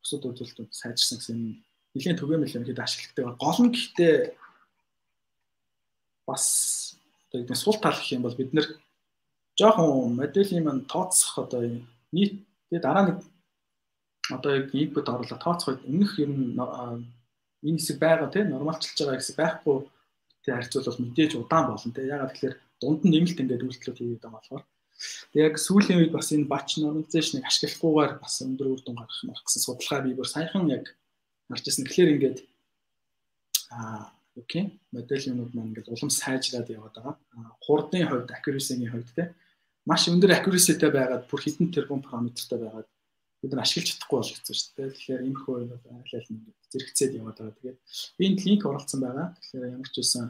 бусад үйлдэлтүүд сайжирсан гэсэн нэлээд түгээмэл юм хэд ашигладаг. Гол нь гэхдээ бас одоо ингэ сул тал гэх юм бол бид нэр жоохон моделийн маань тооцох одоо нийт тэгээ дараа нэг одоо яг input оруулаад тооцоход өмнөх ер нь энэ хэсэг байгаа тийм нормалчилж байгаа хэсэг байхгүй тий харьцуулбал мэдээж удаан болно тий ягаад тэгэхээр дунд нь нэмэлт ингээд үйлдэлүүд хийгээд байгаа болохоор тэг яг сүүлийн үед бас энэ батч нормализашныг ашиглахгүйгээр бас өндөр үр дүн гаргах мах гэсэн судалгаа би бүр саяхан яг харж ирсэн. Тэгэхээр ингээд аа окей моделинууд маань ингээд улам сайжраад яваад байгаа. Хурдны хувьд accuracy-ийн хувьд тий маш өндөр accuracy-тэй байгаад бүр хэдэн тэрбум параметртай байгаад бид нар ашиглаж чадахгүй бол хэцүү шүү дээ. Тэгэхээр энэ хөө аль аль нэг зэрэгцээд яваад байгаа. Тэгээд энд линк оруулсан байгаа. Тэгэхээр ямар ч байсан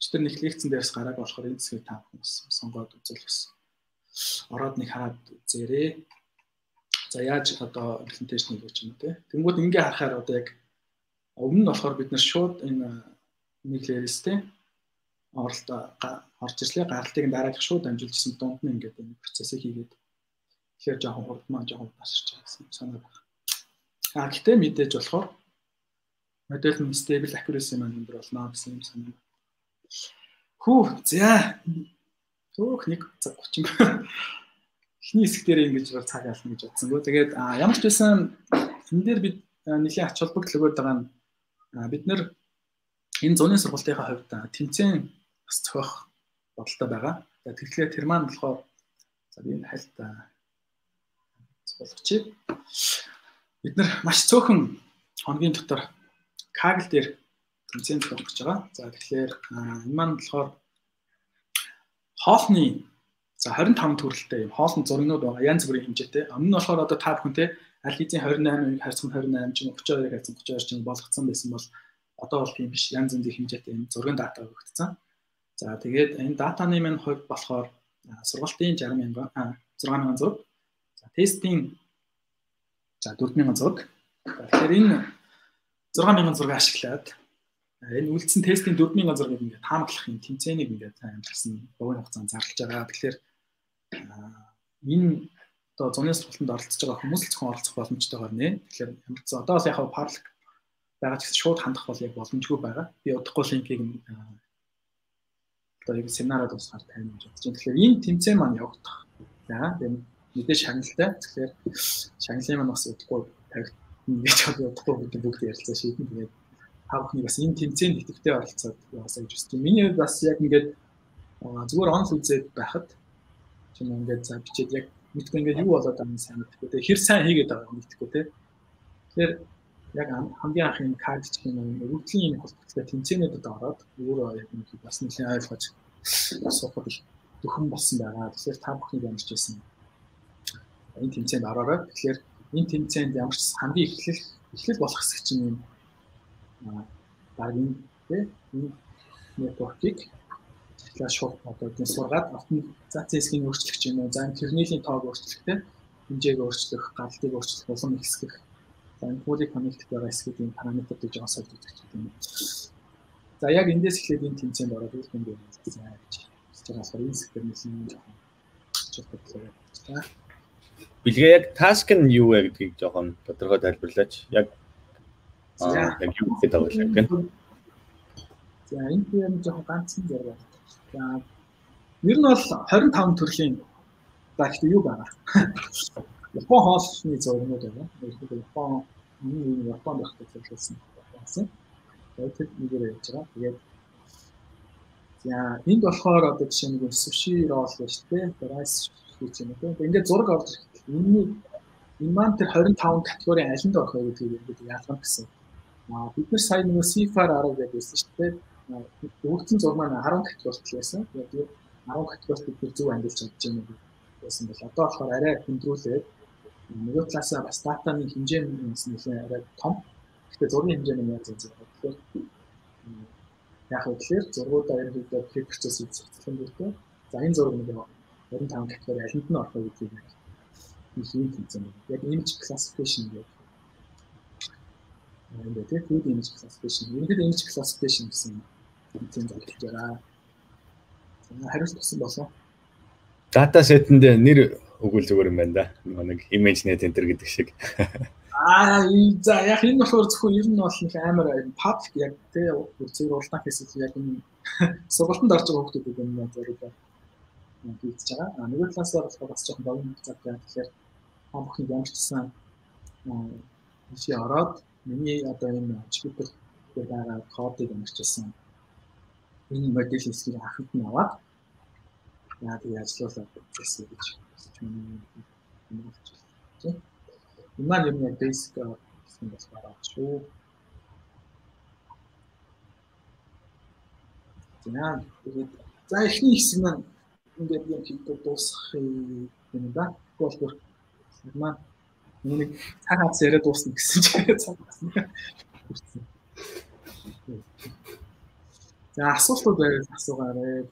өчтөр нэг лекцэн дээрс гарааг болохоор энэ хэсгийг та бүхэн сонгоод үзэл бас ороод нэг хараад үзээрэй. За яаж одоо имплементашн хийх юм те. Тэнгүүд ингээ харахаар одоо яг өмнө нь болохоор бид нар шууд энэ нэг лэрээс те оролт орж ирлээ гаралтыг дараалах шууд амжилтсан дунд нь ингээд энэ процессыг хийгээд тэгэхээр жоохон хурдмаа жоохон тасарч байгаа гэсэн санаа байна. А гэтээ мэдээж болохоор модель нь stable accuracy маань өндөр болно гэсэн юм санаа. Хүү за төөх нэг цаг 30 эхний хэсэг дээр ингэж цаг ялна гэж бодсонгүй. Тэгээд ямар ч байсан энэ дээр бид нэлийн ач холбогдол өгöd байгаа нь бид нэр энэ зуны сургалтынхаа хувьд тэмцээн бас зохиох бодолтой байгаа. За тэгэхээр тэр маань болохоор за би энэ хальт болгочих. Бид нар маш цөөхөн хоногийн дотор Kaggle дээр тэмцээн зохиох гэж байгаа. За тэгэхээр энэ маань болохоор хоолны за 25 төрөлтэй юм хоолны зургнууд байгаа. Янз бүрийн хэмжээтэй. Өмнө нь болохоор одоо та бүхэн те аль хэзээ 28 харьцан 28 ч юм уу 32 харьцан 32 ч юм болгоцсон байсан бол одоо бол тийм биш янз бүрийн хэмжээтэй энэ зургийн дата өгөгдсөн. За тэгээд энэ датаны минь хувьд болохоор сургалтын 60 мянган 6 мянган зураг. За тестийн за 4 мянган зураг. Тэгэхээр энэ 6 мянган зураг ашиглаад энэ үлдсэн тестийн 4 мянган зургийг ингээд таамаглах юм тэмцээнийг ингээд амжилсан богино хугацаанд зарлаж байгаа. Тэгэхээр энэ одоо зуны сургалтанд оролцож байгаа хүмүүс л зөвхөн оролцох боломжтой гарнэ. Тэгэхээр ямар ч одоо л яг парлик байгаа ч гэсэн шууд хандах бол яг боломжгүй байгаа. Би удахгүй линкийг одоо яг семинараар тусгаар тавина гэж бодож байна. Тэгэхээр энэ тэмцээн маань явагдах. За тийм мэдээж шагналтай. Тэгэхээр шагналын маань бас удахгүй тавигдана гэж бодохгүй бүгд бүгд ярилцаа шийдэн. Тэгээд та бүхний бас энэ тэмцээнд идэвхтэй оролцоод яасаа гэж үзтээ. Миний хувьд бас яг ингээд зүгээр онл үзээд байхад чинь ингээд за бичээд яг мэдгүй ингээд юу болоод байгаа юм сайн мэдэхгүй те хэр сайн хийгээд байгааг мэдэхгүй те тэгэхээр яг хамгийн анх энэ кард гэх юм өргөдлийн энэ холбоотой тэмцээнүүдэд ороод өөрөө яг нэг бас нэлийн ойлгож суухад их дөхөн болсон байгаа. Тэгэхээр та бүхнийг ямарч байсан энэ тэмцээнд ороорой. Тэгэхээр энэ тэмцээнд ямарч хамгийн эхлэл эхлэл болох хэсэг чинь юм энэ тийм нэтворкийг флаш шууд одоо тийм сургаад автны зацын хэсгийг өөрчлөх юм уу, за кернелийн тоог өөрчлөхтэй хэмжээг өөрчлөх, гарлыг өөрчлөх, улам ихсгэх, за энэ пулийг коннект байгаа хэсгүүдийн параметруудыг жоос олддог юм. За яг эндээс эхлээд энэ тэмцээнд ороод үйл юм байна гэж байгаа. Тэгэхээр энэ хэсгээр нэсэн жоохон чөлөөтэй байна. Билгээ яг таск нь юу вэ гэдгийг жоохон тодорхой тайлбарлаач. Яг яг юу гэдэг юм бэ? За энэ юм жоохон ганцхан зэрэг байна. За ер нь бол 25 төрлийн за ихтэй юу байгаа. Япон хоолны зургууд байна. Япон энэ Японд багтаж ажилласан байсан. Тэгээд нэгээр явж байгаа. Тэгээд за энд болохоор одоо жишээ нь суши рол гэж тийм райс гэж юм уу. Ингээд зураг орж ирэхэд энэний энэ маань тэр 25 категорийн алинд орох вэ гэдгийг ингээд яалгах гэсэн. Бид нар сая нэг CFR 10 гэдэг байсан шүү дээ өгөгдсөн зураг маань 10 категорит байсан. Тэгээд 10 категорит бид зөв ангилж чадж байна уу гэсэн бол одоо болохоор арай хөндрүүлээд нөгөө талаасаа бас датаны хэмжээ нь нэлээд арай том. Гэхдээ зургийн хэмжээ нь яаж зэн. Тэгэхээр яг үгээр зургуудаа ер нь процесс үзэх юм дуртай. За энэ зураг нэг 25 категори алинд нь орох гэдгийг нэг юм хийсэн. Яг image classification гэдэг. Энд тийм food image classification. Ерөнхийдөө image classification гэсэн юм тэмцээнд олж байгаа. Хариулт өгсөн болов. Дата сетэнд нэр өгвөл зүгээр юм байна да. Нэг ImageNet Enter гэдэг шиг. Аа, за яг энэ болохоор зөвхөн ер нь бол нэг амар public яг тий зүгээр улдаан хийсэн яг энэ сургалтанд орж байгаа хүмүүсүүд юм байна зэрэг хийгдэж байгаа. А нөгөө талаасаа болохоор бас жоохон богино хугацаатай байна. Тэгэхээр та бүхний ямар ч гэсэн ийшээ ороод миний одоо энэ чипер байгаа кодыг амжилтсан энэ модель хэсгийг анхнд нь аваад яа тэгээ ажиллуулаад гэсэн гэж хэлж байна. Энэ маань юм яг basic гэсэн байгаа шүү. За тэгээд за эхний хэсэг маань ингээд юм хийдэг дуусгах юм да. Тэгвэл маань нэг цаг хагас яриад дуусна гэсэн чинь цаг хагас. За асуултууд байвал асуугаарай.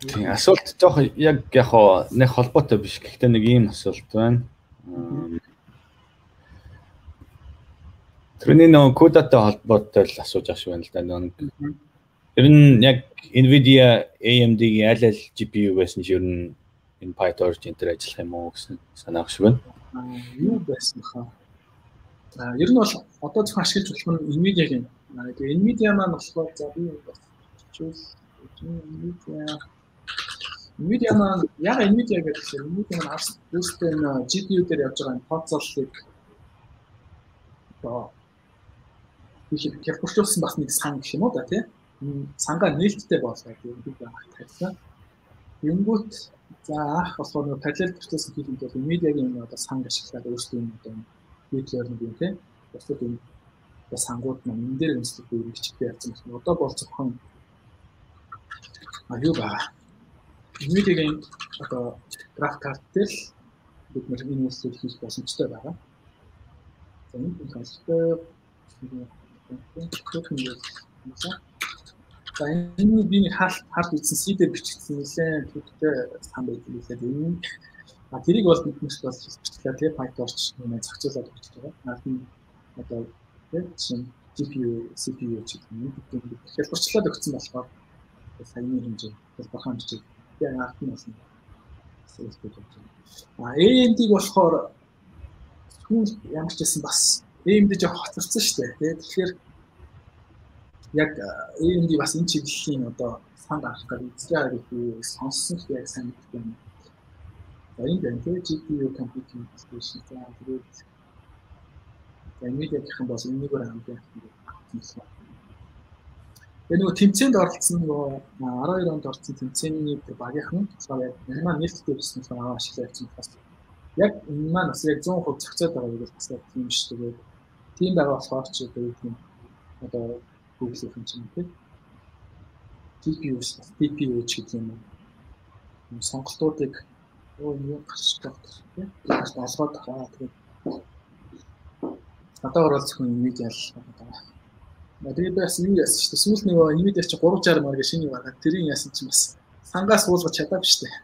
Тийм асуулт жоох яг яг нэг холбоотой биш. Гэхдээ нэг ийм асуулт байна. Тэрний нөө кодатай холбоотой л асууж ах шиг байна л да. Ер нь яг Nvidia AMD-ийн аль аль GPU байсан ч ер нь энэ PyTorch энэ төр ажиллах юм уу гэсэн санаа шиг байна. Юу байсан хаа? А ер нь бол одоо зөвхөн ашиглаж болох нь Nvidia-гийн. Тэгээ Nvidia маань болохоор за би бас чивэл Nvidia Nvidia маань яг Nvidia гэдэг чинь Nvidia маань өөртөө энэ GPU дээр явж байгаа процессыг одоо их хялбарчлуулсан бас нэг сан гэх юм уу да тий. Сангаа нээлттэй болгоод Nvidia тавьсан. Тэнгүүт за анх болохоор нэг параллел процесс хийх үед Nvidia-гийн энэ одоо сан ашиглаад өөртөө энэ одоо deep learning юм тий. Бусдад энэ сангууд маань энэ дээр үндэслэх үйл хичээлтэй явсан юм. Одоо бол зөвхөн а юу ба Nvidia-гийн одоо график карт дээр л бид нэр энэ үйлсийг хийх боломжтой байгаа. За энэ хэлбэртэй За энэ би нэг хаалт хаалт үзсэн CD бичсэн нэлээд төвтэй сан байдаг нэлээд энэ а тэрийг бол бид нэс бас бичлээ тэгээ PyTorch нэ зохицуулаад өгч байгаа. Наад нь одоо тийм чинь GPU, CPU ч гэх юм. Бид хэлбэрчлээд өгсөн болохоор саяны хэмжээ, хэлбэрхэн хэмжээ яг арт нь болсон. А AMD-г болохоор сүүл ямар ч байсан бас AMD жоо хоцорсон шүү дээ. Тэгэхээр яг AMD бас энэ чиглэлийн одоо сан гарах гэдэг эзлээ харих үү сонссон их яг сайн мэддэг юм. Энэ байна тийм GPU computing station тэгээд Nvidia гэх юм бол энэгээр хамт явах юм байна. Тэгээ нөгөө тэмцээнд оролцсон нөгөө 12 онд орсон тэмцээний багийнхан болохоор яг маань нээлттэй байсан болохоор аваа ашиглаж явсан бас яг энэ маань бас яг 100% зохицоод байгаа гэж бас тийм шүү дээ. Тийм байгаа болохоор ч тэгээд одоо Юм чинь тийм GPU CPU ч гэдэг юм уу. Сонголтуудыг оо юу гарч байгаа тийм олгоод байгаа. Тэгээд одоо оролцох хүн Nvidia л байгаа Тэгээд бас юу яасан шүү дээ. Сүүл нөгөө Nvidia чи 360 мар гэж шиний байгаа. Тэрийг яасан чи бас сангаас суулгаж чадаагүй шүү дээ.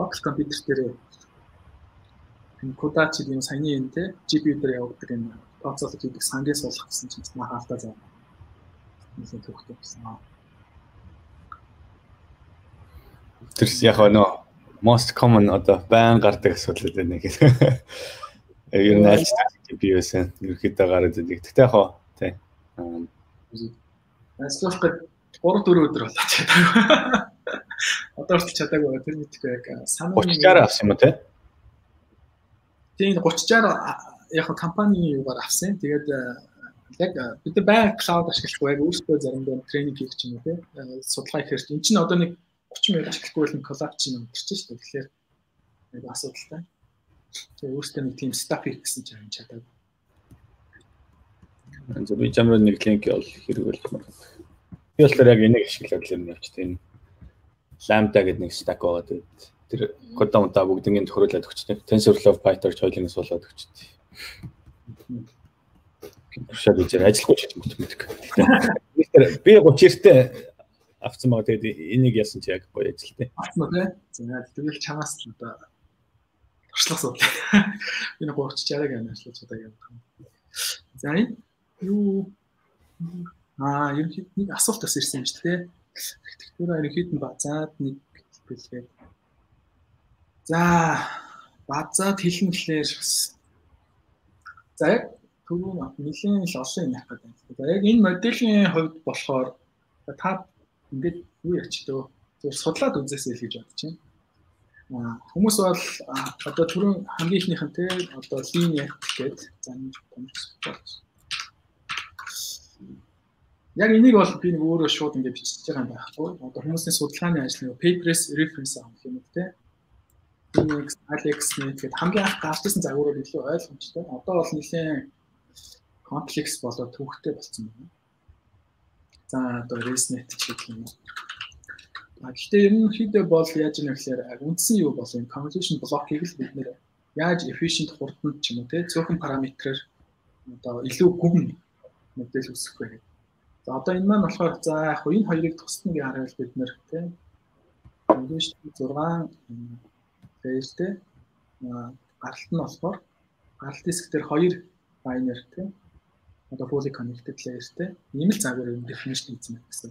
Local компьютер дээр Kodachi юм саяны юм те GPU дээр явагддаг юм процессор хийдэг сангаас суулгах гэсэн чинь маа хаалтаа зав. Нийлэн төгтөг гэсэн. Тэр яг нөө most common одоо байн гардаг асуудал байна гэх. Ер нь аль GPU-сэн ерөөхдөө гараад идэг. Тэгтээ яг тий гээд 3 4 өдөр болоод чадаагүй. Одоо хүртэл чадаагүй байгаа. Тэр мэдхгүй яг санаа 30-аар авсан юм те? Тийм 30-аар яг компани юугаар авсан. Тэгээд яг бид баян клауд ашиглахгүй яг өөрсдөө заримдаа тренинг хийх чинь те. Судалгаа хийх чинь. Энд чинь одоо нэг 30 минут ашиглахгүй л коллаб чинь өдөрч шүү дээ. Тэгэхээр яг асуудалтай. Тэгээ өөрсдөө нэг team staff хийх гэсэн чинь чадаагүй. За би жамраа нэг линк бол хэрэглэх юм. Би болохоор яг энийг ашиглаад л юм явж тийм Lambda гэдэг нэг stack байгаа. Тэгээд тэр кодон удаа бүгднийг тохируулаад өгчтэй. TensorFlow, PyTorch хоёулын суулгаад өгчтэй. Шаад үгээр ажиллахгүй ч юм уу. Би 30-т авсан байгаа. Тэгээд энийг яасан чи яг гоё ажилтай. Авсан уу тий. За тэгэл чамаас л одоо туршлага судлаа. Би нэг 30 60-аг амьдлаж удаа явах. За энэ юу аа ерөнхийд нэг асуулт бас ирсэн юм шүү дээ. Архитектура ерөнхийд нь базаад нэг хэлбэлгээд. За базаад бас за яг түрүү нэлийн л олон юм яах гэдэг. За яг энэ моделийн хувьд болохоор та ингээд юу яч дөө зөв судлаад үзээсэй л гэж бодож байна. Хүмүүс бол одоо түрүүн хамгийн ихнийх нь те одоо линиа гэдэг за нэг юм байна Яг энийг бол би нэг өөрөө шууд ингээд бичиж байгаа юм байхгүй. Одоо хүмүүсийн судалгааны ажил нэг papers reference авах юм уу те. Phoenix, AlexNet гэдэг хамгийн анх гарчсан загварууд илүү ойлгомжтой. Одоо бол нэлээд комплекс болоод төвхтэй болсон байна. За одоо ResNet ч гэх юм уу. А гэхдээ ерөнхийдөө бол яаж юм гэхээр үндсэн юу бол юм convolution block-ийг л бид нэр яаж efficient хурдан ч юм уу те цөөхөн параметрээр одоо илүү гүн модель үүсгэх вэ гэдэг За одоо энэ маань болохоор за яг хөө энэ хоёрыг тусна гэж хараад бид нэр тийм English 6 фэйстэй гаралт нь болохоор гаралт диск дээр хоёр байнер тийм одоо fully connected layerтэй ийм л загвар юм definition хийсэн байна гэсэн.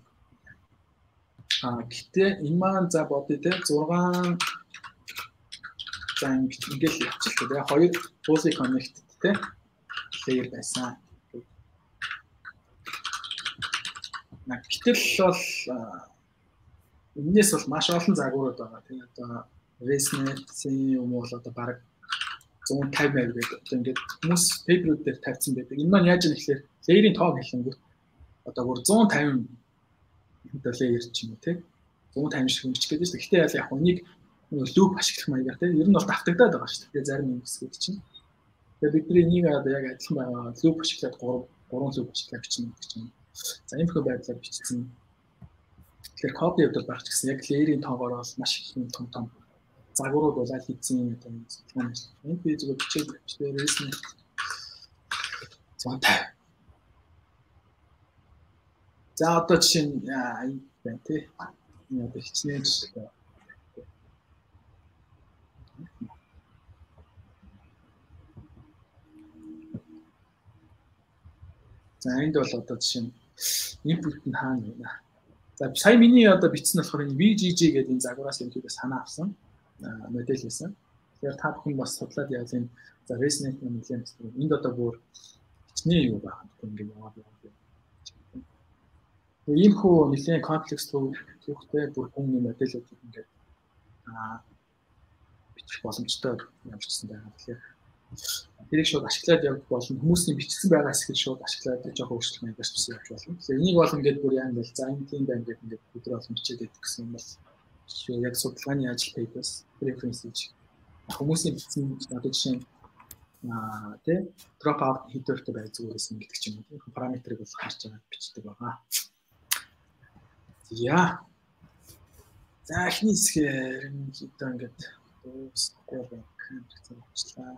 Аа гэхдээ энэ маань за бодъё те 6 за ингээл явчихлаа те хоёр fully connected те layer байсан. Гэтэл бол энэс бол маш олон загварууд байгаа. Тэгээ одоо ResNet-ийн юм бол одоо баг 150 байр гэдэг. Одоо ингээд хүмүүс пейперүүд дээр тавьсан байдаг. Энэ маань яаж юм гэхээр layer-ийн тоог хэлэнгүүт одоо бүр 150 одоо layer ч юм уу тий 150 шиг хэмжих гэдэг чинь. Гэхдээ яг энийг лүп ашиглах маягаар тий ер нь бол давтагдаад байгаа шүү дээ. Зарим юм хэсгүүд чинь. Тэгээ бидний энийг одоо яг адилхан байгаа лүп ашиглаад 3 3 лүп ашиглаад бичнэ гэдэг чинь. За энэ хөө байдлаар бичсэн. Тэгэхээр копи явдал байх ч гэсэн яг layer-ийн тоогоор бол маш их том том загварууд бол аль хийсэн юм одоо судалгаа хийж байна. Энд би зөвхөн бичээд бичдээ ресн. За. За одоо жишээ нь байна тий. Энэ одоо хичнээн За энд бол одоо жишээ нь input нь хаана вэ? За сая миний одоо бичсэн болохоор энэ VGG гэдэг энэ загвараас юм тиймээ санаа авсан модель хийсэн. Тэгэхээр та бүхэн бас судлаад яа энэ за resonant нэлээд гэсэн. Энд одоо бүр хичнээн юу байх вэ? Ингээд яваад яваад. Ийм хөө нэлээд комплекс түүхтэй бүр хүмүүний модельүүд ингээд аа бичих боломжтой явуулсан байгаа. Тэгэхээр тэрийг шууд ашиглаад явах болно. Хүмүүсийн бичсэн байгаа хэсгийг шууд ашиглаад жоох өөрчлөлт маягаар бичсэн явж болно. Тэгэхээр энийг бол ингээд бүр яа ингээл за энэ тийм байна гэдэг ингээд өдөр бол бичээд байдаг гэсэн юм бол шүү яг судалгааны ажил papers reference гэж хүмүүсийн бичсэн одоо жишээ аа тий drop out header-тэй бай зүгээрсэн гэдэг ч юм уу параметрыг бол харж байгаа бичдэг байгаа. Яа. За эхний хэсгээр одоо ингээд дуусахгүй байна гэсэн болчлаа.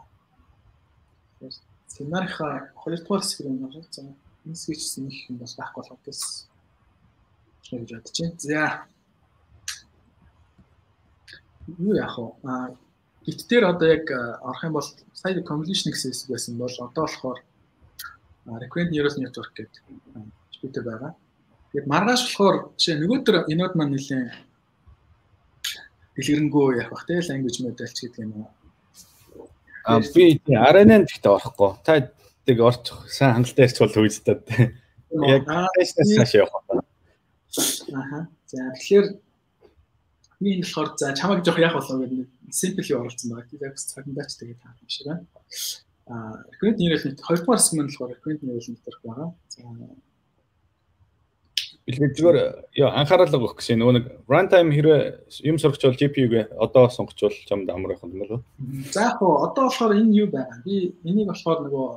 Сценарийнхаа хоёрдугаар хэсгээр нь орсон. За энэ хэсгийг ч нэг юм бол байхгүй болох гэсэн гэж бодож байна. За юу яах вэ? Гит дээр одоо яг орох юм бол сая convolution гэсэн хэсэг байсан бол одоо болохоор recurrent neural network гэдэг чиптэй байгаа. Тэгээд маргааш болохоор жишээ нөгөөдөр энод маань нэлийн дэлгэрэнгүй яах бах те language model ч гэдэг юм уу. А би RNN гэхдээ орохгүй. Та тэг орч сайн хангалттай ярьж бол үгүйтэй. Яг теснээс цааш явах. Аха. За тэгэхээр Энэ болохоор за чамайг жоох яах болов гэдэг simple юу оруулсан байгаа. Тэгээд яг цагандаач тэгээд таа юм шиг байна. Аа recurrent neural net хоёрдугаар хэсэг нь болохоор recurrent neural network байгаа. За Билгээ зүгээр яа анхаарал өгөх гэсэн нөгөө нэг runtime хэрэг юм сурагчвал GPU-г одоо сонгочвол чамд амар байх юм болов? За яг уу одоо болохоор энэ юу байгаа. Би энийг болохоор нөгөө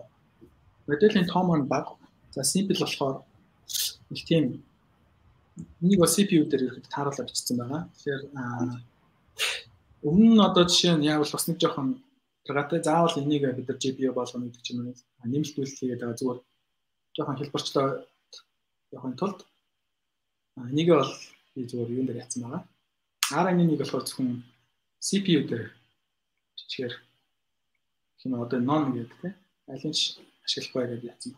моделийн том нь баг. За simple болохоор их тийм Энийг бол CPU дээр ихэд тааруулаад бичсэн байгаа. Тэгэхээр өмнө нь одоо жишээ нь яг бас нэг жоохон гаргатай заавал энийг бид нар GPU болгоно гэдэг чинь нэмэлтүүлэлт хийгээд байгаа зүгээр жоохон хэлбэрчлээ явахын тулд энийг бол би зүгээр юун дээр яцсан байгаа. R1-ийг болохоор зөвхөн CPU дээр бичгээр хин одоо non гэдэг тийм аль нь ашиглах бай гэж яцсан.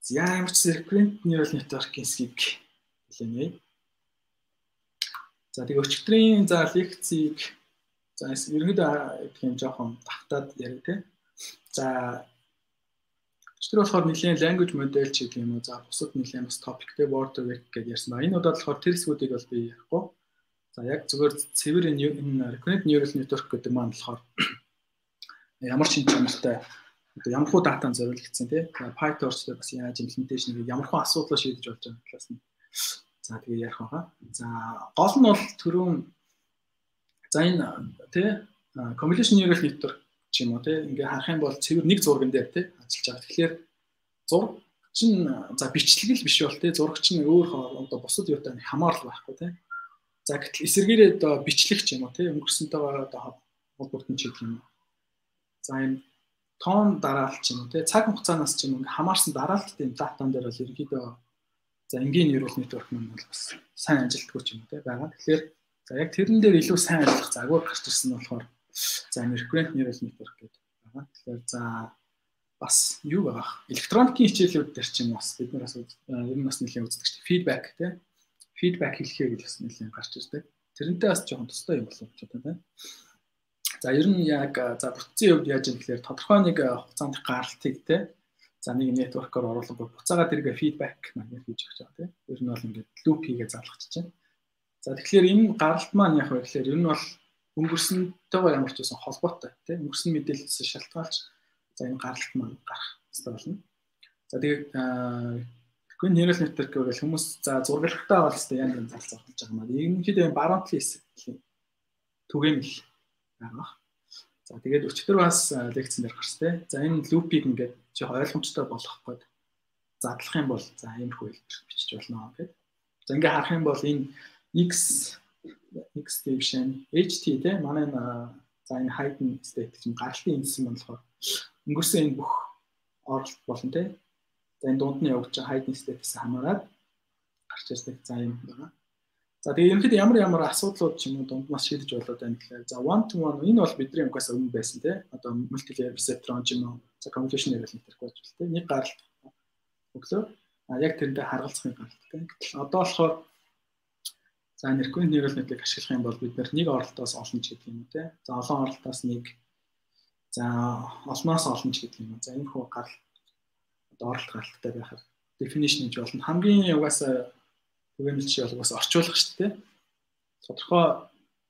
За ямар ч recurrent neural network-ийн хэсгийг хэлэнэ. За тэгээ өчигдрийн за лекцийг за ерөнхийдөө юм жоохон давтаад яриа тий. За өчигдөр болохоор нэлийн language model ч гэх юм уу за бусад нэлийн бас topic word vec гэдээ ярьсан ба энэ удаад болохоор тэр хэсгүүдийг бол би ярихгүй. За яг зүгээр цэвэр энэ recurrent neural network гэдэг маань болохоор ямар ч чанартай одоо ямар хуу датанд зориулагдсан тий PyTorch дээр бас яаж implementation ямар хуу асуудал шийдэж болж байгаа талаас нь За тэгээ ярих байгаа. За гол нь бол түрүүн за энэ тий convolution neural network ч юм уу тий ингээ харах юм бол цэвэр нэг зурган дээр тий ажиллаж байгаа. Тэгэхээр зураг чинь за бичлэг л биш бол тий зураг чинь өөр одоо бусад юутай хамаарал байхгүй тий. За гэтэл эсэргээрээ одоо бичлэг ч юм уу тий өнгөрсөнтэйгээ одоо холбогдсон ч гэх юм. За энэ тон дараалт ч юм уу тий цаг хугацаанаас ч юм ингээ хамаарсан дараалттай датан дээр бол ерөнхийдөө За энгийн neural network маань бол бас сайн ажилтгүй ч юм уу те байгаа. Тэгэхээр за яг тэрэн дээр илүү сайн ажиллах загвар гарч ирсэн нь болохоор за recurrent neural network гэдэг байгаа. Тэгэхээр за бас юу байгаа. Электроникийн хичээлүүд дээр ч юм бас бид нар бас ер нь бас нэлээд үздэг дээ. Фидбек тий. Фидбек хэлхээ гэж бас нэлээд гарч ирдэг. Тэрнтэй бас жоохон тустай юм болов уу ч удаа тий. За ер нь яг за бүтцийн хувьд яаж юм гэхээр тодорхой нэг хугацаанд гаралтыг тий За нэг network-оор оруулахгүй буцаагаад тэргээ feedback манер хийж өгч байгаа тийм. Ер нь бол ингээд loop хийгээ залгах чинь. За тэгэхээр энэ гаралт маань яг байхлаар ер нь бол өнгөрсөнтэйгээ ямар ч байсан холбоотой тийм. Өнгөрсөн мэдээлэлээс шалтгаалж за энэ гаралт маань гарах хэрэгтэй болно. За тэгээд Гүн neural network гэвэл хүмүүс за зурагтаа бол хэвээр янз янз болж байгаа маа. Ерөнхийдөө баруунтлын хэсэг түгээмэл байгаа. За тэгээд өчтөр бас лекцэн дээр гарч тээ. За энэ лупийг ингээд чи ойлгомжтой болгох гээд задлах юм бол за иймэрхүү хэлбэр бичиж болно гэдэг. За ингээд харах юм бол энэ x x division ht те манай за энэ hidden state чинь гаралтын эндсэн болохоор өнгөрсөн энэ бүх оролт болно те. За энэ дунд нь явж байгаа hidden state-ээс хамаарат гарч ирдэг за юм байна. За тэгээ ерөнхийдөө ямар ямар асуудлууд ч юм уу дунд нас шийдэж болоод байна гэхээр за one to one энэ бол бидний угаас өмнө байсан тий. Одоо multi layer receptor ч юм уу за communication level network байж бол тий. Нэг гаралт өглөө а яг тэрэндээ харгалзахын гаралт тий. Гэтэл одоо болохоор за recurrent neural network ашиглах юм бол бид нэг оролтоос олон ч гэдэг юм уу тий. За олон оролтоос нэг за олноос олон ч гэдэг юм уу. За энэ хөө гаралт одоо оролт гаралттай байхаар definition гэж болно. Хамгийн угаасаа түгээмэл чи бол бас орчуулах шүү дээ. Тодорхой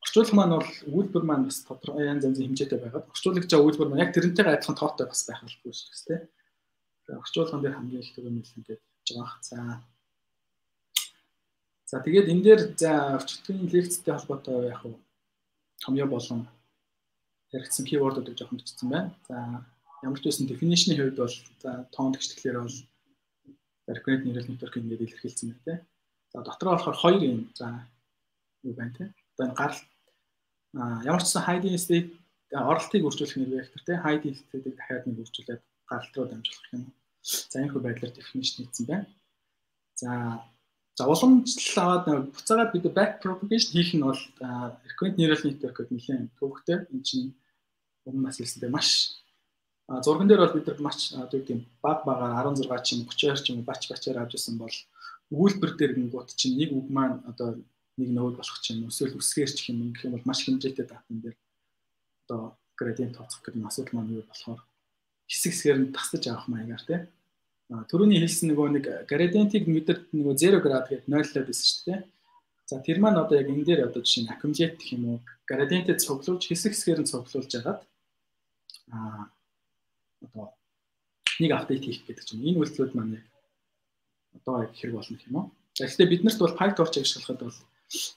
орчуулах маань бол үйлдвэр маань бас тодорхой янз янзын хэмжээтэй байгаад орчуулагч үйлдвэр маань яг тэрнтэйгээ адилхан тоотой бас байх албагүй шүү дээ. Тэгээ орчуулган дээр хамгийн их түгээмэл ингээд явж байгаа. За За тэгээд энэ дээр за өчтөрийн лекцтэй холбоотой яг хуу томьёо болон яригдсан keyword-уудыг жоохон бичсэн байна. За ямар ч байсан definition-ийн хувьд бол за тоон тэгчлэхээр бол recurrent neural network ингээд илэрхийлсэн байна тийм. За дотроо болохоор хоёр юм. За юу байна те. Одоо энэ гарал ямар ч сан hiding state оролтыг өөрчилөх нэр вектор те hiding state-ийг дахиад нэг өөрчилээд гаралт руу дамжуулах юм. За энэ хүү байдлаар definition хийсэн байна. За за уламжлал аваад буцаагаад бид back propagation хийх нь бол recurrent neural network гэдэг нэлээд төвөгтэй. Энэ чинь өмнө нас хэлсэнтэй маш зурган дээр бол бид нар маш одоо тийм баг багаар 16 ч юм 32 ч юм бач бачаар авч ирсэн бол өгүүлбэр дээр гингууд чинь нэг үг маань одоо нэг нөөд болох ч юм эсвэл үсгээр ч юм гэх юм бол маш хэмжээтэй датан дээр одоо градиент тооцох гэдэг нь асуудал маань юу болохоор хэсэг хэсгээр нь тасдаж авах маягаар тий. А түрүүний хэлсэн нөгөө нэг градиентийг мэдэрт нөгөө 0 град гэдэг 0 лээд байсан шүү дээ. За тэр маань одоо яг энэ дээр одоо жишээ нь accumulate гэх юм уу градиентэд цуглуулж хэсэг хэсгээр нь цуглуулж ягаад а одоо нэг апдейт хийх гэдэг чинь энэ үйлдэлүүд маань яг одоо яг хэрэг болно юм уу. Гэхдээ биднэрт бол PyTorch ашиглахад бол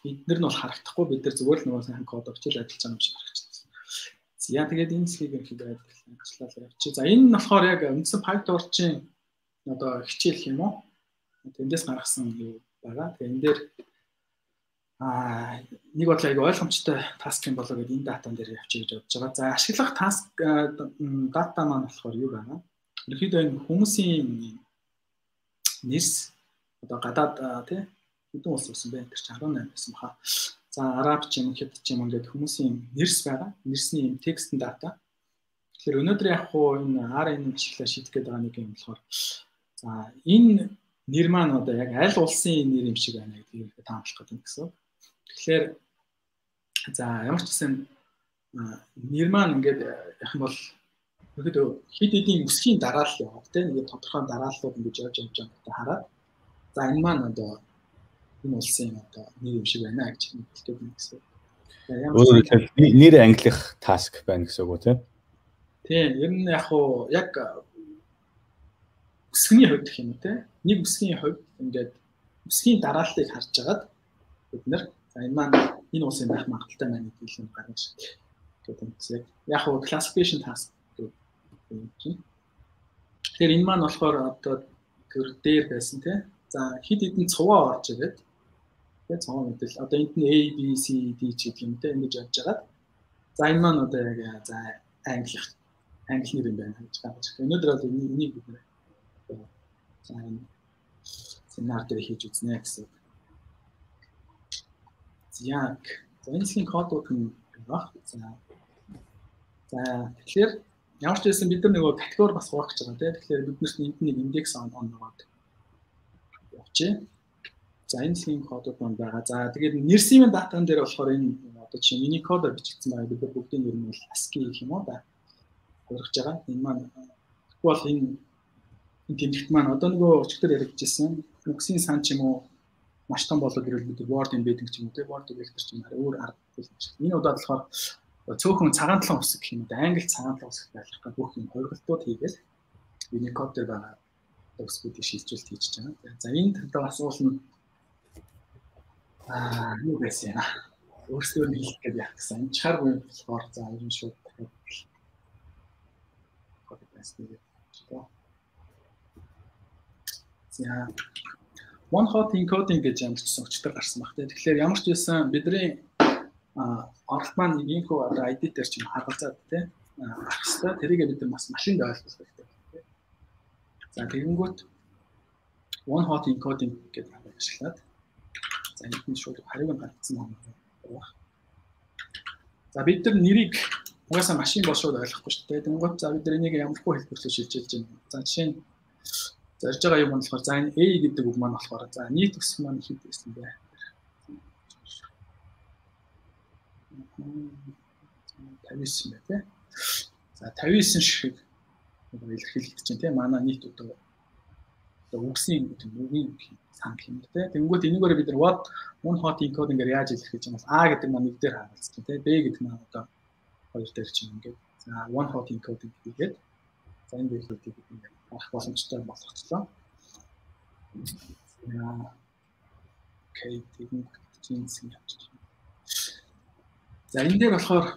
эднэр нь бол харагдахгүй бид нар зүгээр л нөгөө сайн код өгчл ажиллаж байгаа юм шиг харагдчихсан. За тэгээд энэ хэсгийг ерөнхийдөө ажиллалаа явчих. За энэ нь болохоор яг үндсэн PyTorch-ийн одоо хичээл юм уу? Тэндээс гаргасан юу байгаа. Тэгээ энэ дээр аа нэг бодлоо аяг ойлгомжтой таск юм болоо гэдэг энэ датан дээр явчих гэж бодож байгаа. За ашиглах таск дата маань болохоор юу байна? Ерөнхийдөө энэ хүмүүсийн нэрс одоо гадаад тий хэдэн улс болсон бэ? Тэр чинь 18 байсан баха. За араб ч юм хэд ч юм ингээд хүмүүсийн нэрс байгаа. Нэрсний юм текст дата. Тэгэхээр өнөөдөр яг хуу энэ RN ашиглаа шийдэх гээд байгаа нэг юм болохоор за энэ нэр маань одоо яг аль улсын нэр юм шиг байна гэдгийг таамаглах гэдэг юм гэсэн. Тэгэхээр за ямар ч гэсэн нэр маань ингээд яг юм бол Тэгэхэд хид хидийн үсгийн дараалал яваад тийм нэг тодорхой дарааллууд ингэж явж явж байгааг хараад за энэ маань одоо энэ улсын одоо нэг юм шиг байна гэж хэлдэг юм гэсэн. Өөрөөр хэлбэл нэр англих таск байна гэсэн үг үү тийм? Тийм, ер нь яг уу яг үсгийн хувьд гэх юм тийм? Нэг үсгийн хувьд ингээд үсгийн дарааллыг харж агаад бид нэр за энэ маань энэ улсын байх магадaltaй байна гэдгийг л гаргаж гэдэг юм гэсэн. Яг уу classification task чинь. Тэгэхээр энэ маань болохоор одоо төр дээр байсан тий. За хид хідэн цуваа орж ирээд тий цуваа мэдэл одоо энд нь A B C D ч гэдэг юм тий ингэж явж байгаад за энэ маань одоо яг за англи англи нэр юм байна гэж байна. Өнөөдөр бол энийг бид нэр за энэ семинар дээр хийж үзнэ гэсэн. Яг за энэ зэн кодууд нь баг. За за тэгэхээр Ямар ч байсан бид нар нөгөө категори бас хуваах гэж байгаа тийм. Тэгэхээр бид нарт энд нэг индекс он оноод явчих. За энэ сийн кодууд маань байгаа. За тэгээд нэрсийн датан дээр болохоор энэ одоо чинь Unicode бичигдсэн байгаа. Бид бүгдийн нэр нь бол ASCII гэх юм уу да. Хургаж байгаа. Энэ маань бол энэ энэ тэмдэгт маань одоо нөгөө өчтөр яригдчихсэн үгсийн сан ч юм уу маш том болоод ирэл бид Word embedding ч юм уу те Word vector ч юм уу өөр арга байна. Энэ удаад болохоор цөөхөн цагаан талан усг гэх юм уу англи цагаан талан усг байлгах бүх юм хоригдлууд хийгээл Unicode дээр байгаа үгсүүдийг шилжүүлэлт хийж байгаа. За энэ талаар асуулна аа юу байсан юм өөрсдөө нь хэлэх гээд яах гэсэн. Энэ чаргүй болохоор за ер нь шууд дахиад код байсан гэдэг. За one hot encoding гэж ямарчсан өчтөр гарсан баг. Тэгэхээр ямар ч байсан бидний оролт маань инфо одоо ID дээр ч юм харгалзаад тий гарах хэрэгтэй. Тэрийг бид нар бас машинд ойлгох хэрэгтэй. За тэгэнгүүт one hot encoding гэдэг ашиглаад за энэ шууд хариуг гаргацсан юм байна. За бид нар нэрийг угаасаа машин бол шууд ойлгохгүй шүү дээ. Тэнгуут за бид нар энийг ямархуу хэлбэрлэж шилжүүлж байна. За жишээ нь зарж байгаа юм болохоор за энэ A гэдэг үг маань болохоор за нийт өс маань хэд байсан бэ? 59 байна тий. За 59 шиг илэрхийлэгдэж чинь тий. Манай нийт одоо үгсийн үгийн сан юм тий. Тэнгүүт энийгээр бид нар what one hot encoding-ээр яаж илэрхийлж байгаа бол A гэдэг маань нэг дээр харуулсан тий. B гэдэг маань одоо хоёр дээр чинь ингээд за one hot encoding гэдэг. За энэ бид ингээд авах боломжтой болгоцлоо. Окей, юм явж байна. За энэ дээр болохоор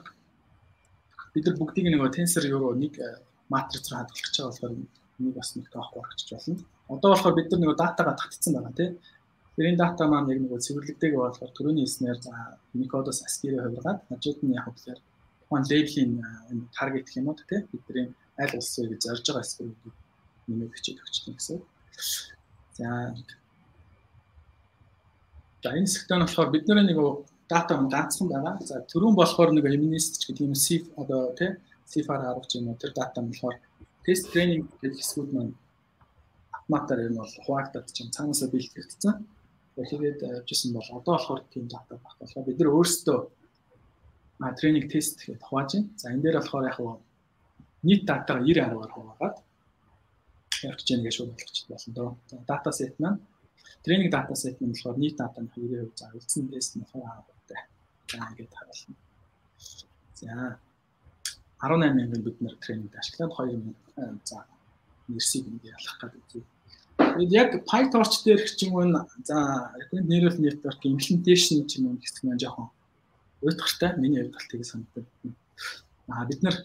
бид нар бүгдийг нэг тенсор юу нэг матрix руу хадгалах гэж байгаа болохоор энийг бас нэг тоохгүй орчиж болно. Одоо болохоор бид нар нэг датагаа татцсан байгаа тийм. Тэр энэ дата маань яг нэг цэвэрлэгдээг болохоор төрөний хэлснээр за Unicode-оос ASCII-ээр хувиргаад хажууд нь яг тэгэхээр тухайн лейблийн энэ таргет гэх юм уу тийм бидний аль улс вэ гэж зорж байгаа эсвэл нэмээд бичиж өгчихнэ гэсэн. За За энэ хэсэгтээ нь болохоор бид нэр нэг дата хүн ганцхан байгаа. За түрүүн болохоор нэг eminist гэдэг юм C одоо тий C-аар харуулж юм уу тэр дата нь болохоор тест тренинг гэх хэсгүүд маань автоматар юм бол хуваагдаад чинь цаанаасаа бэлтгэгдсэн. Тэгээд явжсэн бол одоо болохоор тийм дата багт болохоор бид нар өөрсдөө а тренинг тест гэдэг хувааж байна. За энэ дээр болохоор яг нийт датагаа 90 аргаар хуваагаад явж гэнэ гэж шууд болгочих болно доо. Дата сет маань тренинг дата сет нь болохоор нийт дата нь 20% за үлдсэн тест нь 20%тай. За ингээд харуулна. За 18 мянган бид нэр тренинг ашиглаад 2000 за нэрсийг ингээд ялах гэдэг. Тэгээд яг PyTorch дээр ч юм уу за neural network implementation ч юм уу хэсэг маань жоохон уйтгартай миний хувьд бол тийг санагдав. Аа бид нар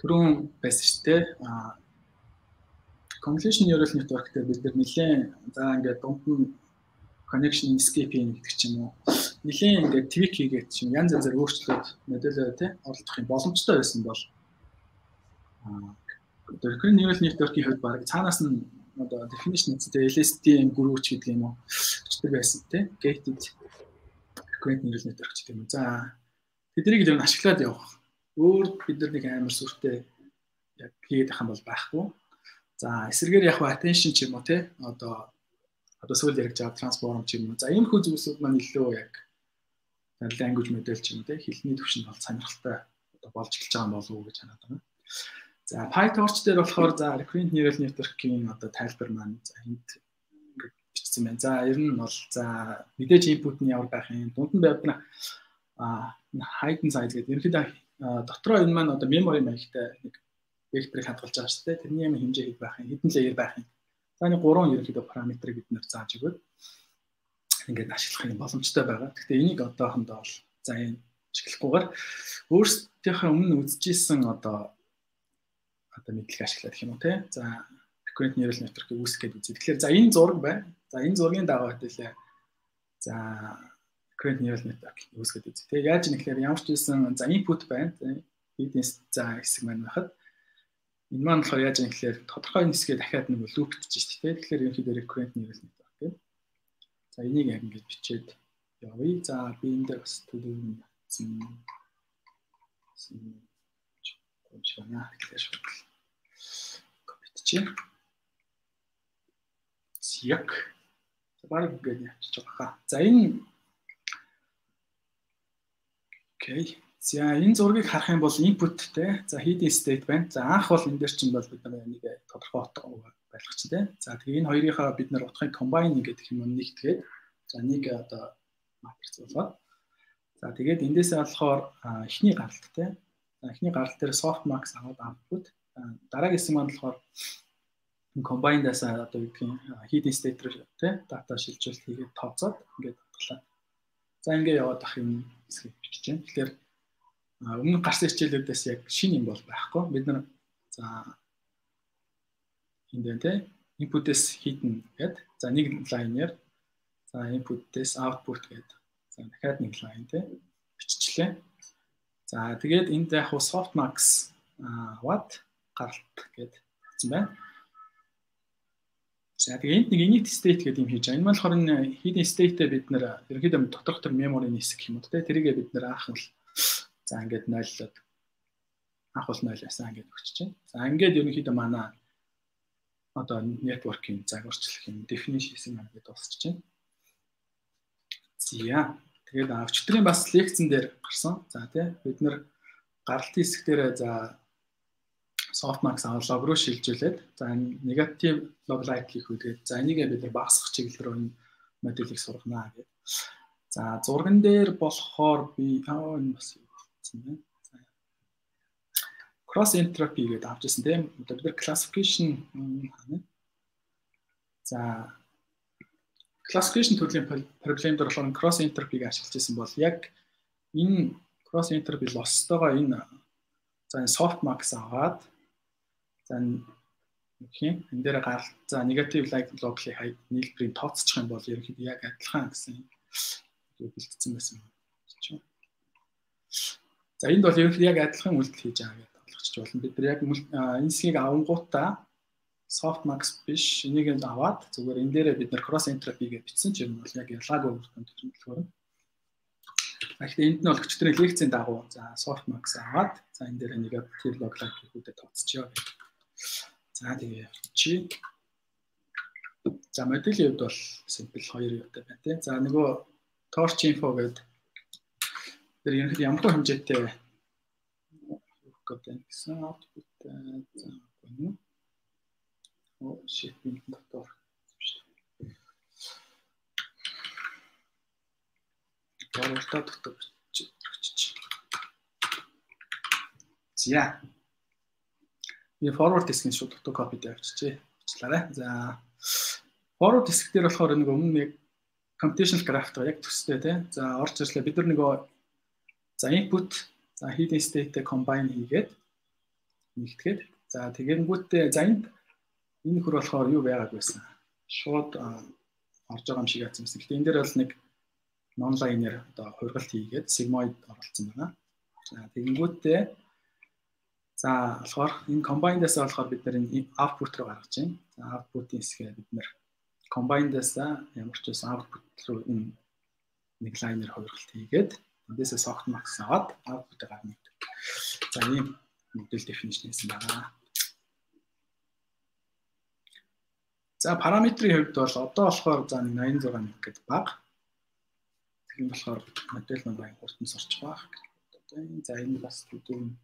түрүүн байсан шүү дээ. Аа convolution neural network дээр бид нар нэлээд за ингээд дунд нь connection escape-ийн гэдэг ч юм уу нэлийн ингээд tweak хийгээд чинь янз янзаар өөрчлөлт модельөө тий оролцох юм боломжтой байсан бол recurrent neural network-ийн хувьд баг цаанаас нь одоо definition үстэй LSTM гүрүүч гэдэг юм уу өчтөр байсан тий gated recurrent neural network гэдэг юм. За тэднийг л ашиглаад явах. Өөр бид нар нэг амар сүртэй яг хийгээд байх юм бол байхгүй. За эсрэгээр яг attention ч юм уу те одоо одоо сүүл яригч байгаа трансформ ч юм уу. За ийм хүү зүйлсүүд маань илүү яг language model ч юм уу те хэлний төвшөнд бол сонирхолтой одоо болж эхэлж байгаа болов уу гэж хараад байна. За PyTorch дээр болохоор за recurrent neural network-ийн одоо тайлбар маань за энд ингээд бичсэн байна. За ер нь бол за мэдээж input нь ямар байх юм дунд нь байна а hidden size гэдэг ерөнхийдөө дотроо энэ маань одоо memory маягтай нэг векторыг хадгалж байгаа шүү дээ. Тэрний юм хэмжээ хэд байх юм, хэдэн layer байх юм. За энэ гурван ерөнхийдөө параметрыг бид нэр зааж өгөөд ингээд ашиглах юм боломжтой байгаа. Гэхдээ энийг одоохондоо бол за энэ ашиглахгүйгээр өөрсдийнхөө өмнө үзчихсэн одоо одоо мэдлэг ашиглаад гэх юм уу те. За recurrent neural network-ийг үүсгэх гэдэг үзье. Тэгэхээр за энэ зураг байна. За энэ зургийн дагуу хэдүүлээ. За recurrent neural network үүсгэх үзье. Тэгээ яаж юм гэхээр ямар ч байсан за input байна. Evidence за хэсэг маань байхад Энэ маань болохоор яаж юм гэхээр тодорхой хэсгээ дахиад нэг лупдж шүү дээ. Тэгэхээр ерөнхийдөө recurrent neural network. За энийг яг ингэж бичээд явъя. За би энэ дээр бас төлөв нь шиг байна. Тэгэхээр шууд копитчих. Яг баг ингээд явчих байгаа. За энэ Окей. За энэ зургийг харах юм бол inputтэй. За hidden state байна. За анх бол энэ дээр чинь бол бид нэг тодорхой байлгах чинь тийм. За тэгээ энэ хоёрынхаа бид нар утгыг combine гэдэг юм нэгтгээд за нэг одоо матрix болгоод за тэгээд эндээсээ болохоор эхний гаралт тийм. За эхний гаралт дээр softmax аваад output дараагийн хэсэг маань болохоор combine-даас одоо юу гэдгийг state рүү тийм дата шилжүүлэлт хийгээд тооцоод ингээд батглаа. За ингээ яваад ах юм хэсгийг бичиж байна. Тэгэхээр өмнө гарсан хичээлүүдээс яг шин юм бол байхгүй. Бид нар за энд тэ input-ээс hidden гэдэг. За нэг line-аар за input-ээс output гэдэг. За дахиад нэг line тэ биччихлээ. За тэгээд энд яг softmax what гаралт гэдэг хэлсэн байна. За тэгээ энд нэг init state гэдэг юм хийж байгаа. Энэ маань болохоор hidden state-тэй бид нэр ерөнхийдөө доторх төр memory-ны хэсэг юм уу те. Тэрийгээ бид нэр аах бол за ингээд нойлоод аах бол нойлоосаа ингээд өгч чинь. За ингээд ерөнхийдөө манай одоо network-ийн загварчлах юм definition юм ингээд дуусч чинь. За тэгээд авчтрын бас лекцэн дээр гарсан. За тий бид нэр гаралтын хэсэг дээр за softmax лог руу шилжүүлээд за негатив log light хийх үедээ за энийгээ бид нар багасгах чиглэл рүү энэ модулийг сургана гэдэг. За зурган дээр болохоор би энэ бас болсон байна. Cross entropy гэдэг авч ирсэн тийм. Одоо бид нар classification хана. За classification төрлийн проблем дээр болохоор cross entropy-г ашиглаж ирсэн бол яг энэ cross entropy loss-тойгоо энэ за softmax аваад За тийм энэ дээр гаралт за негатив лайк логлыг хай нийлбэрийн тооцчих юм бол ерөнхийдөө яг адилхан гэсэн бэлтгэсэн байсан. За энд бол ерөнхийдөө яг адилхан үйлдэл хийж байгаа ойлгочих болно. Бид нар яг энэ хэсгийг авангуудаа softmax биш энийг нь аваад зүгээр энэ дээрээ бид нар cross entropy гэж бичсэн чинь бол яг ялгаагүй бүртэн төлөвлөхөр. Тэгэхээр энд нь бол өчтөрийн лекцийн дагуу за softmax аваад за энэ дээр negative log like хийхүүдэд тооцчихё гэдэг За тэгээ чи За модулийн хувьд бол simple хоёр юутай байна тийм. За нөгөө torch info гэдэг тэр ерөнхийдөө ямар хэмжээтэй өгөх гэдэг гэсэн output за гэнэ. Оо би дотор Боролтоо дотор очиж. За би forward disk-ийн шууд auto copy дээр авчижээ. Бичлаарай. За forward disk дээр болохоор нэг өмнө нэг computational graph яг төстэй тий. За орж ирлээ бид нар нөгөө за input за hidden state-тэй combine хийгээд нэгтгээд за тэгэнгүүтээ за энд энэ хөр болохоор юу байгааг байсан. Шууд орж байгаа юм шиг яатсан юм. Гэхдээ энэ дээр бол нэг non linear одоо хургалт хийгээд sigmoid оролцсон байна. За тэгэнгүүтээ За болохоор энэ combined-аас болохоор бид энэ output руу гаргаж байна. За output-ийн хэсгээ бид нар combined-аас ямар ч байсан output руу энэ нэг лайнер хувиргалт хийгээд эндээсээ softmax аваад output-ыг гарна. За ийм модуль definition хийсэн байна. За параметрийн хувьд бол одоо болохоор за 86 мэг гэдэг баг. Тэгэхээр болохоор модель маань хурдан сурч байгаа. Одоо энэ за энэ бас дүүн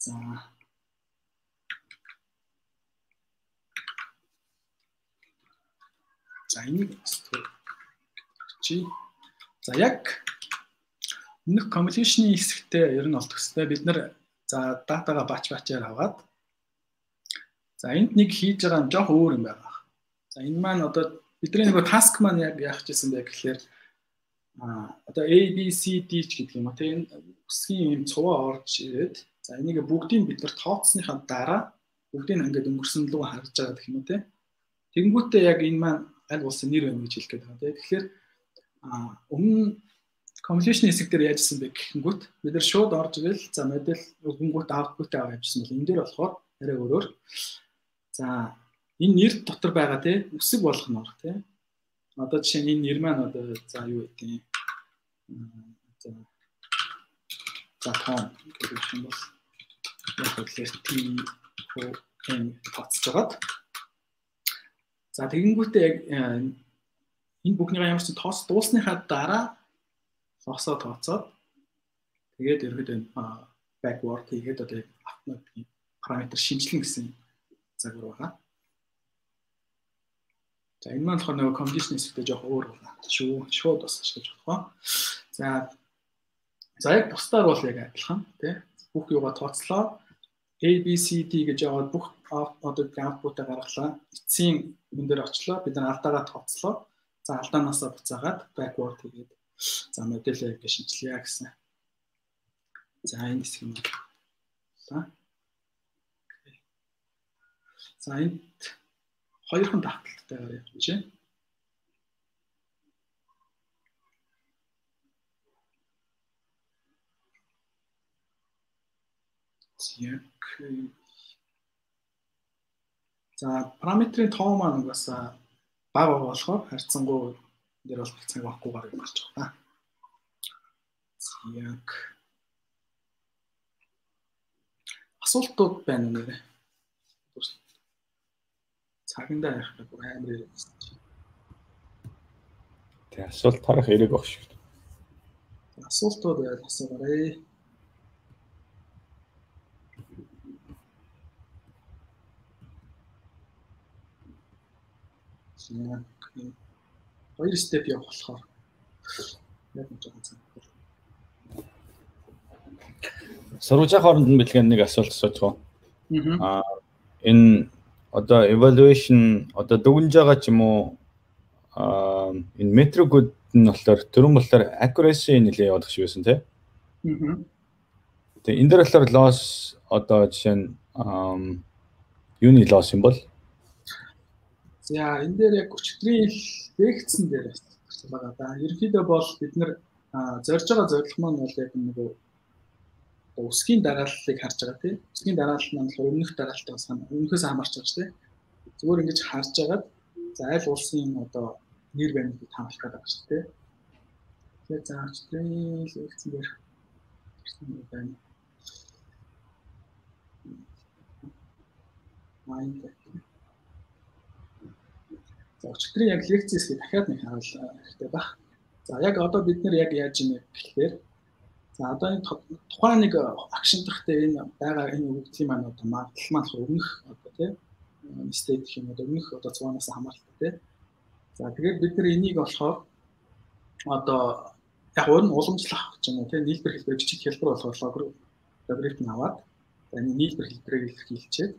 За. За энийг чи за яг нэг convolution-ийн хэсэгтээ ер нь хэрэгтэй. Бид нэр за датага бач бачаар аваад за энд нэг хийж байгаа юм жоох өөр юм байгаа. За энэ маань одоо бидний нөгөө task маань яг яах гэсэн бэ гэхээр а одоо A B C D ч гэдэг юм а тийм үсгийн юм цуваа орж ирээд за энийг бүгдийг бид нар тооцсныхаа дараа бүгдийг ингээд өнгөрсөн лүү харж байгаа гэх юм те тэгэнгүүтээ яг энэ маань аль улсын нэр байна гэж хэлэх гээд байгаа тэгэхээр өмнө convolution хэсэг дээр яажсэн бэ гэхэнгүүт бид нар шууд орж ирэл за модель өнгөнгүүт output аваа явжсан бол энэ дээр болохоор арай өөрөөр. За энэ нэр дотор байгаа те үсэг болох орох те. Одоо жишээ нь энэ нэр маань одоо за юу гэдэг юм за За тон гэдэг юм бол яг хэлээр T O N тоцож байгаад За тэгэнгүүтээ яг энэ бүхний ямар ч тоос дуусныхаа дараа лосоо тооцоод тэгээд ерөөдөө backward хийгээд одоо автоматик параметр шинжилнэ гэсэн загвар байгаа. За энэ маань болохоор нөгөө condition хэсэгтэй жоох өөр байна. Шүү шууд бас ашиглаж болохоо. За за яг бусдаар бол яг адилхан тий бүх юугаа тооцлоо. A B C D гэж яваад бүх одоо output-а гаргалаа. Эцсийн энэ дээр очлоо. Бид нар алдаагаа тооцлоо. За алдаанаасаа буцаагаад backward хийгээд за модельээ гэж шинжилье гэсэн. За энэ хэсэг нь. За. За энд хоёрхан давталтайгаар явж байна. Яг За параметрын тоо маань бас бага болохоор харьцангуй дээр бол цаг авахгүй гарыг гарч байгаа. Яг асуултууд байна нэрэ. Цагандаа ярих гэдэг амар ярих. Тэг асуулт харах хэрэг баг шүү. Асуултууд яа асуугаарай. Хоёр степ явах болохоор яг нэг жоохон цаг. Сурвалжаа хооронд бэлгэн нэг асуулт асууж байгаа. Аа энэ одоо evaluation одоо дүгнж байгаа ч юм уу аа энэ метрикүүд нь болохоор төрөн болохоор accuracy нэлээ явах шиг байсан тий. Аа. Тэгээ энэ дээр болохоор loss одоо жишээ нь юуны loss юм бол За энэ дээр яг өчтөрийн лексцэн дээр гарсан байгаа да. Ерөнхийдөө бол бид нэр зорж байгаа зорилго маань бол яг нэг өсгийн дарааллыг харж байгаа тийм. Өсгийн дараалал маань өмнөх дараалтаа сан өмнөхөөс хамаарч байгаа шүү дээ. Зүгээр ингэж харж агаад за аль улсын одоо нэр баримтыг хамлах гэдэг байна шүү дээ. Тэгээд за өчтөрийн лексцэн дээр байна. Майнд За өчигдрийн яг лекцээс дахиад нэг харуул хэрэгтэй баг. За яг одоо бид нэр яг яаж юм гэхээр за одоо энэ тухайн нэг акшн дахтай энэ байгаа энэ үгдлийн маань одоо магадлал маань өмнөх одоо тийм стейт гэх юм одоо өмнөх одоо цугаас хамааралтай тийм. За тэгээд бид нар энийг болохоор одоо яг нь уламжлах гэж юм уу тийм нийлбэр хэлбэр бичиг хэлбэр болохоор логарифм аваад энэ нийлбэр хэлбэрийг илэрхийлчихэд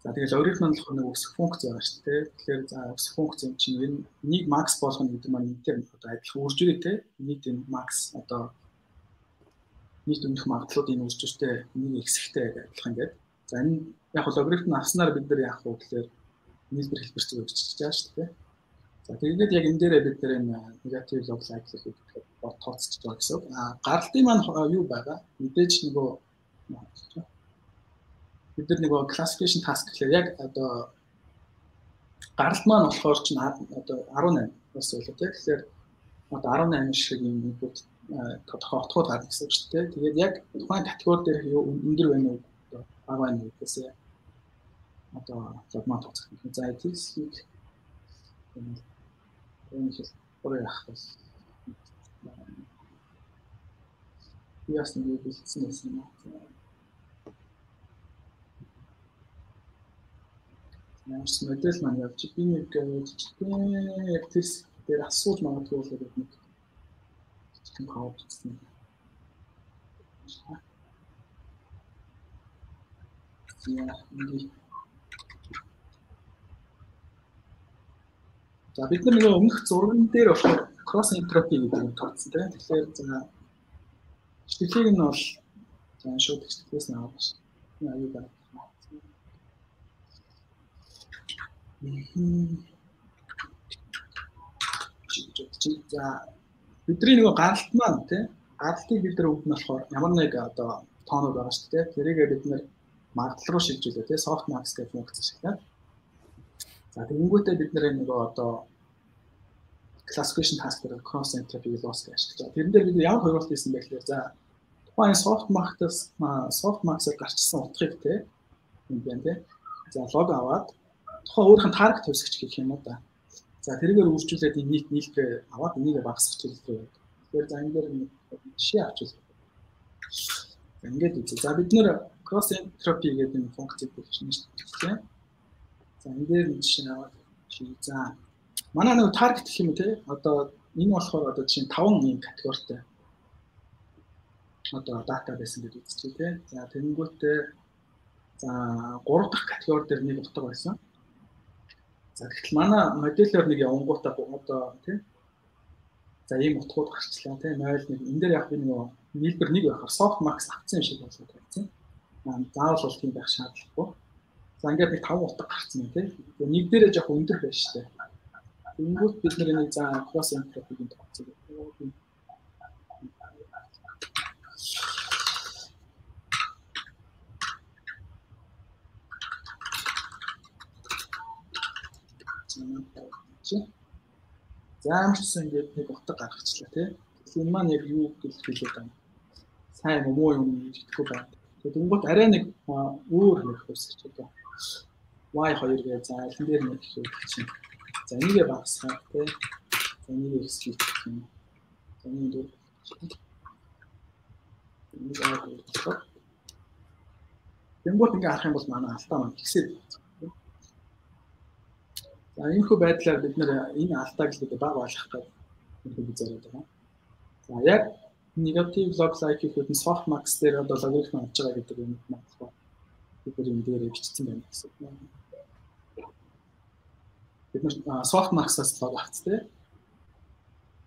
За тэгэл өөрийнх нь болохоор нэг өсөх функц байгаа шүү дээ. Тэгэхээр за өсөх функц юм чинь энэ нэг макс болгоно гэдэг маань энтэй одоо адилхан үржирээ те. Нийт энэ макс одоо нийт өмнөх магадлалууд энэ үржиртэй нэг хэсэгтэй адилхан гэдэг. За энэ яг логарифм авснаар бид нар яах вэ гэхээр нийлбэр хэлбэр зүг өгчөж байгаа шүү дээ. За тэгээд яг энэ дээрээ бид энэ негатив лог сайклыг гэдэг бот тооцож байгаа гэсэн. А гаралтын маань юу байгаа? Мэдээж нөгөө бид нар нэг classification task гэхээр яг одоо гаралт маань болохоор чинь одоо 18 бас байлаа тийм тэгэхээр одоо 18 шиг юм input тодорхой гарна гэсэн үг шүү дээ. Тэгээд яг тухайн категори дээр юу өндөр байна уу одоо бага байна уу гэсэн одоо логмат тооцох юм. За эцсийг энэ хэл өөрөө яах вэ? Яс нэг бэлдсэн юм аа. Ямарч модель маань явж би нэг жижигхэн яг тэр дээр асууж магадгүй гэдэг нэг жижигхэн код гэсэн. За За бид нар нөгөө өмнөх зурган дээр болохоор cross entropy гэдэг юм тооцсон тийм. Тэгэхээр за шитлийг нь бол за шууд хэвчээс нь авах. Аюу байна. За бидний нөгөө гаралт маань тий гаралтыг бид нар өгнө болохоор ямар нэг одоо тоонууд байгаа шүү дээ. Тэрийгээ бид нэр магадлал руу шилжүүлээ тий soft max гэх функц шиглээ. За тэгэнгүүтээ бид нэр нөгөө одоо classification task дээр cross entropy loss гэж ашиглаж байгаа. Тэрэн дээр бид ямар хөрвөлт хийсэн бэ гэхээр за тухайн soft market-аас soft market-аар гарчсан утгыг те юм байна те. За лого аваад тухайн өөрийнх нь таргет төвсгч гэх юм уу да. За тэргээр үржүүлээд нийт нийлбэрээ аваад энийг багасгах хэрэгтэй. Тэгэхээр за энэ дээр жишээ авч үзье. Ингээд үзье. За бид нэр cross entropy гэдэг нэг функцийг хэлчихнэ шүү дээ. За энэ дээр жишээ аваад за манай нэг таргет гэх юм те одоо энэ болохоор одоо жишээ 5 юм категоритой одоо database гэдэг үзчихээ те. За тэнгүүтээ за 3 дахь категори дээр нэг утга байсан. За тэгэхээр манай модельор нэг явангуудаа одоо тий За ийм утгууд гарчлаа тий 0 1 энэ дээр яг би нөгөө нийлбэр нэг байхаар soft max авцсан юм шиг болоод байсан. Заавал бол тийм байх шаардлагагүй. За ингээд нэг 5 утга гарцсан тий. Тэгээ нэг дээрээ жоох өндөр байж штэ. Тэнгүүт бид нэг за cross entropy-ийн тооцоо гэх За амарчсан ингээд нэг утга гаргачлаа тий. Тэгэхээр энэ маань яг юу гэж хэлээд байна. Сайн юм уу юм гэдэггүй байна. Тэгээд өнгөт арай нэг өөр нэг хөсөж одоо y2 гэж за аль дээр нэг их үг чинь. За энийгээ багасгах тий. За энийг x гэх юм. За аа гэх. Тэнгуут ингээ харах юм бол манай алдаа маань ихсээд За энэ хүү байдлаар бид нэр энэ алдааг л баг болгох гэдэг бид зориод байгаа. За яг negative log гэхэд нь soft max дээр одоо логарифм авч байгаа гэдэг юм байна. Бид нэр энэ дээр бичсэн байна гэсэн. Бид нэр soft max-аас лог авц тэ.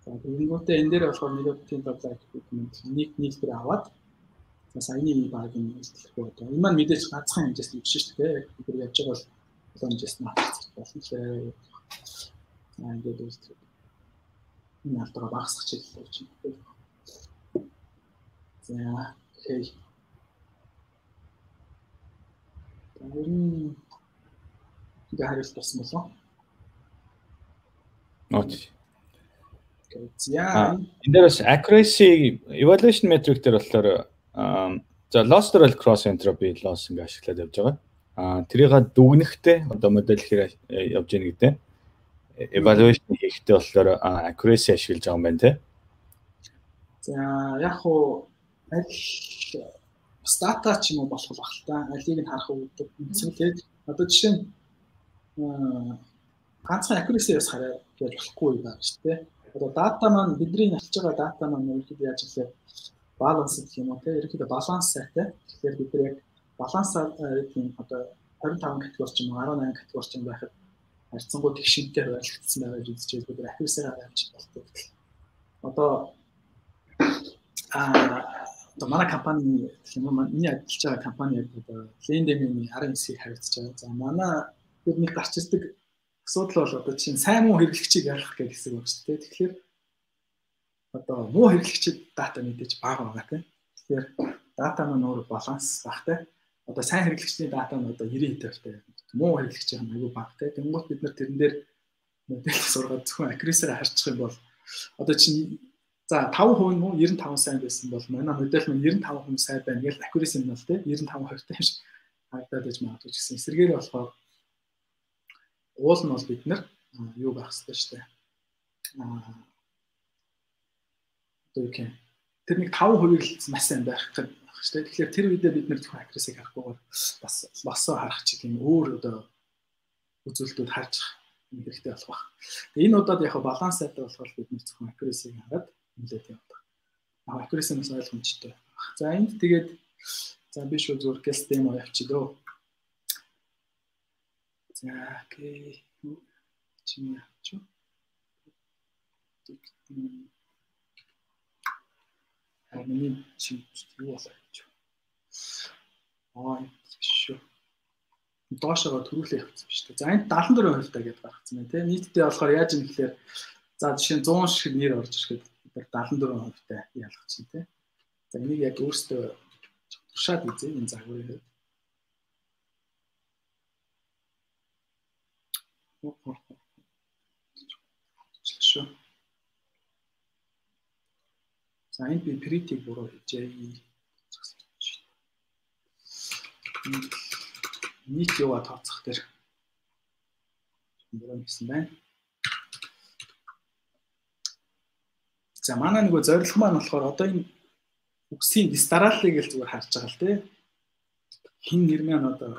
За тэгэнгүүтээ энэ дээр болохоор negative log гэдэг нь нэг дээр аваад саяны баг юм хэлэхгүй одоо энэ маань мэдээж ганцхан хэмжээс биш шүү дээ. Бид нар явж байгаа бол хэмжээс нь болонлээ. Аа ингээд үздэг. Энэ алдгаа багасгах чиглэл болж байна. За. Тэрний ингээ хариулт болсон болоо. Нот. За энэ дээр бас accuracy evaluation metric дээр болохоор за loss дээр бол cross entropy loss ингээ ашиглаад явж байгаа. А тэрийг дүгнэхтэй одоо модель хэрэг явж яах гэдэг. Evaluation хийхдээ болохоор accuracy ашиглаж байгаа юм байна те. За яг хуу аль бас дата ч юм уу болох байх л та. Алийг нь харах үүддэг. Тэгээд одоо жишээ нь ганцхан accuracy бас хараа гэж болохгүй байна шүү дээ. Одоо дата маань бидний авчиж байгаа дата маань ерөнхийдөө яаж ихээр баланс гэх юм уу те. Ерөнхийдөө баланс сайтай. Тэгэхээр бид яг балансаар тийм одоо 25 категори ч юм уу 18 категори ч юм байхад харьцангуй тэгшинтэй байрлагдсан байгаа гэж үзэж бид accuracy-аар авч болдог. Одоо аа одоо манай компани гэх юм уу миний ажиллаж байгаа компани одоо Lendem-ийн 19-ийг хариуцж байгаа. За манай бидний гарч ирдэг асуудал бол одоо чинь сайн муу хэрэглэгчийг ялгах гэх хэсэг байна шүү дээ. Тэгэхээр одоо муу хэрэглэгчид дата мэдээж бага байгаа тийм. Тэгэхээр дата маань өөр баланс багтай одоо сайн хэрэглэгчний дата нь одоо 90 тавтай муу хэрэглэгч юм айгүй багтай. Тэнгуут бид нар тэрэн дээр модель сургаад зөвхөн accuracy-аар харчих юм бол одоо чинь за 5% нь 95 сайн байсан бол манай модель нь 95% сайн байна гэж accuracy нь бол тийм 95% тань шиг харагдаад байж магадгүй ч гэсэн эсрэгээр болохоор уул нь бол бид нар юу байх хэрэгтэй шүү дээ. Аа одоо юу гэх тэр нэг 5% л маш сайн байх гэдэг байх шүү дээ. Тэгэхээр тэр үедээ бид нэр зөвхөн accuracy-г харахгүйгээр бас лосоо харах чиг юм өөр одоо үзүүлэлтүүд харж хэрэгтэй болох байх. Тэгээ энэ удаад яг баланс сайтай болохоор бид нэр зөвхөн accuracy-г хараад нэлээд юм байна. Аа accuracy-наас ойлгомжтой. За энд тэгээд за би шүү зөв guest demo явчих дөө. За окей. Чиний авчих. Аа миний чи юу болоо Аа шүү. Доошоо төрүүлээ явуулсан шүү дээ. За энд 74% таа гэдээ гаргацсан байна тийм. Нийтдээ болохоор яаж юм гэхээр за жишээ нь 100 шиг нэр орж ирэхэд бид 74% таа ялгацсан тийм. За энийг яг өөртөө туршаад үзье энэ загварыг. шүү. За энд би притиг буруу хийжээ. нийт яваа тооцох дээр мөрөө гэсэн байна. За манай нөгөө зорилго маань болохоор одоо энэ үгсийн дистаралыг л зүгээр харж байгаа л тий. Хин нэр маань одоо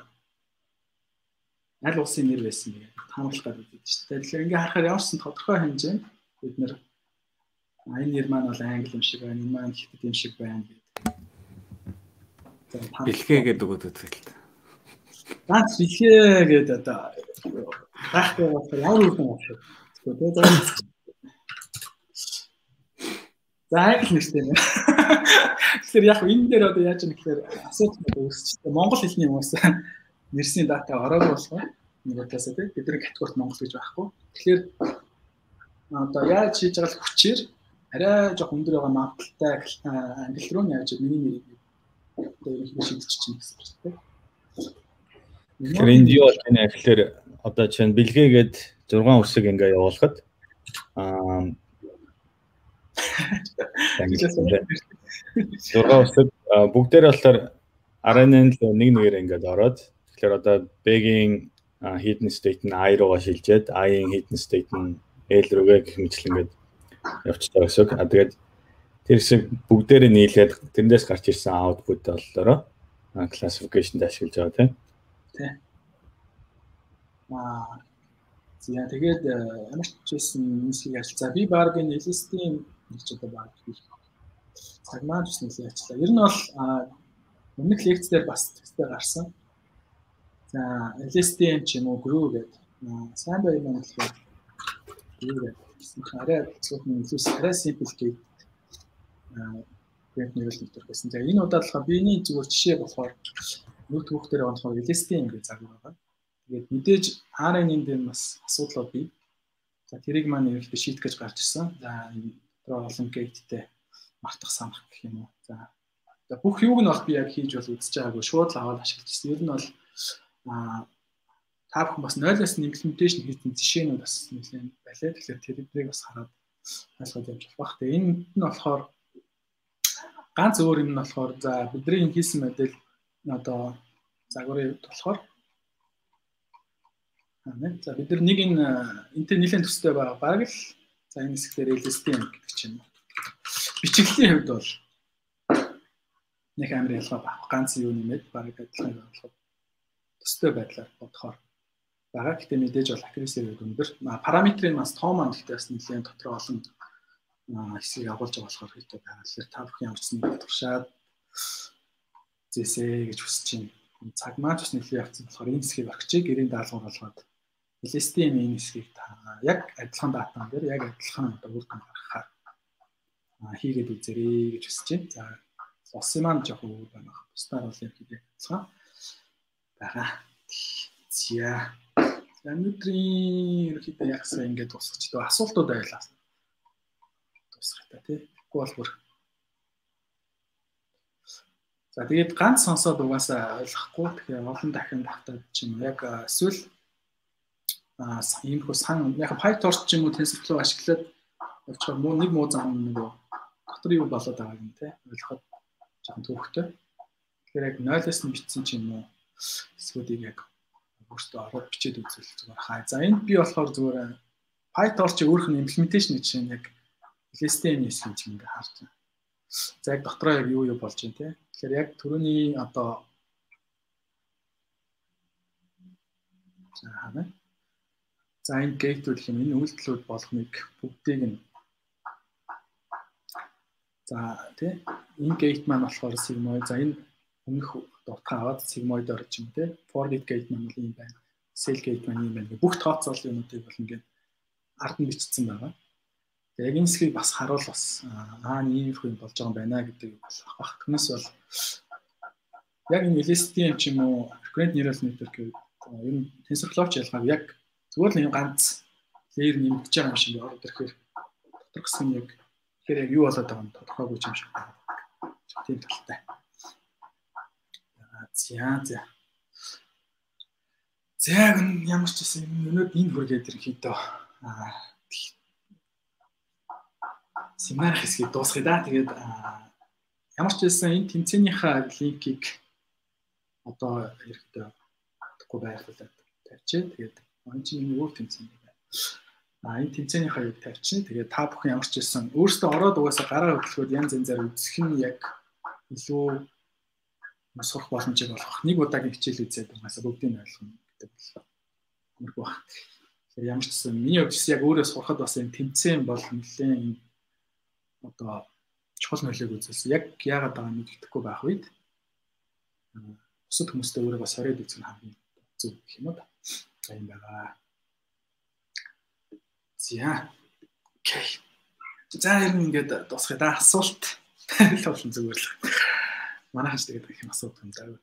аль улсын нэр байсан бэ таамаглах гэдэг дээ. Тэгэхээр ингээ харахаар ямарсан тодорхой хэмжээнд бид нэр энэ нэр маань бол англи юм шиг байна, энэ маань хятад юм шиг байна гэдэг. Бэлгээ гэдэг үг үү тэгэл. Ганц бэлгээ гэдэг одоо гайхдаг болохоор ямар үгэн авчих. Тэгээд За англи нэртэй юм. Тэгэхээр яг энэ дээр одоо яаж юм гэхээр асуудал үүсчихсэн. Монгол хэлний хүмүүс нэрсний дата ороогүй болохоор нэг удаасаа тийм бидний категорид Монгол гэж байхгүй. Тэгэхээр одоо яаж хийж байгаа л хүчээр арай жоох өндөр байгаа магадлалтай англи руу яаж миний нэрийг одоо ерөнхийдөө шийдчих чинь гэсэн үг тийм. Тэгэхээр энд юу бол энэ тэгэхээр одоо чинь бэлгээгээд 6 үсэг ингээ явуулахад аа 6 үсэг бүгдээр болохоор RNN л нэг нэгээр ингээд ороод Тэгэхээр одоо B-ийн hidden state нь I руугаа шилжээд I-ийн hidden state нь L руугаа гэх мэтлэн ингээд явчихдаг гэсэн үг. А тэгээд тэр хэсэг бүгдээрээ нийлээд тэрнээс гарч ирсэн output боллоо classification ашиглаж байгаа тийм. Тий. Аа зя тэгээд ямар ч байсан нийслэг ажиллаа. Би багийн LSD-ийн нэг ч одоо баг цагмаа ч нийслэг ажиллаа. Ер нь бол өмнөх лекцээр бас тестээр гарсан За LSTM ч юм уу Groove гэдэг сайн байх юм болохоор Groove гэдэг арай зөвхөн илүү арай simple гэдэг веб нэрэл нэтвэрх гэсэн. За энэ болохоор биений зүгээр жишээ болохоор нүд түүх дээр болохоор LSTM гэж загвар байгаа. Тэгээд мэдээж RNA-ийн дээр бас асуудлууд бий. За тэрийг маань ерөнхийдөө шийдэх гэж гарч ирсэн. За энэ дотор олон гейттэй мартах санах гэх юм уу. За бүх юуг нь бол би яг хийж бол үзэж байгаагүй шууд л аваад ашиглаж ирсэн. Ер нь бол та бүхэн бас 0-аас нь имплементашн хийсэн жишээнүүд бас нэлээд байлаа. Тэгэхээр тэрийг бас хараад ойлгоод явж болох. Тэгээ энэ нь болохоор ганц өөр юм нь болохоор за бидний хийсэн модель одоо загварын болохоор Аа за бид нар нэг энэ энтэй нэлээд төстэй байгаа. Бараг л за энэ хэсгээр юм гэдэг чинь. Бичиглэлийн хувьд бол нэг амар ялгаа байхгүй. Ганц юу нэмээд бараг адилхан болох төстэй байдлаар бодохоор байгаа. Гэхдээ мэдээж бол accuracy рate өндөр. Параметрын бас том маань гэхдээ бас нэлээд дотор олон хэсгийг агуулж байгаа болохоор хэвтэй байгаа. Тэгэхээр та бүхэн ямар ч нэг туршаад зээсэ гэж хүсэж байна. Цаг маань бас нэлээд явцсан болохоор энэ хэсгийг орчих гэрийн даалгавар болгоод LSTM энэ хэсгийг та яг адилхан датан дээр яг адилхан одоо үр дүн гаргахаар хийгээд үзэрэй гэж хүсэж байна. За улсын маань жоох өөр байна. Бусдаар бол яг хийгээд адилхан байгаа. За. Өнөөдрийн ерөөхдөө ягсаа ингээд дөө асуултууд байлаа. Тусгах та тий. Тэгэхгүй бол бүр. За тэгээд ганц сонсоод угаасаа ойлгохгүй. Тэгэхээр олон дахин багтаад ч юм яг эсвэл аа ийм хөө сан яг PyTorch ч юм уу TensorFlow ашиглаад явчихаар муу нэг муу зам нөгөө дотор юу болоод байгааг нь тий ойлгоход жоохон төвхтэй. Тэгэхээр яг 0-аас нь бичсэн ч юм уу эсвүүдийг яг өөртөө ороод бичээд үзвэл зүгээр хаа. За энд би болохоор зүгээр PyTorch өөрөх нь implementation гэж чинь яг LSTM хэсгийг чинь ингээ харж байна. За яг дотроо яг юу юу болж байна те. Тэгэхээр яг түрүүний одоо за хаа За энэ гейтүүд юм энэ үйлдэлүүд болгоныг бүгдийг нь За тий энэ гейт маань болохоор sigmoid за энэ өмнөх дутгаа аваад sigmoid орж юм те forget gate маань бол юм байна cell gate маань юм байна бүх тооцоол юмнуудыг бол ингээд ард нь бичсэн байгаа. Тэгээ яг энэ хэсгийг бас харуул бас аа ийм их юм болж байгаа юм байна гэдэг болох бах. Түүнээс бол яг энэ LSTM ч юм уу frequent neural network гэдэг ер нь TensorFlow ч ялгаа яг зүгээр л юм ганц layer нэмэгдэж байгаа юм шиг ороод ирэхээр дотор гэсэн яг тэгэхээр яг юу болоод байгаа юм тодорхойгүй юм шиг байна. Тийм талтай. За за. За яг ямар ч гэсэн өнөөд энэ хүргээд ерөнхийдөө аа семинар хэсгийг дуусгая да. Тэгээд ямар ч байсан энэ тэмцээнийхээ линкийг одоо хэрэгтэй тэгэхгүй байхлаа тавьчих. Тэгээд энэ чинь өөр тэмцээн байна. А энэ тэмцээнийхаа юг тавьчих. Тэгээд та бүхэн ямар ч ирсэн өөрсдөө ороод угаасаа гараа хөдлөхөд янз янзаар үзэх нь яг илүү сурах боломжийг олгох. Нэг удаагийн хичээл үзээд угаасаа бүгдийг ойлгоно гэдэг бол амарх баг. Тэгэхээр ямар ч гэсэн миний хувьд яг өөрөө сурахад бас энэ тэмцээн бол нэлээд одоо чухал нөлөөг үзүүлсэн. Яг яагаад байгаа мэддэхгүй байх үед бусад хүмүүстэй өөрийгөө сороод үзэх нь хамгийн зөв гэх юм уу та. Тийм байгаа. За. Окей. За ер нь ингээд дуусгая да асуулт болон зүгээр л. Манайхаас тэгээд их юм асуулт юм даа.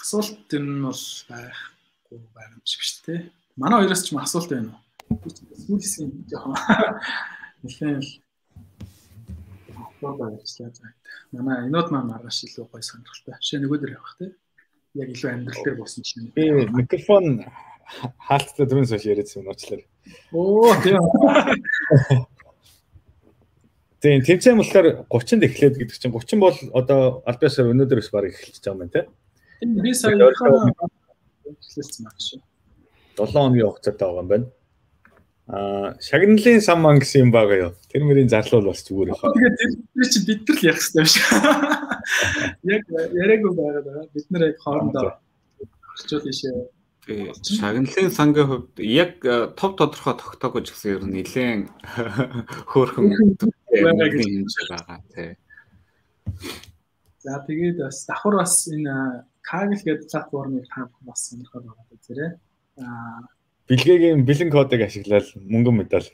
Асуулт юм бол байхгүй байгаа юм шиг шүү дээ. Манай хоёроос ч юм асуулт байна уу? Сүүлсийн жоохон нэлээд л баярлалаа за. Манай энод маань маргааш илүү гоё сонирхолтой. Жишээ нэг өдөр явах те. Яг илүү амьдрал дээр болсон чинь. Би микрофон хаалттай түрүүн сошиал яриадсан уучлаарай. Оо тийм. Тийм тэмцээн болохоор 30-нд эхлээд гэдэг чинь 30 бол одоо альбиасаар өнөөдөр бас барыг эхэлж байгаа юм байна те. Тийм би сая эхлэлсэн байна шүү. 7 хоногийн хугацаатай байгаа юм байна. Аа шагналын сан ман гэсэн юм байгаа юу. Тэр мөрийн зарлал бас зүгээр байна. Тэгээд тэр чи бид нар л ярих хэрэгтэй биш. Яг яриаггүй байгаа. Бид нар яг хоорондоо орчуул ийшээ Тэгээ шагналын сангийн хувьд яг э, тов тодорхой тогтоогүй ч гэсэн ер нь нэлээд хөөрхөн хэмжээ байгаа тий. За тэгээд бас давхар бас энэ Kaggle гэдэг платформыг та бүхэн бас сонирхоод байгаа зэрэг. Аа бэлгээгийн бэлэн кодыг ашиглаад мөнгөн медаль.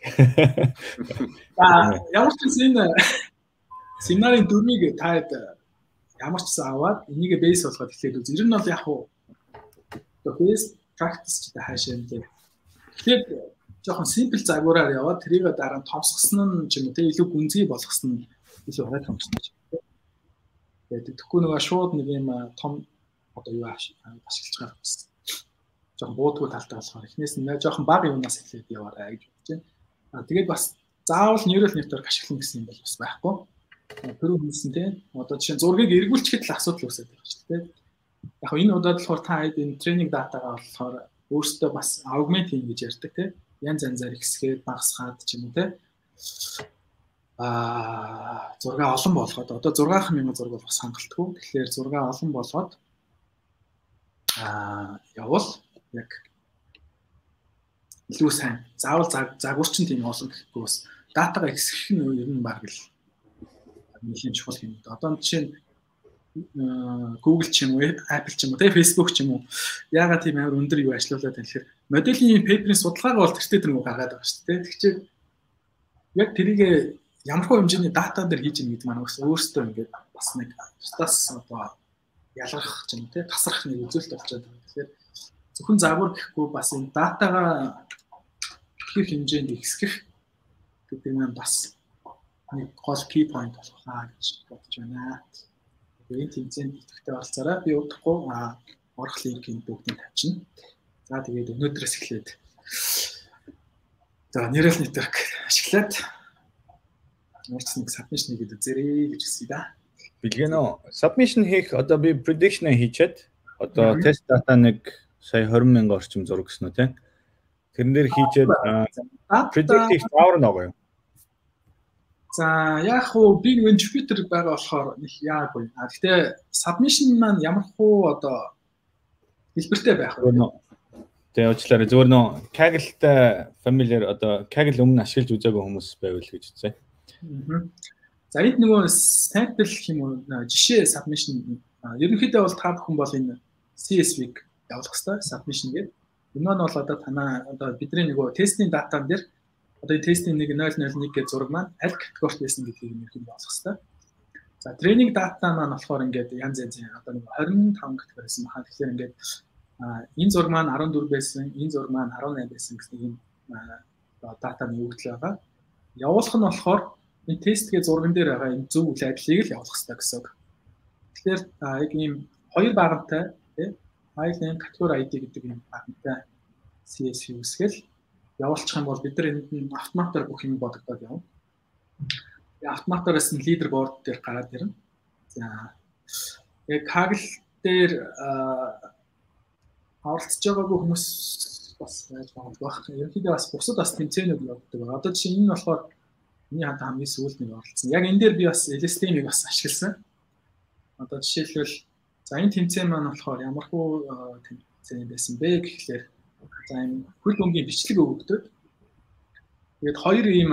За ямар ч гэсэн энэ семинарын дүрмийг таад ямар ч гэсэн аваад энийг бейс болгоод эхлээд үз. Ер нь бол яг хуу бейс practice та хаашаа юм дээ. Тэгэхээр жоохон simple загвараар яваад тэрийг дараа нь томсгосон нь ч юм уу те илүү гүнзгий болгосон нь илүү ч юм те. Тэгээд тэгэхгүй нөгөө шууд нэг юм том одоо юу ашиглаж байгаа юм. Жоохон буудгүй талтай болохоор эхнээс нь жоохон бага юмнаас эхлээд яваарай гэж бодож байна. Аа тэгээд бас заавал neural network ашиглах гэсэн юм бол бас байхгүй. Тэр хүмүүсэн те одоо жишээ зургийг эргүүлчихэд л асуудал үүсэж байгаа шүү дээ яг энэ удаад болохоор та хэд энэ тренинг датагаа болохоор өөртөө бас augment хийн гэж ярьдаг тийм янз янзаар ихсгээд багасгаад ч юм уу тийм а зураг олон болгоод одоо 6 мянган зураг болох хангалтгүй. Тэгэхээр зураг олон болгоод а явал яг илүү сайн. Заавал загварчин тийм олон гэхгүй бас датагаа ихсгэх нь ер нь баг л. Нэлийн чухал юм. Одоо жишээ нь Google ч юм уу, Apple ч юм уу, тэгээ Facebook ч юм уу. Яагаад тийм амар өндөр юу ажилуулад байна гэхээр моделийн пейперийн судалгаагаа бол тэртээ тэр нэг гаргаад байгаа шүү дээ. Тэгэхээр яг тэрийг ямархуу хэмжээний дата дээр хийж ийн гэдэг маань бас өөрөөсөө ингээд бас нэг тус одоо ялгах ч юм те тасрах нэг үзүүлэлт болчиход байгаа. Тэгэхээр зөвхөн загвар гэхгүй бас энэ датагаа тэр хэмжээнд ихсгэх гэдэг нь бас нэг гол key point болох аа гэж бодож байна энэ тэмцээнд идэвхтэй оролцоорой. Би удахгүй орох линкийг бүгдийг тавьчихна. За тэгээд өнөөдрөөс эхлээд за neural network ашиглаад нэг submission хийгээд үзээрэй гэж хэлсэн да. Билгэнэ. Submission хийх одоо би prediction хийчихэд одоо тест дата нэг сая 20 мянга орчим зураг гэсэн үү те. Тэрэн дээр хийчихэд predictive power нөгөө юм. За яг хуу би нэг Jupyter байгаа болохоор их яагүй. А гэхдээ submission маань ямар хуу одоо хэлбэртэй байх вэ? Тэгээ уучлаарай зөвөр нөө Kaggle-тай familiar одоо Kaggle өмнө ашиглаж үзээгүй хүмүүс байвал гэж үзье. За энд нөгөө sample юм уу жишээ submission ерөнхийдөө бол та бүхэн бол энэ CSV-г явуулах хэрэгтэй submission гэдэг. Энэ нь бол одоо танаа одоо бидний нөгөө тестийн датан дээр одоо энэ тестийн нэг 001 гэж зураг маань аль категорт байсан гэдгийг нэрхэн болох хэрэгтэй. За тренинг дата маань болохоор ингээд янз янзын одоо нэг 25 категори байсан баха. Тэгэхээр ингээд энэ зураг маань 14 байсан, энэ зураг маань 18 байсан гэсэн ийм дата нэгдэл байгаа. Явуулах нь болохоор энэ тестгээ зурган дээр байгаа энэ зөв үйл явдлыг л явуулах хэрэгтэй гэсэн үг. Тэгэхээр яг ийм хоёр багантай тий file name category ID гэдэг ийм багантай CSV үсгэл явуулчих юм бол бид нар энд нь автоматар бүх юм бодогдоод явна. Автоматараас нь лидер борд дээр гараад ирнэ. За яг Kaggle дээр оролцож байгаагүй хүмүүс бас байж магадгүй баг. Ерөнхийдөө бас бусад бас тэмцээнүүд явагддаг. Одоо жишээ энэ болохоор миний ханд хамгийн сүүлд нэг оролцсон. Яг энэ дээр би бас LSTM-ийг бас ашигласан. Одоо жишээлбэл за энэ тэмцээн маань болохоор ямархуу тэмцээн байсан бэ гэхлээр за энэ хөл бөмбөгийн бичлэг өгөгдөд. Тэгээд хоёр ийм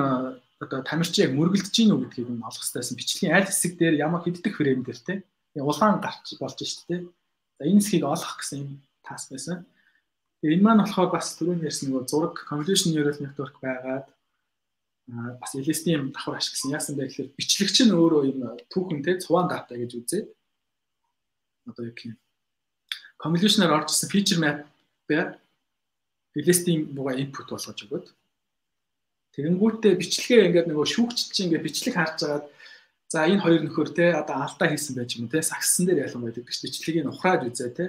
одоо тамирчин яг мөргөлдөж гин үү гэдгийг нь олох хэрэгтэйсэн. Бичлэгийн аль хэсэг дээр ямар хэддэг фрейм дээр те улаан гарч болж шүү дээ. За энэ хэсгийг олох гэсэн юм тас байсан. Тэгээ энэ маань болохоор бас түрүүн ярьсан нөгөө зураг convolution neural network байгаад бас LSTM давхар ашигласан. Яасан бэ гэхээр бичлэгч нь өөрөө юм түүхэн те цуван дата гэж үзээд одоо яг юм convolution-аар орж ирсэн feature map байгаад LSTM буга input болгож өгöd Тэгэнгүүтээ бичлэгээ ингээд нөгөө шүүгч чинь ингээд бичлэг харж агаад за энэ хоёр нөхөр те одоо алдаа хийсэн байж юм те сагссан дээр ялангуяа гэдэг чинь бичлэгийг ухрааж үзээ те.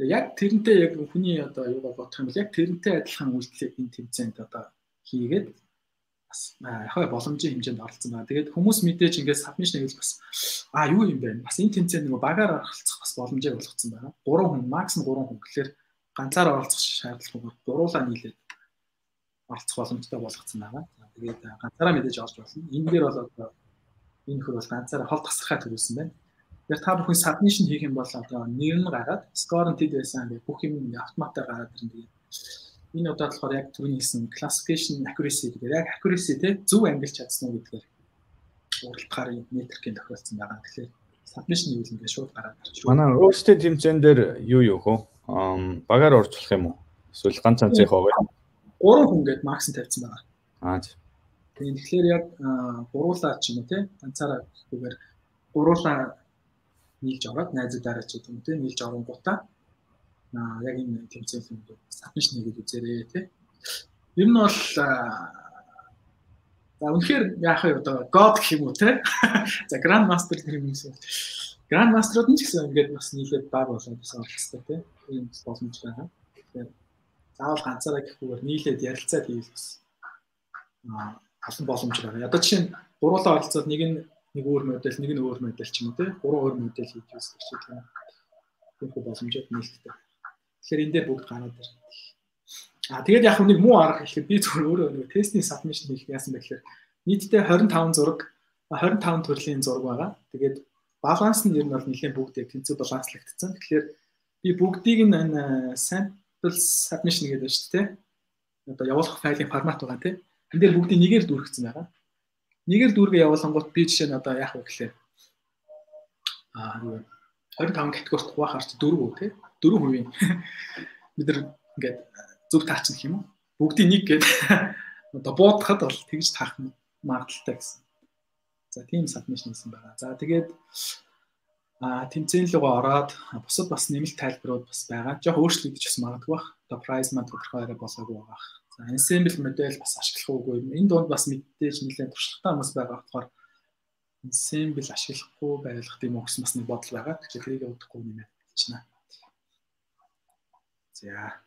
Яг тэрнтэй яг хүний одоо юу бодох юм бол яг тэрнтэй адилхан үйлдэлийг энэ тэмцээнд одоо хийгээд бас яхаа боломжийн хэмжээнд оролцсон байна. Тэгээд хүмүүс мэдээж ингээд сабмишн хийвэл бас а юу юм бэ? Бас энэ тэмцээнд нөгөө багаар оролцох бас боломжийг олгоцсон байна. 3 хүн, максимум 3 хүн гэхэлэр ганцаар оролцох шаардлагагүй гуруулаа нийлээд оролцох боломжтой болгоцсон байгаа. Тэгээд ганцаараа мэдээж олж болно. Энэ дээр бол одоо энэ хөр бол ганцаараа хол тасархай төрүүлсэн байна. Тэгэхээр та бүхэн submission хийх юм бол одоо нэр нь гараад score нь тэд байсан гэх бүх юм автоматар гараад ирнэ. Тэгээд энэ удаад болохоор яг түрүүний хэлсэн classification accuracy гэдэг яг accuracy те зөв ангилж чадсан уу гэдгээр уралдахаар метрикийн тохиолдсон байгаа. Тэгэхээр submission хийвэл ингээд шууд гараад байна. Манай өөрсдийн тэмцээн дээр юу юу хөө? Багаар оржуулах юм уу? Эсвэл ганц цанцын хоо вэ? 3 хүн гээд макс тавьсан байгаа. Аа. Тэгэхээр яг гуруулаа ч юм уу те ганцаараа гэхээр гуруулаа нийлж ороод найзуудаараа ч юм уу те нийлж оронгуудаа аа яг энэ тэмцээн юм сабмиш нэгэд үзээрэй те. Ер нь бол за үнэхээр яах вэ одоо god гэх юм уу те. За grand master гэх юм уу. Grand master-ууд нь ч гэсэн ингээд бас нийлээд баг болоод бас оролцдог те. ийм боломж байгаа. Тэгэхээр заавал ганцаараа гэхгүйгээр нийлээд ярилцаад хийх бас олон боломж байгаа. Одоо жишээ нь гуруулаа оролцоод нэг нь нэг өөр модель, нэг нь өөр модель ч юм уу тий. Гурван өөр модель хийж үзэх гэж байна. Тиймэрхүү боломжууд нийлдэг. Тэгэхээр энэ дээр бүгд гараад ирнэ. А тэгээд яг нэг муу арга гэхэд би зөвхөн өөрөө нэг тестийн submission хийх яасан бэ гэхээр нийтдээ 25 зураг 25 төрлийн зураг байгаа. Тэгээд баланс нь ер нь бол нэлээд бүгд яг тэнцүү баланслагдсан. Тэгэхээр би бүгдийг нь энэ sample submission гэдэг шүү дээ. Одоо явуулах файлын формат байгаа тийм. Энд дээр бүгдийг нэгээр дүүргэсэн байгаа. Нэгээр дүүргээ явуулангууд би жишээ нь одоо яах вэ гэхлээр аа 25 категорит хуваахаар чи 4 үү тийм. 4 хувийн бид нар ингээд зөв таачих юм уу? Бүгдийг нэг гээд одоо буудахад бол тэгж таах магадaltaй гэсэн. За тийм submission хийсэн байгаа. За тэгээд а тэмцээн рүү ороод бусад бас нэмэлт тайлбарууд бас байгаа. Жохо өөрчлөгдөж бас магадгүй бах. Одоо price маань тодорхой арай болоогүй байгаа. За ensemble модель бас ашиглах уугүй. Энэ донд бас мэдээж нэлээд туршлагатай хүмүүс байгаа болохоор ensemble ашиглахгүй байлгах юм уу гэсэн бас нэг бодол байгаа. Тэгэхээр тэрийг удахгүй нэмээд хэлчихнэ. За.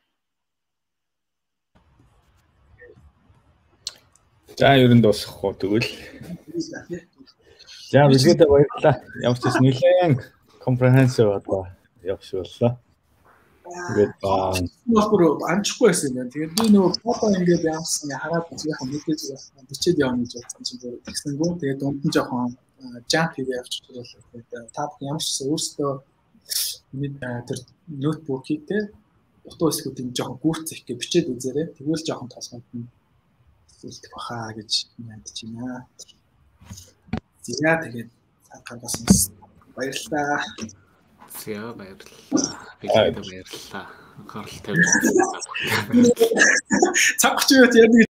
За ер нь дуусахгүй тэгвэл. За бидгээд баярлалаа. Ямар ч юм нэлээд comprehensive одоо явууллаа. Тэгээд бас бүр амжихгүй байсан юм. Тэгээд би нөгөө фото ингээд яамсан хараад яг мэдээж бичээд явна гэж бодсон чинь бүр тэгсэнгүү. Тэгээд дунд нь жоохон jump хийгээ явчих бол тэгээд та ямар ч өөртөө тэр ноутбукийг те утга хэсгүүдийг жоохон гүрцэх гэж бичээд үзээрэй. Тэгвэл жоохон толгойд нь үлдэх баха гэж найдаж байна. За тэгээд цаанаас баярлалаа. За баярлалаа. Бидээ баярлалаа. Анхаарал тавьсан. Цаг 30 минут яг